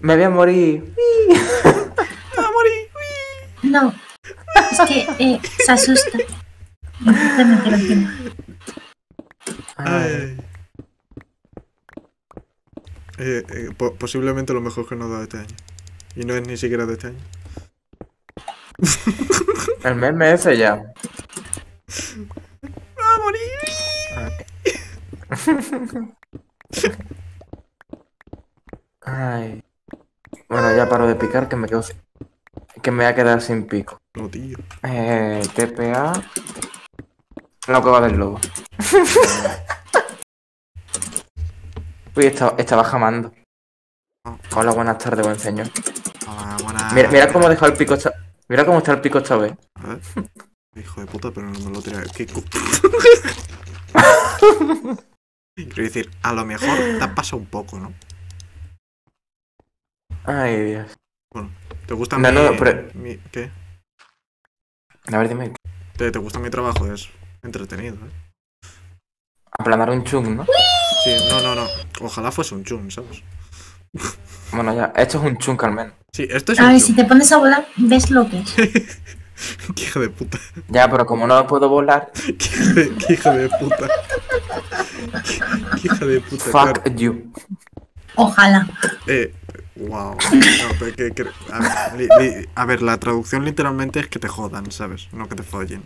Me voy a morir. ¡Ah, morí! no. Es que eh, se asusta. Me. Ay. Eh, eh, po- posiblemente lo mejor que nos ha dado este año. Y no es ni siquiera de este año. el meme ese ya. Ay. Bueno, ya paro de picar que me quedo sin- que me voy a quedar sin pico. No, tío. Eh, TPA. Lo que va del lobo. Uy, estaba, estaba jamando. Hola, buenas tardes, buen señor. Mira, mira cómo dejó el pico esta... Mira cómo está el pico esta vez. A ver. Hijo de puta, pero no me lo tiré. ¿Qué Quiero decir, a lo mejor te ha pasado un poco, ¿no? Ay, Dios. ¿Te gusta No, mi, no, pero- mi- ¿Qué? A ver, dime. ¿Te, te gusta mi trabajo? Es entretenido, ¿eh? Aplanar un chung, ¿no? Sí, no, no, no. Ojalá fuese un chum, ¿sabes? Bueno, ya. Esto es un chunk al menos. Sí, esto es A un ver, si te pones a volar, ves lo que es. Qué hijo de puta. Ya, pero como no puedo volar, Qué hijo de, qué hijo de puta. Hijo de puta. claro. fuck you. Ojalá. Eh, wow. No, pero que- que- a, ver, li- li- a ver, la traducción literalmente es que te jodan, ¿sabes? No que te follen.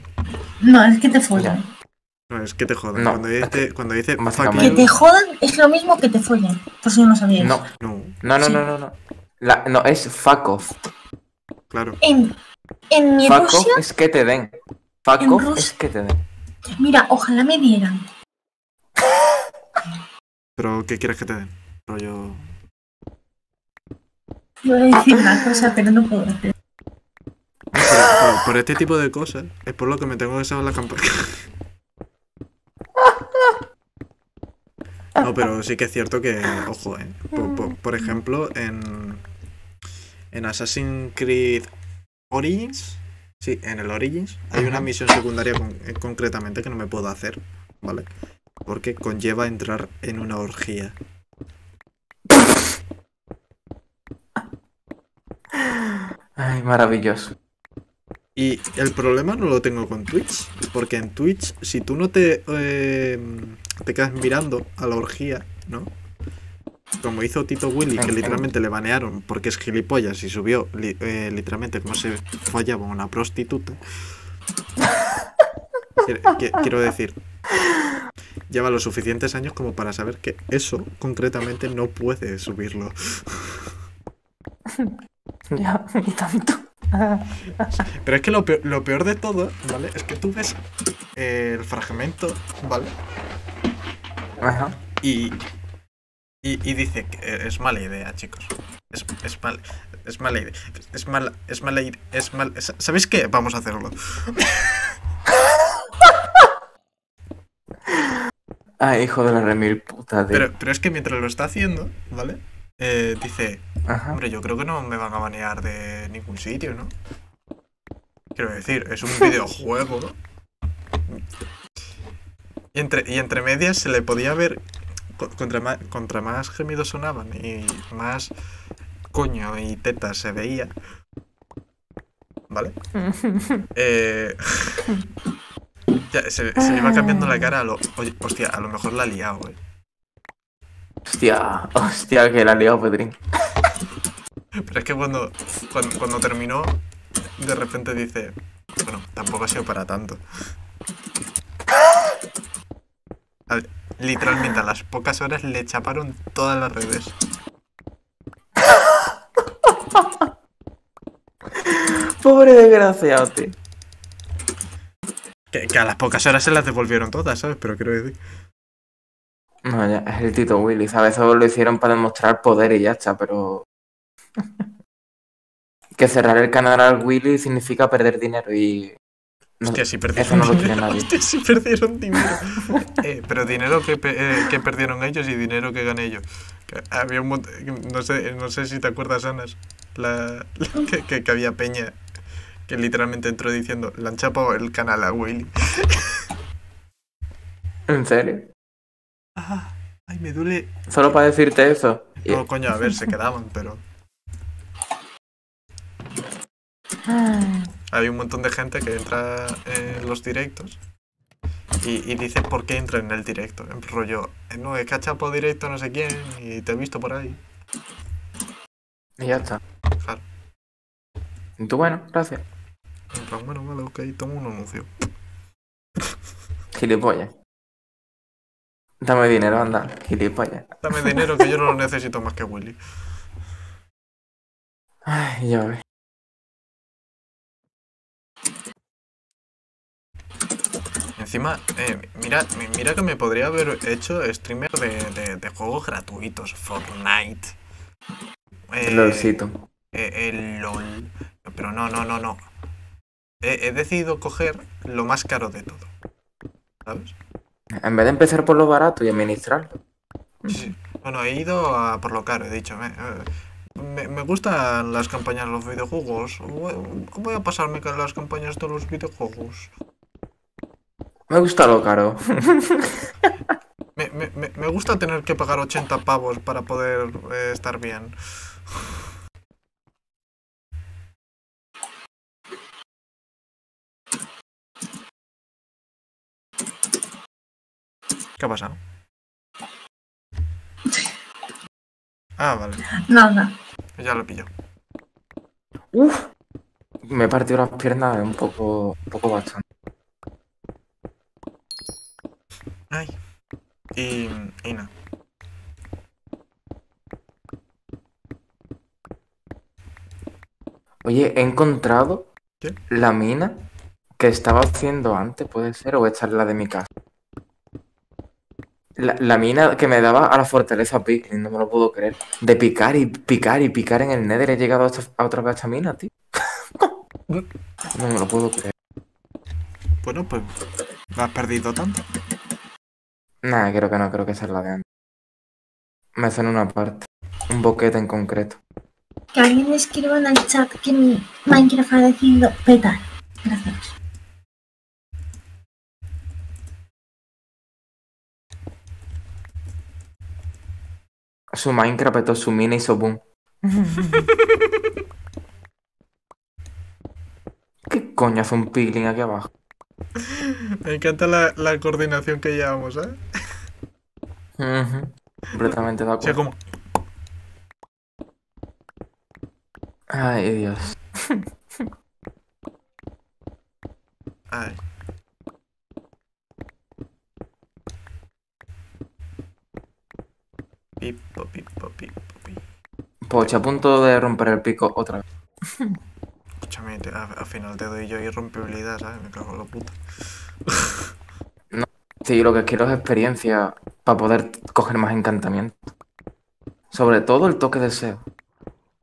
No, es que te follan. No, es que te jodan. No, cuando dice, cuando dice Que you, te jodan es lo mismo que te follen. Por si no lo sabías. No, no, no, no, Sí. no, no. No, La- no es fuck off. claro. En, en Fuck Rusia, off es que te den. Fuck off Rusia- es que te den. mira, ojalá me dieran. Pero, ¿qué quieres que te den? Rollo. Iba a decir una cosa, pero no puedo decir. Por, por- por este tipo de cosas es por lo que me tengo que saber la campaña. No, pero sí que es cierto que, ojo, eh. Por, por- por ejemplo, en, en Assassin's Creed Origins, sí, en el Origins, hay una misión secundaria con- eh, concretamente que no me puedo hacer, ¿vale? Porque conlleva entrar en una orgía. Ay, maravilloso. Y el problema no lo tengo con Twitch, porque en Twitch, si tú no te, eh, te quedas mirando a la orgía, ¿no? Como hizo Tito Willy, que En- en- literalmente le banearon porque es gilipollas y subió li- eh, literalmente cómo se follaba una prostituta. Quiero- qui- Quiero decir, lleva los suficientes años como para saber que eso concretamente no puede subirlo. Ya, y tanto. Pero es que lo peor, lo peor de todo, ¿vale? Es que tú ves el fragmento, ¿vale? Ajá. Y, y, y dice que es mala idea, chicos. Es, es, mal, es mala idea. Es mala, es mala idea. Es mal, ¿Sabéis qué? Vamos a hacerlo. Ay, hijo de la remil puta, tío. Pero, pero es que mientras lo está haciendo, ¿vale? Eh, dice, Ajá. hombre, yo creo que no me van a banear de ningún sitio, ¿no? Quiero decir, es un videojuego, ¿no? Y entre, y entre medias se le podía ver, co- contra más, contra más gemidos sonaban y más coño y tetas se veía, ¿vale? Eh, ya, se, se le iba cambiando la cara a lo... Oye, hostia, a lo mejor la ha liado, eh. Hostia, hostia, que la ha liado Pedrín. Pero es que cuando, cuando, cuando terminó, de repente dice, bueno, tampoco ha sido para tanto. A- Literalmente a las pocas horas le chaparon todas las redes. Pobre desgraciado, tío. Que, que a las pocas horas se las devolvieron todas, ¿sabes? Pero quiero decir. No, ya, es el Tito Willy, ¿sabes? Eso lo hicieron para demostrar poder y ya está, pero... que cerrar el canal al Willy significa perder dinero y... no- Hostia, si eso perdieron no lo dinero. nadie. Hostia, si perdieron dinero. Eh, pero dinero que, eh, que perdieron ellos y dinero que gané yo. Que había un montón. No sé, no sé si te acuerdas, Anas. La, la- que- que había Peña que literalmente entró diciendo: Le han chapado el canal a Willy. ¿En serio? Ah, ay, me duele. Solo para decirte eso. No, coño, a ver, se quedaban, pero. Hay un montón de gente que entra en los directos y, y dice por qué entra en el directo. En rollo, eh, no, es que ha chapado directo no sé quién y te he visto por ahí. Y ya está. Claro. Tú, bueno, gracias. En plan, bueno, vale, ok, tomo un anuncio. Gilipollas. Dame dinero, anda, gilipollas. Dame dinero que yo no lo necesito más que Willy. Ay, ya ves. Encima, eh, mira, mi- mira que me podría haber hecho streamer de, de- de juegos gratuitos. Fortnite. Eh, El lolcito. eh, el LOL. Pero no, no, no, no. He, he decidido coger lo más caro de todo. ¿Sabes? En vez de empezar por lo barato y administrarlo. Sí. Bueno, he ido a por lo caro, he dicho. Me, me, me gustan las campañas de los videojuegos. Voy, voy a pasarme con las campañas de los videojuegos. Me gusta lo caro. Me- me gusta tener que pagar 80 pavos para poder eh, estar bien. ¿Qué ha pasado? Ah, vale. Nada. Ya lo pillo. Uf. Me he partido las piernas un poco, un poco bastante. Ay. Y, y nada. Oye, he encontrado ¿Qué? la mina que estaba haciendo antes, puede ser, o esta es la de mi casa. La, la mina que me daba a la fortaleza Pickling, no me lo puedo creer. De picar y picar y picar en el Nether he llegado a, esta- a otra vez a esta mina, tío. No me lo puedo creer. Bueno, pues. ¿No has perdido tanto? Nah, creo que no, creo que esa es la de antes. Me suena una parte. Un boquete en concreto. Que alguien escriba en el chat que mi Minecraft ha decidido petar. Gracias. Su Minecraft petó su mina y su boom. ¿Qué coño hace un piglin aquí abajo? Me encanta la, la coordinación que llevamos, ¿eh? Completamente de O sea, acuerdo. como. Ay, Dios. Ay. Pipo, pipo, pipo, pipo. Pocha, a punto de romper el pico otra vez. Escúchame, te- a- al final te doy yo irrompibilidad, ¿sabes? Me cago en la puta. Sí, lo que quiero es experiencia para poder coger más encantamiento. Sobre todo el toque de deseo.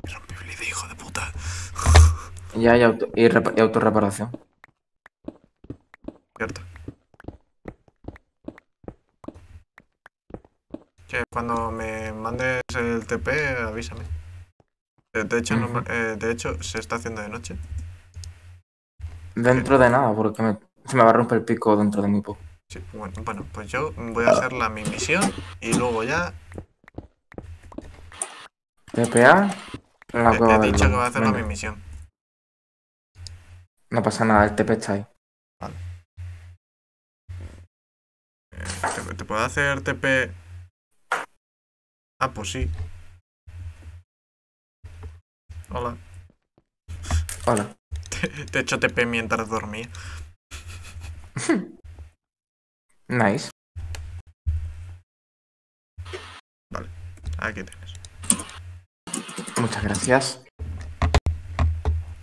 Irrompibilidad, hijo de puta. Ya, y, auto, y, y autorreparación. Cierto. Que cuando me mandes el TP, avísame. De, de hecho, eh, de hecho, se está haciendo de noche. Dentro de nada, porque me- se me va a romper el pico dentro de muy poco. Sí, bueno, bueno, pues yo voy a hacer la mi misión y luego ya TPA, la he, dicho que voy a hacer la mi misión. No pasa nada, el TP está ahí. Eh, ¿Te, te puedo hacer TP? Ah, pues sí. Hola. Hola. Te he hecho TP mientras dormía. Nice. Aquí tienes. Muchas gracias.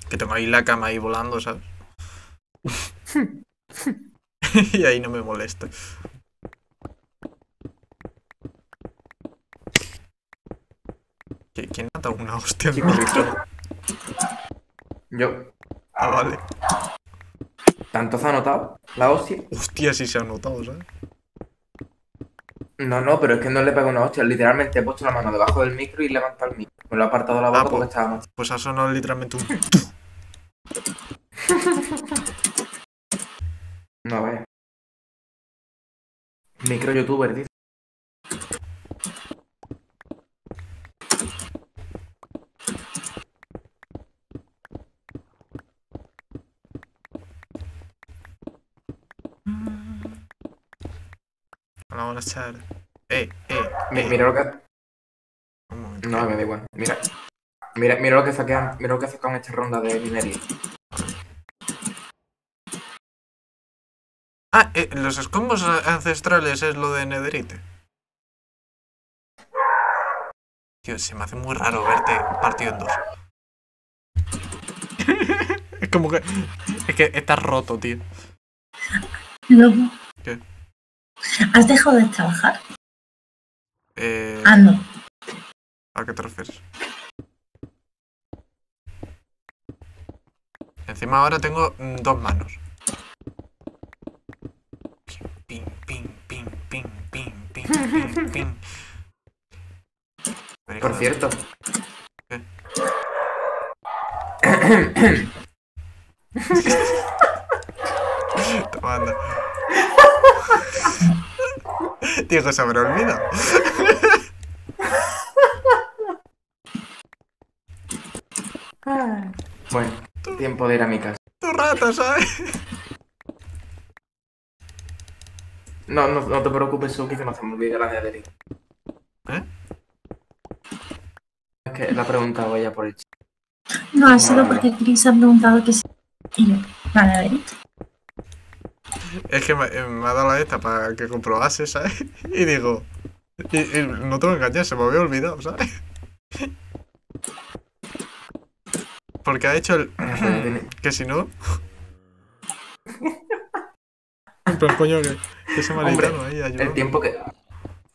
Que tengo ahí la cama ahí volando, ¿sabes? y ahí no me molesta. ¿Quién ha dado una hostia? Listo. Yo. Ah, vale. ¿Tanto se ha notado la hostia? Hostia, sí se ha notado, ¿sabes? No, no, pero es que no le pego una hostia. Literalmente he puesto la mano debajo del micro y he levantado el micro. Me lo he apartado la boca Ah, porque pues- estaba. Pues ha sonado literalmente un... No, vaya. Micro youtuber, dice. Eh, eh, Mi- eh. Mira lo que. No, me da igual. Mira. Mira, mira lo que saquean, mira lo que sacan esta ronda de minería. Ah, eh, los escombros ancestrales es lo de Nederite. Tío, se me hace muy raro verte partido en dos. es como que. Es que estás roto, tío. Lobo. ¿Has dejado de trabajar? Eh, Ah, no. ¿A qué te refieres? Encima ahora tengo mm, dos manos. Ping, ping, ping, ping, ping, ping, ping, ping. Pero, Por cierto. ¿Qué? que se habrá olvidado. Bueno, tiempo de ir a mi casa. Tu rata, ¿sabes? No, no, no te preocupes, Suki, que no se me olvide la nederita. ¿Eh? Es que la pregunta ella por el ch- No, ha sido porque Chris ha preguntado que sí. Y yo. Es que me, eh, me ha dado la esta para que comprobase, ¿sabes? Y digo. Y, y no te voy a engañar, se me había olvidado, ¿sabes? Porque ha hecho el. Que si no. Plan, coño, que, que ese ahí ayudó. El tiempo que.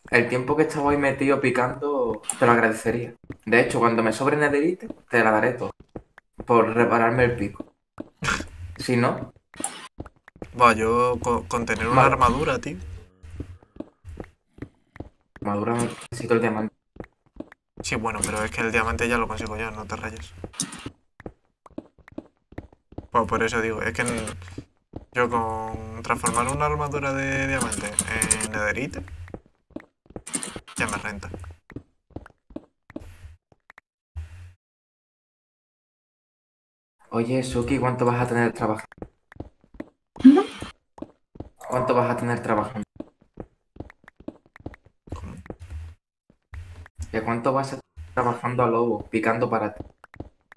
El tiempo que estaba ahí metido picando, te lo agradecería. De hecho, cuando me sobre nederite, te la daré todo. Por repararme el pico. Si no, Va, yo con, con tener una armadura, tío. madura necesito el diamante. Sí, bueno, pero es que el diamante ya lo consigo yo, no te rayes. Pues por eso digo, es que en- yo con transformar una armadura de diamante en nederite ya me renta. Oye, Suki, ¿cuánto vas a tener trabajando? ¿Cuánto vas a tener trabajando? ¿Cómo? ¿De cuánto vas a estar trabajando a lobo, picando para ti?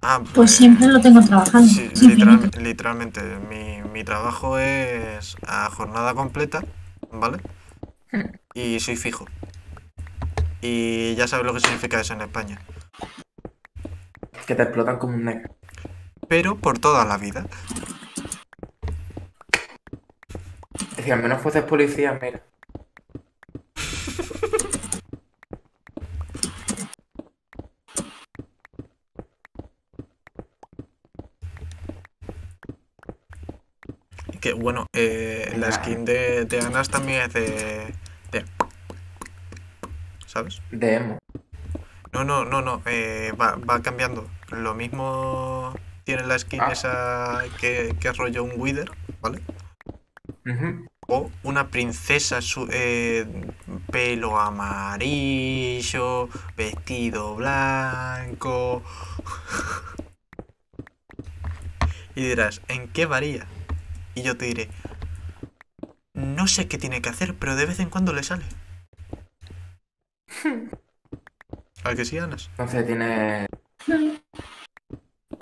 Ah, Pues siempre lo tengo trabajando. Sí, literal- literalmente. Mi, mi trabajo es a jornada completa, ¿vale? Y soy fijo. Y ya sabes lo que significa eso en España. Que te explotan como un negro. Pero por toda la vida. Si al menos fueses policía, mira. Que bueno, eh, la skin de, de Anas también es de, de- ¿Sabes? De emo. No, no, no, no. eh, va, va cambiando. Lo mismo tiene la skin Ah. esa que, que es rollo un Wither, ¿vale? O una princesa, su, eh, pelo amarillo, vestido blanco. y dirás, ¿en qué varía? Y yo te diré, no sé qué tiene que hacer, pero de vez en cuando le sale. ¿A que sí, Anas? Entonces tiene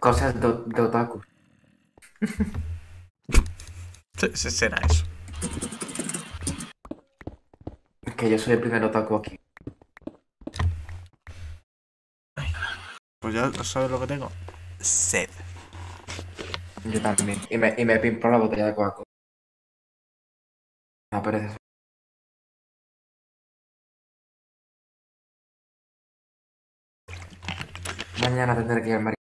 cosas de, de otaku. Se- se- Será eso. Es que yo soy el primer otaku aquí. Pues ya sabes lo que tengo. Sed. Yo también. Y me, y me pimpo la botella de Coca-Cola. Me apetece. Mañana tendré que ir al mercado.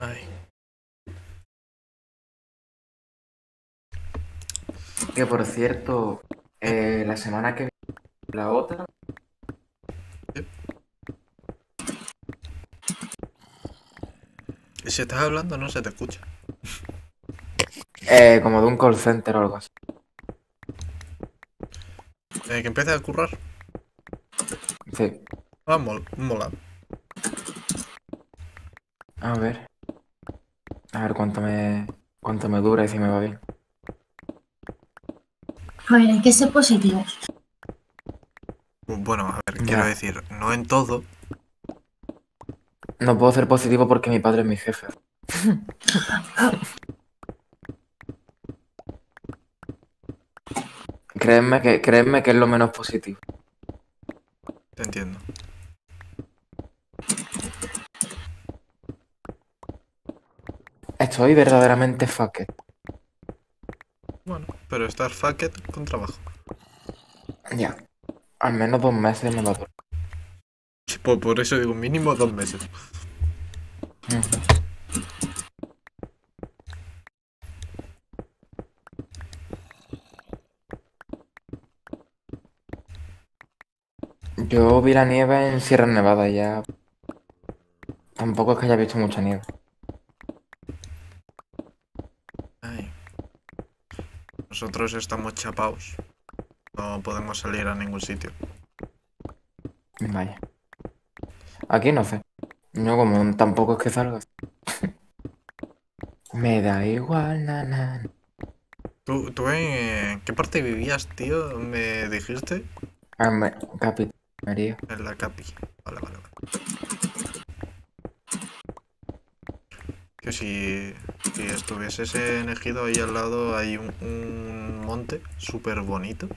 Ay. Que por cierto, eh, la semana que viene, la otra. Si estás hablando no se te escucha. eh, como de un call center o algo así. Eh, que empiece a currar. Sí. Ah, mol- mola. A ver. A ver cuánto me. cuánto me dura y si me va bien. A ver, hay que ser positivos. Bueno, a ver, Ya. quiero decir, no en todo. No puedo ser positivo porque mi padre es mi jefe. créeme que, créeme que es lo menos positivo. Te entiendo. Estoy verdaderamente fucked. Pero estás fucked con trabajo. Ya. Al menos dos meses me va a durar. Por, por eso digo, mínimo dos meses. Yo vi la nieve en Sierra Nevada ya. Tampoco es que haya visto mucha nieve. Ay. Nosotros estamos chapados. No podemos salir a ningún sitio. Vaya. Aquí no sé. Yo como tampoco es que salga. Me da igual, nana. ¿Tú, tú en qué parte vivías, tío? ¿Me dijiste? Arme, capi, María. En la Capi. Vale, vale, vale. Que si, si estuvieses en Ejido ahí al lado hay un, un monte súper bonito.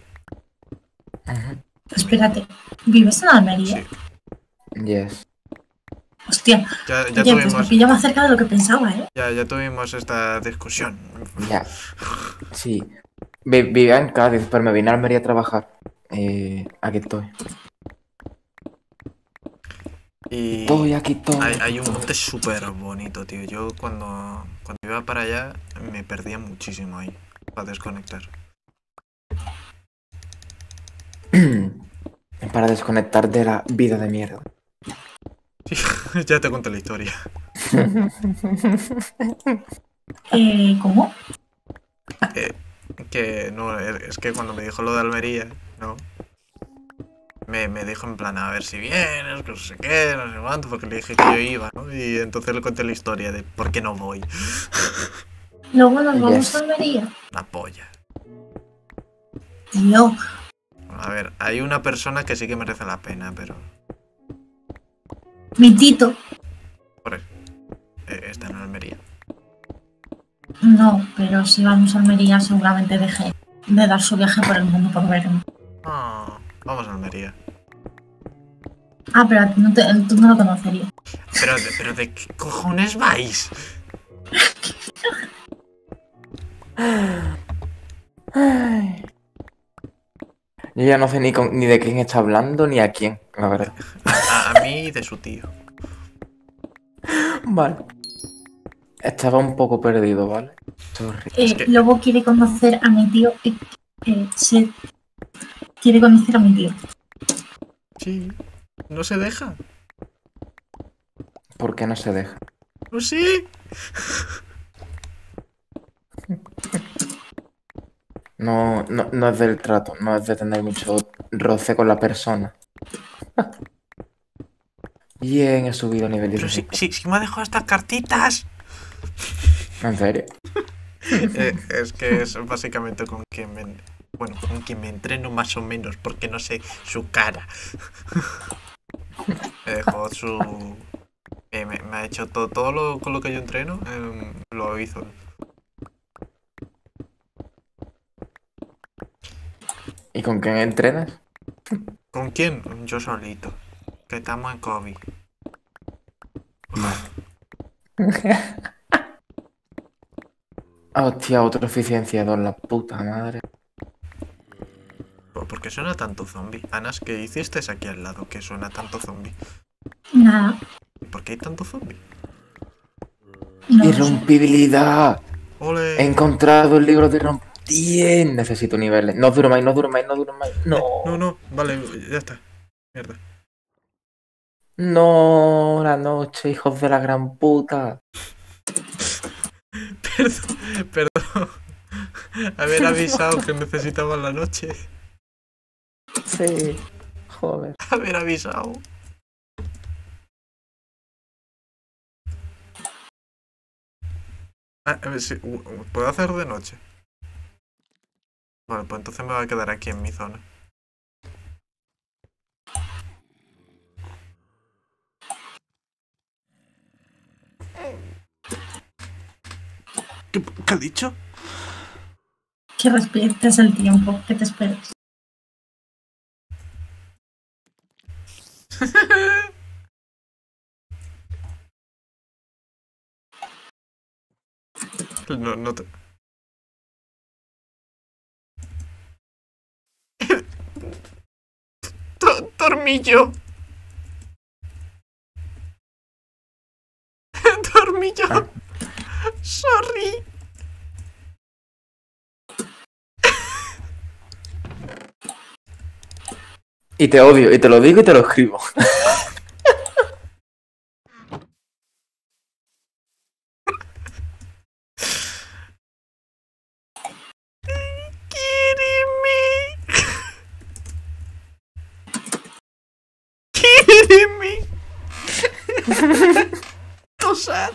Espérate, ¿vives en Almería? Sí. Yes. Hostia, Ya, ya oye, pues me tuvimos, más cerca de lo que pensaba, ¿eh? ya, ya tuvimos esta discusión. Ya. Sí. Vi- vivía en Cádiz, pero me vine a Almería a trabajar. Y aquí estoy. Y Estoy aquí, estoy. hay, hay un monte súper bonito, tío. Yo cuando, cuando iba para allá me perdía muchísimo ahí. Para desconectar. Para desconectar de la vida de mierda. ya te conté la historia. Eh, ¿Cómo? Que no, es que cuando me dijo lo de Almería, ¿no? Me, me dijo en plan, a ver si vienes, que no sé qué, no sé cuánto, porque le dije que yo iba, ¿no? Y entonces le conté la historia de por qué no voy. Luego nos vamos Yes. a Almería. La polla. Tío, A ver, hay una persona que sí que merece la pena, pero mi tito. por eso, eh, está en Almería. No, pero si vamos a Almería seguramente deje de dar su viaje por el mundo por verme. Ah, vamos a Almería. Ah, pero no te- tú no lo conocerías. Pero, de- pero ¿de qué cojones vais? Yo ya no sé ni, con- ni de quién está hablando ni a quién, la verdad. A, a mí y de su tío. Vale. Estaba un poco perdido, ¿vale? Eh, que- Lobo quiere conocer a mi tío. eh, eh, quiere conocer a mi tío. Sí. No se deja. ¿Por qué no se deja? Pues sí. No, no, no es del trato, no es de tener mucho roce con la persona. Bien, he subido a nivel Pero sí, 16. sí, sí me ha dejado estas cartitas. En serio. Eh, es que es básicamente con quien me... Bueno, con quien me entreno más o menos, porque no sé su cara. Me dejó su... eh, me, me ha hecho todo, todo lo con lo que yo entreno, em, lo hizo. ¿Y con quién entrenas? ¿Con quién? Yo solito. Que estamos en COVID. Hostia, otro eficienciador, la puta madre. ¿Por por qué suena tanto zombie? Anas, ¿qué hiciste aquí al lado que suena tanto zombie? Nada. ¿Por qué hay tanto zombie? No. Irrompibilidad. He ¡Ole! encontrado el libro de romp... Bien, necesito niveles. No durmáis, no durmáis, no durmáis. No. No, no, vale, ya está. Mierda. No, la noche, hijos de la gran puta. Perdón, perdón. Haber avisado que necesitaba la noche. Sí. Joder. Haber avisado. Ah, a ver si puedo hacer de noche. Bueno, pues entonces me voy a quedar aquí en mi zona. ¿Qué, qué ha dicho? Que respetes el tiempo, que te esperes. No, no te... To- Tormillo. Tormillo. Ah. Sorry. Y te odio, y te lo digo y te lo escribo. Kidding me. Kidding me. So sad.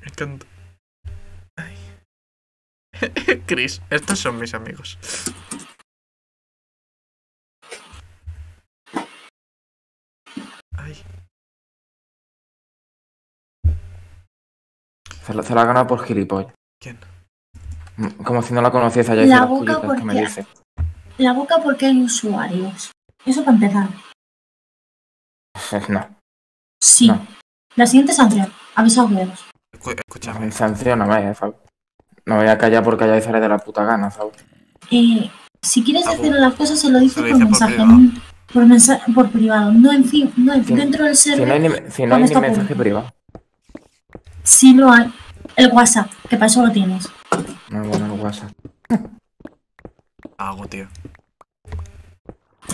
Me encanta. Ay. Estos son mis amigos. Ay. Se la, se la ha ganado por gilipollas. ¿Quién? Mm, Como si no la conociese ya La boca que me porque- dice. La boca porque hay usuarios. Eso para empezar. No, Sí. No. La siguiente sanción. Avisa huevos. Escu- Escúchame. sancioname, eh, ¿sabes? No voy a callar por callar y sale de la puta gana, ¿sabes? Eh, si quieres Ah, bueno. las cosas, se lo dices por dice por mensaje. privado. Por, mensaje por privado. No en fin, no en- Sí. dentro del Si no server. hay ni, si no hay ni mensaje privado. Sí lo hay. El WhatsApp, que para eso lo tienes. No, bueno, el WhatsApp. Hago, tío.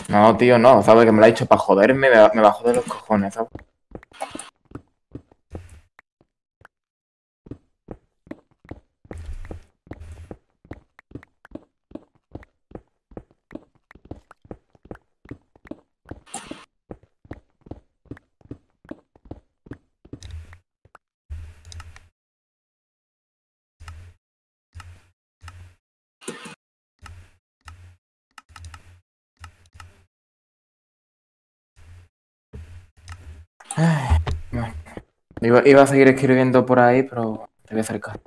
No, tío, no, ¿sabes? Que me lo ha dicho para joderme, me va, me va a joder los cojones, ¿sabes? Ay, bueno. Iba, iba a seguir escribiendo por ahí, pero te voy a acercar.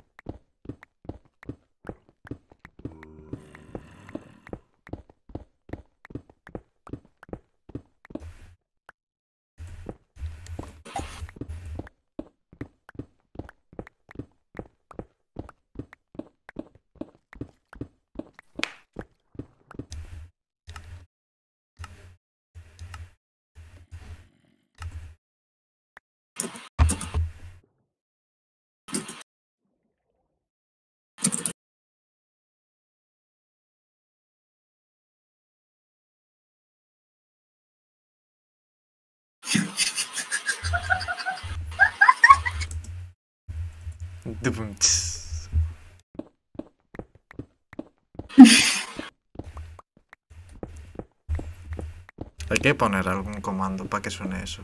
Hay que poner algún comando para que suene eso.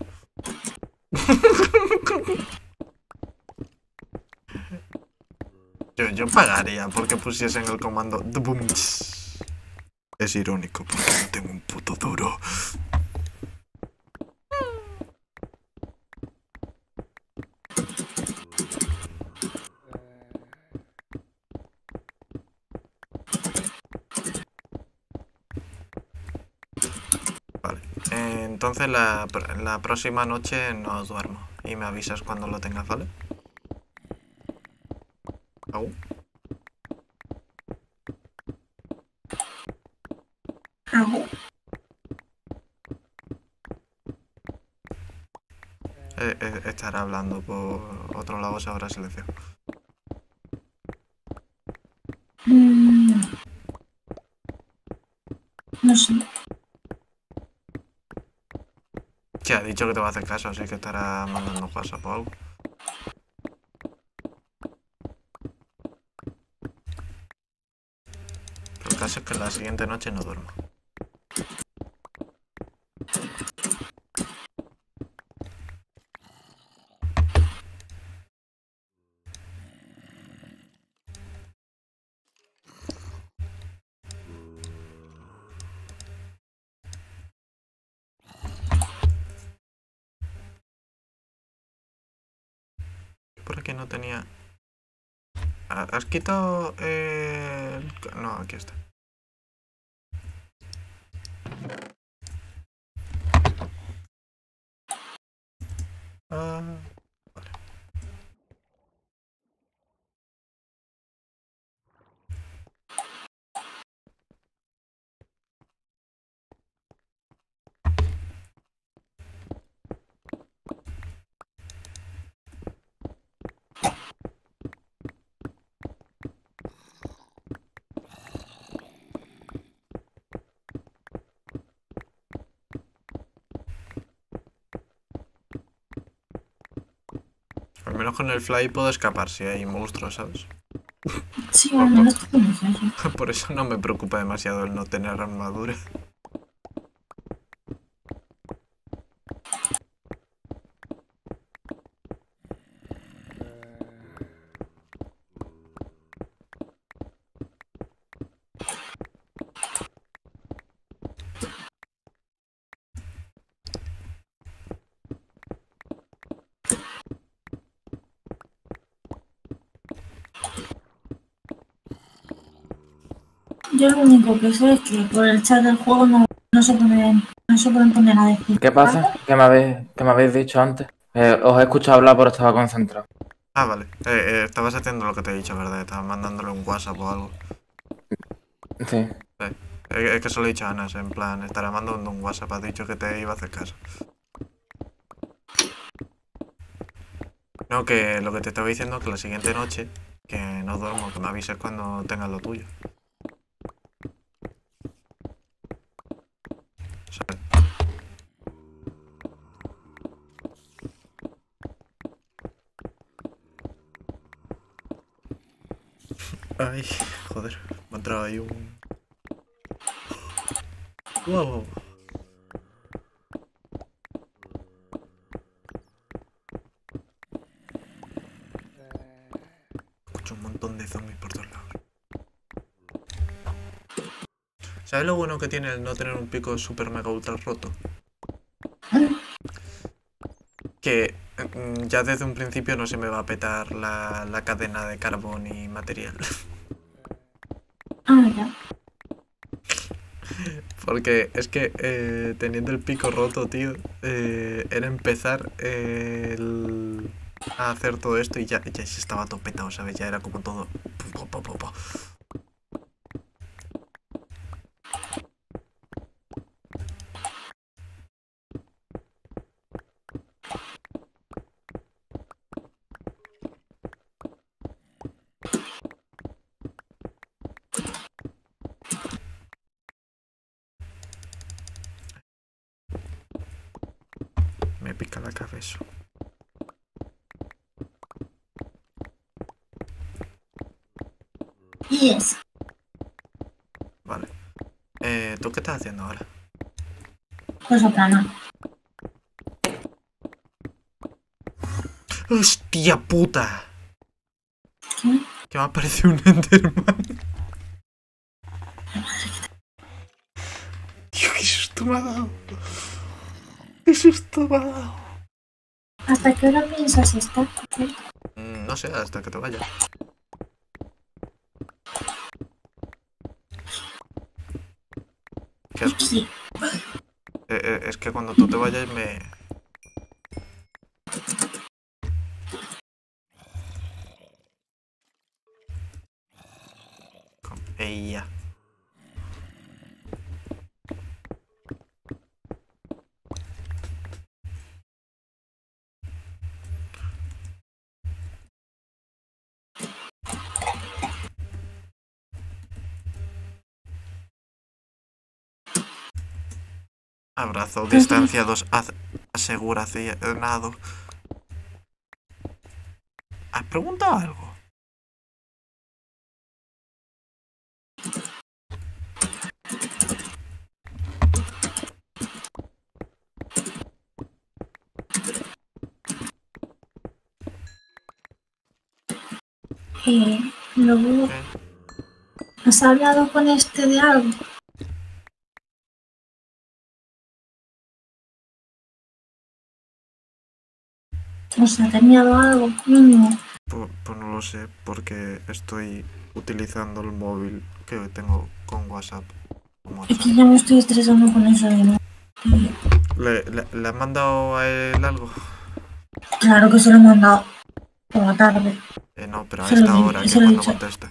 Yo, yo pagaría porque pusiesen el comando. Es irónico porque no tengo un puto duro. entonces la, la próxima noche no duermo. Y me avisas cuando lo tengas, ¿vale? Au. Eh, eh, estará hablando por otro lado, se habrá silencio. Mm, no sé. Dicho que te va a hacer caso, así que estará mandando WhatsApp o algo. Pero el caso es que la siguiente noche no duermo. Por aquí no tenía. ¿Has quitado el.? No, aquí está. Ah, menos con el fly puedo escapar si hay monstruos, ¿sabes? Sí, al menos. Por eso no me preocupa demasiado el no tener armadura. Lo único que sé es que por el chat del juego no, no se pueden, no se pueden poner a decir. ¿Qué pasa? ¿Qué me habéis, qué me habéis dicho antes? Eh, os he escuchado hablar, pero estaba concentrado. Ah, vale. Eh, eh, estabas haciendo lo que te he dicho, ¿verdad? Estabas mandándole un WhatsApp o algo. Sí. Eh, es que se lo he dicho a Ana, en plan, estará mandando un WhatsApp, has dicho que te iba a hacer caso. No, que lo que te estaba diciendo que la siguiente noche, que no duermo, que me avises cuando tengas lo tuyo. ¿Sabes? Ay, joder, me ha entrado ahí un... Wow. Escucho un montón de zombies por todos lados. ¿Sabes lo bueno que tiene el no tener un pico super mega ultra roto? Que mm, ya desde un principio no se me va a petar la, la cadena de carbón y material. Ah, ya. Porque es que eh, teniendo el pico roto, tío, eh, era empezar eh, el- a hacer todo esto y ya, ya se estaba todo petado, ¿sabes? Ya era como todo... po, po, po, 10. Vale. Eh, ¿Tú qué estás haciendo ahora? Cosa plana. ¡Hostia puta! ¿Qué? Que me ha parecido un Enderman. Dios, qué susto me ha dado. Qué susto me ha dado. ¿Hasta qué hora piensas estar? Mm, no sé, hasta que te vayas. Eh, eh, es que cuando tú te vayas me... Abrazo distanciados aseguracionado. ¿Has preguntado algo? Eh, luego, ¿Qué? ¿has hablado con este de algo? O sea, ¿tenía algo mínimo? Pues, pues no lo sé, porque estoy utilizando el móvil que tengo con WhatsApp. como Es que ya me estoy estresando con eso de nuevo. ¿Le, le, le has mandado a él algo? Claro que se lo he mandado por la tarde. Eh, no, pero a Se esta hora, que cuando contesta.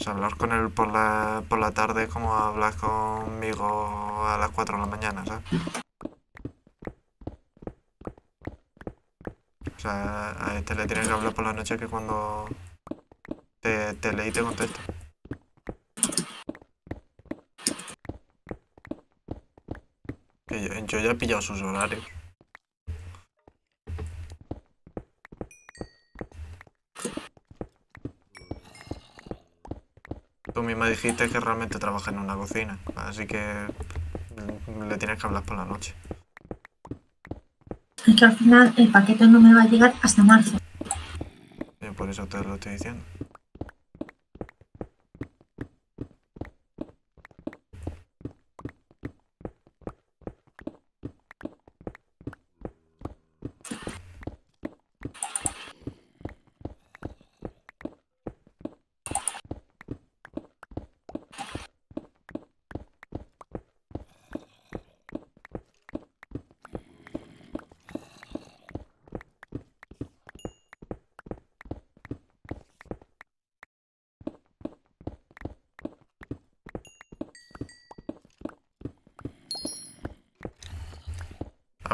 O sea, hablar con él por la, por la tarde es como hablar conmigo a las 4 de la mañana, ¿sabes? O sea, a este le tienes que hablar por la noche que cuando te, te leí te contesta. Que yo, yo ya he pillado sus horarios. Tú misma dijiste que realmente trabaja en una cocina, así que le tienes que hablar por la noche. Es que al final el paquete no me va a llegar hasta marzo. Por eso te lo estoy diciendo.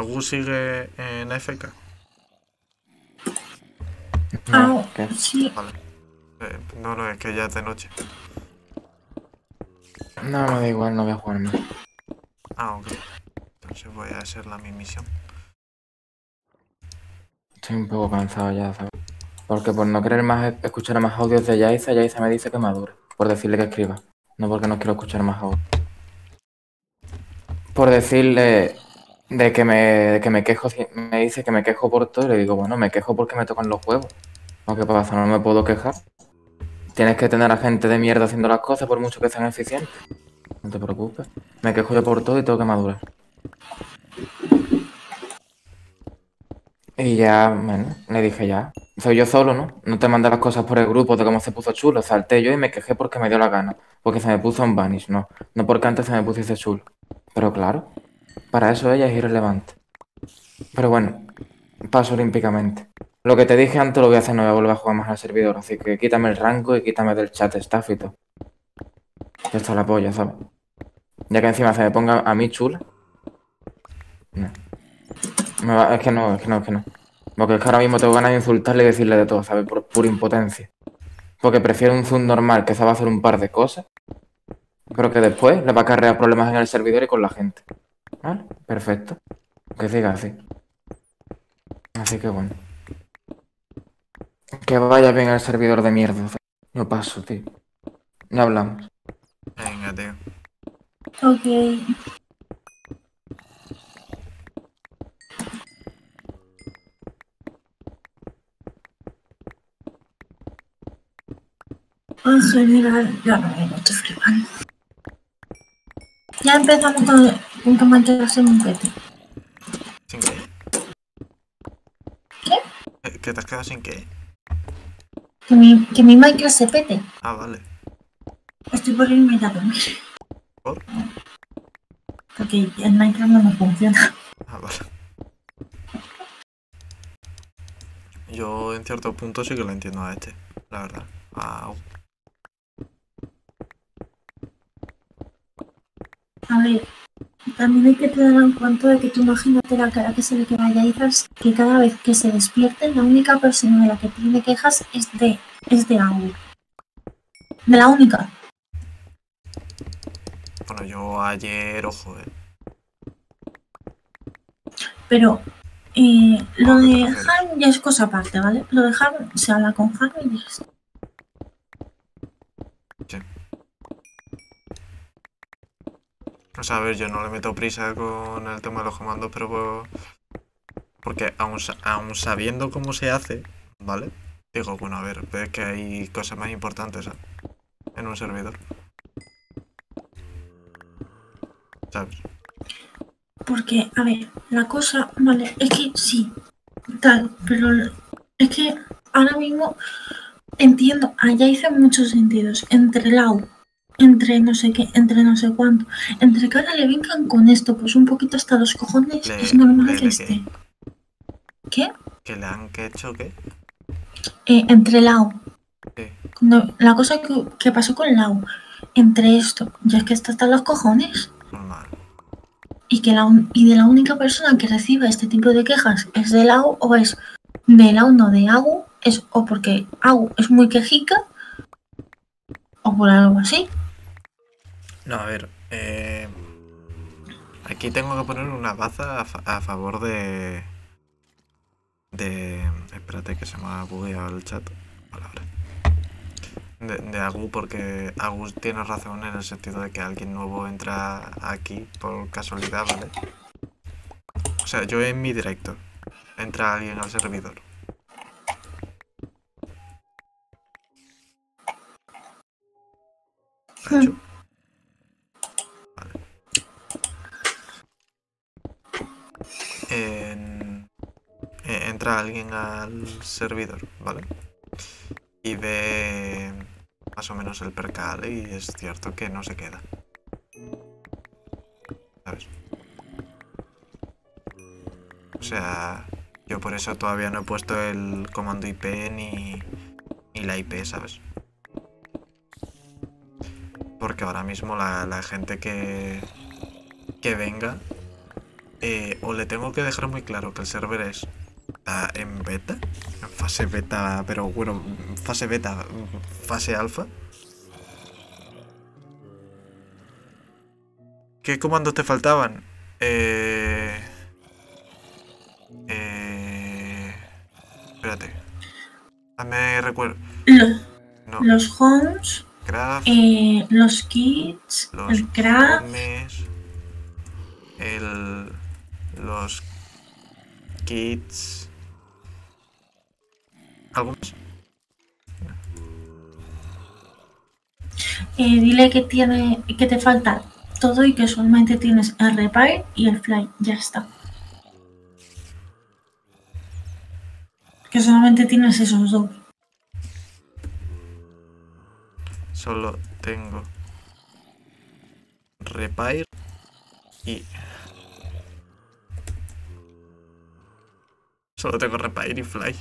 ¿Agus sigue en FK? No, Ah, ¿qué? sí, Vale. Eh, no, no, es que ya es de noche. No, me da igual, no voy a jugar más. Ah, ok. Entonces voy a hacer la mi misión. Estoy un poco cansado ya, ¿sabes? Porque por no querer más escuchar más audios de Yaisa, Yaisa me dice que madure. Por decirle que escriba. No porque no quiero escuchar más audios. Por decirle de que me, de que me quejo, me dice que me quejo por todo y le digo, bueno, me quejo porque me tocan los huevos. ¿O qué pasa? No me puedo quejar. Tienes que tener a gente de mierda haciendo las cosas por mucho que sean eficientes. No te preocupes. Me quejo yo por todo y tengo que madurar. Y ya, bueno, le dije ya. Soy yo solo, ¿no? No te mandé las cosas por el grupo de cómo se puso chulo. Salté yo y me quejé porque me dio la gana. Porque se me puso un vanish, no. No porque antes se me pusiese chulo. Pero claro, para eso ella es irrelevante. Pero bueno, paso olímpicamente. Lo que te dije antes lo voy a hacer, no voy a volver a jugar más al servidor. Así que quítame el rango y quítame del chat staff y todo. Ya está la polla, ¿sabes? Ya que encima se me ponga a mí chula. No. Me va- es que no, es que no, es que no. Porque es que ahora mismo tengo ganas de insultarle y decirle de todo, ¿sabes? Por pura impotencia. Porque prefiero un zoom normal que sabe hacer un par de cosas. Pero que después le va a acarrear problemas en el servidor y con la gente. ¿Vale? Perfecto. Que siga así. Así que bueno. Que vaya bien el servidor de mierda. o sea, Yo paso, tío. Ya hablamos. Venga, tío. ok. En general, ya no me estoy flipando. Ya empezamos con, con que enterase un pete. ¿Sin qué? ¿Qué? Eh, ¿Que te has quedado sin qué? Que mi, que mi Minecraft se pete. Ah, vale. Estoy por irme a dormir. ¿Por? Porque el Minecraft no me funciona. Ah, vale. Yo en cierto punto sí que lo entiendo a este, la verdad. Au. A ver, también hay que tener en cuenta de que tú imagínate la cara que se le queda a Yaizas, que cada vez que se despierte, la única persona de la que tiene quejas es de, es de Agu. De la única. Bueno, yo ayer, ojo, eh. Pero eh, lo ¿A qué te de? Harm ya es cosa aparte, ¿vale? Lo de Harm se habla con Harm y ya está. O sea, a ver, yo no le meto prisa con el tema de los comandos, pero por- porque aún, aún sabiendo cómo se hace, ¿vale? Digo, bueno, a ver, ves que hay cosas más importantes en un servidor. ¿Sabes? Porque, a ver, la cosa, vale, es que sí, tal, pero es que ahora mismo entiendo, allá hice muchos sentidos, entre el AU, entre no sé qué, entre no sé cuánto, entre que ahora le vengan con esto, pues un poquito hasta los cojones, Le- es normal le- que esté. ¿Qué? ¿Que le han que hecho qué? Eh, entre el AU, Sí. cuando, la cosa que, que pasó con el AU, entre esto, ya es que está hasta los cojones. Normal. y que la y de la única persona que recibe este tipo de quejas es del AU o es del AU no de AU es o porque AU es muy quejica o por algo así No, a ver, eh, aquí tengo que poner una baza a, fa- a favor de... De... Espérate que se me ha bugueado el chat. Palabra. De, de Agu, porque Agu tiene razón en el sentido de que alguien nuevo entra aquí por casualidad, ¿vale? O sea, yo en mi directo entra alguien al servidor. ¿Lo eh, entra alguien al servidor, ¿vale? Y ve más o menos el percal y es cierto que no se queda. ¿Sabes? O sea, yo por eso todavía no he puesto el comando IP ni, ni la IP, ¿sabes? Porque ahora mismo la, la gente que, que venga eh, o le tengo que dejar muy claro que el server es está en beta, en fase beta, pero bueno, fase beta, fase alfa. ¿Qué comandos te faltaban? Eh, eh, espérate. Dame recuerdo. No, los homes craft, eh, los kits los el craft homes, el, los kits. ¿Algo más? eh, dile que tiene que te falta todo y que solamente tienes el repair y el fly ya está que solamente tienes esos dos Solo tengo repair y solo tengo repair y fly.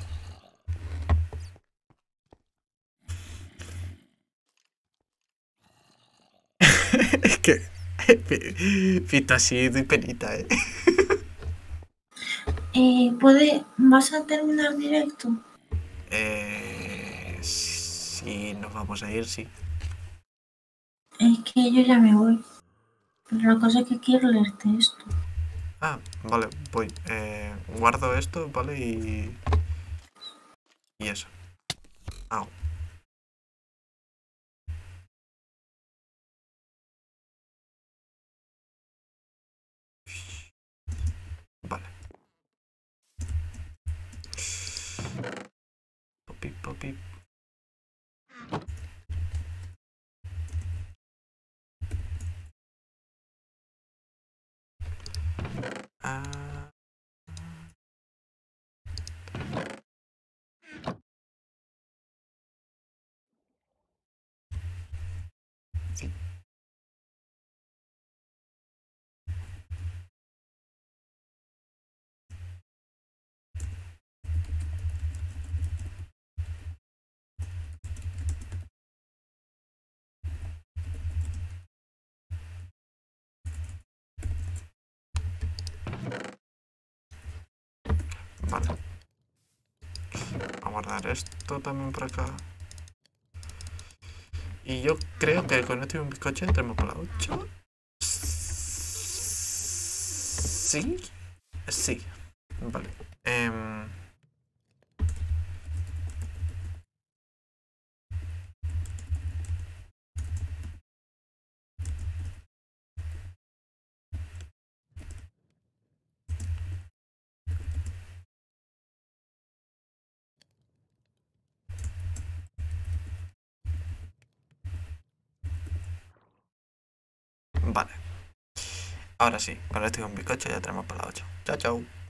es que Fita así de penita, eh. Eh, ¿puede, ¿Vas a terminar directo? eh si nos vamos a ir, sí. Es que yo ya me voy. Pero la cosa es que quiero leerte esto. Ah, vale, voy. Eh, guardo esto, ¿vale? Y. Y eso. Au. Vale. Popi, popi. Ah. A guardar esto también por acá. Y yo creo que con esto y un bizcocho entremos por la 8. Sí. Sí. Vale. Eh, Ahora sí, con esto y un bizcocho ya tenemos para la 8. Chao, chao.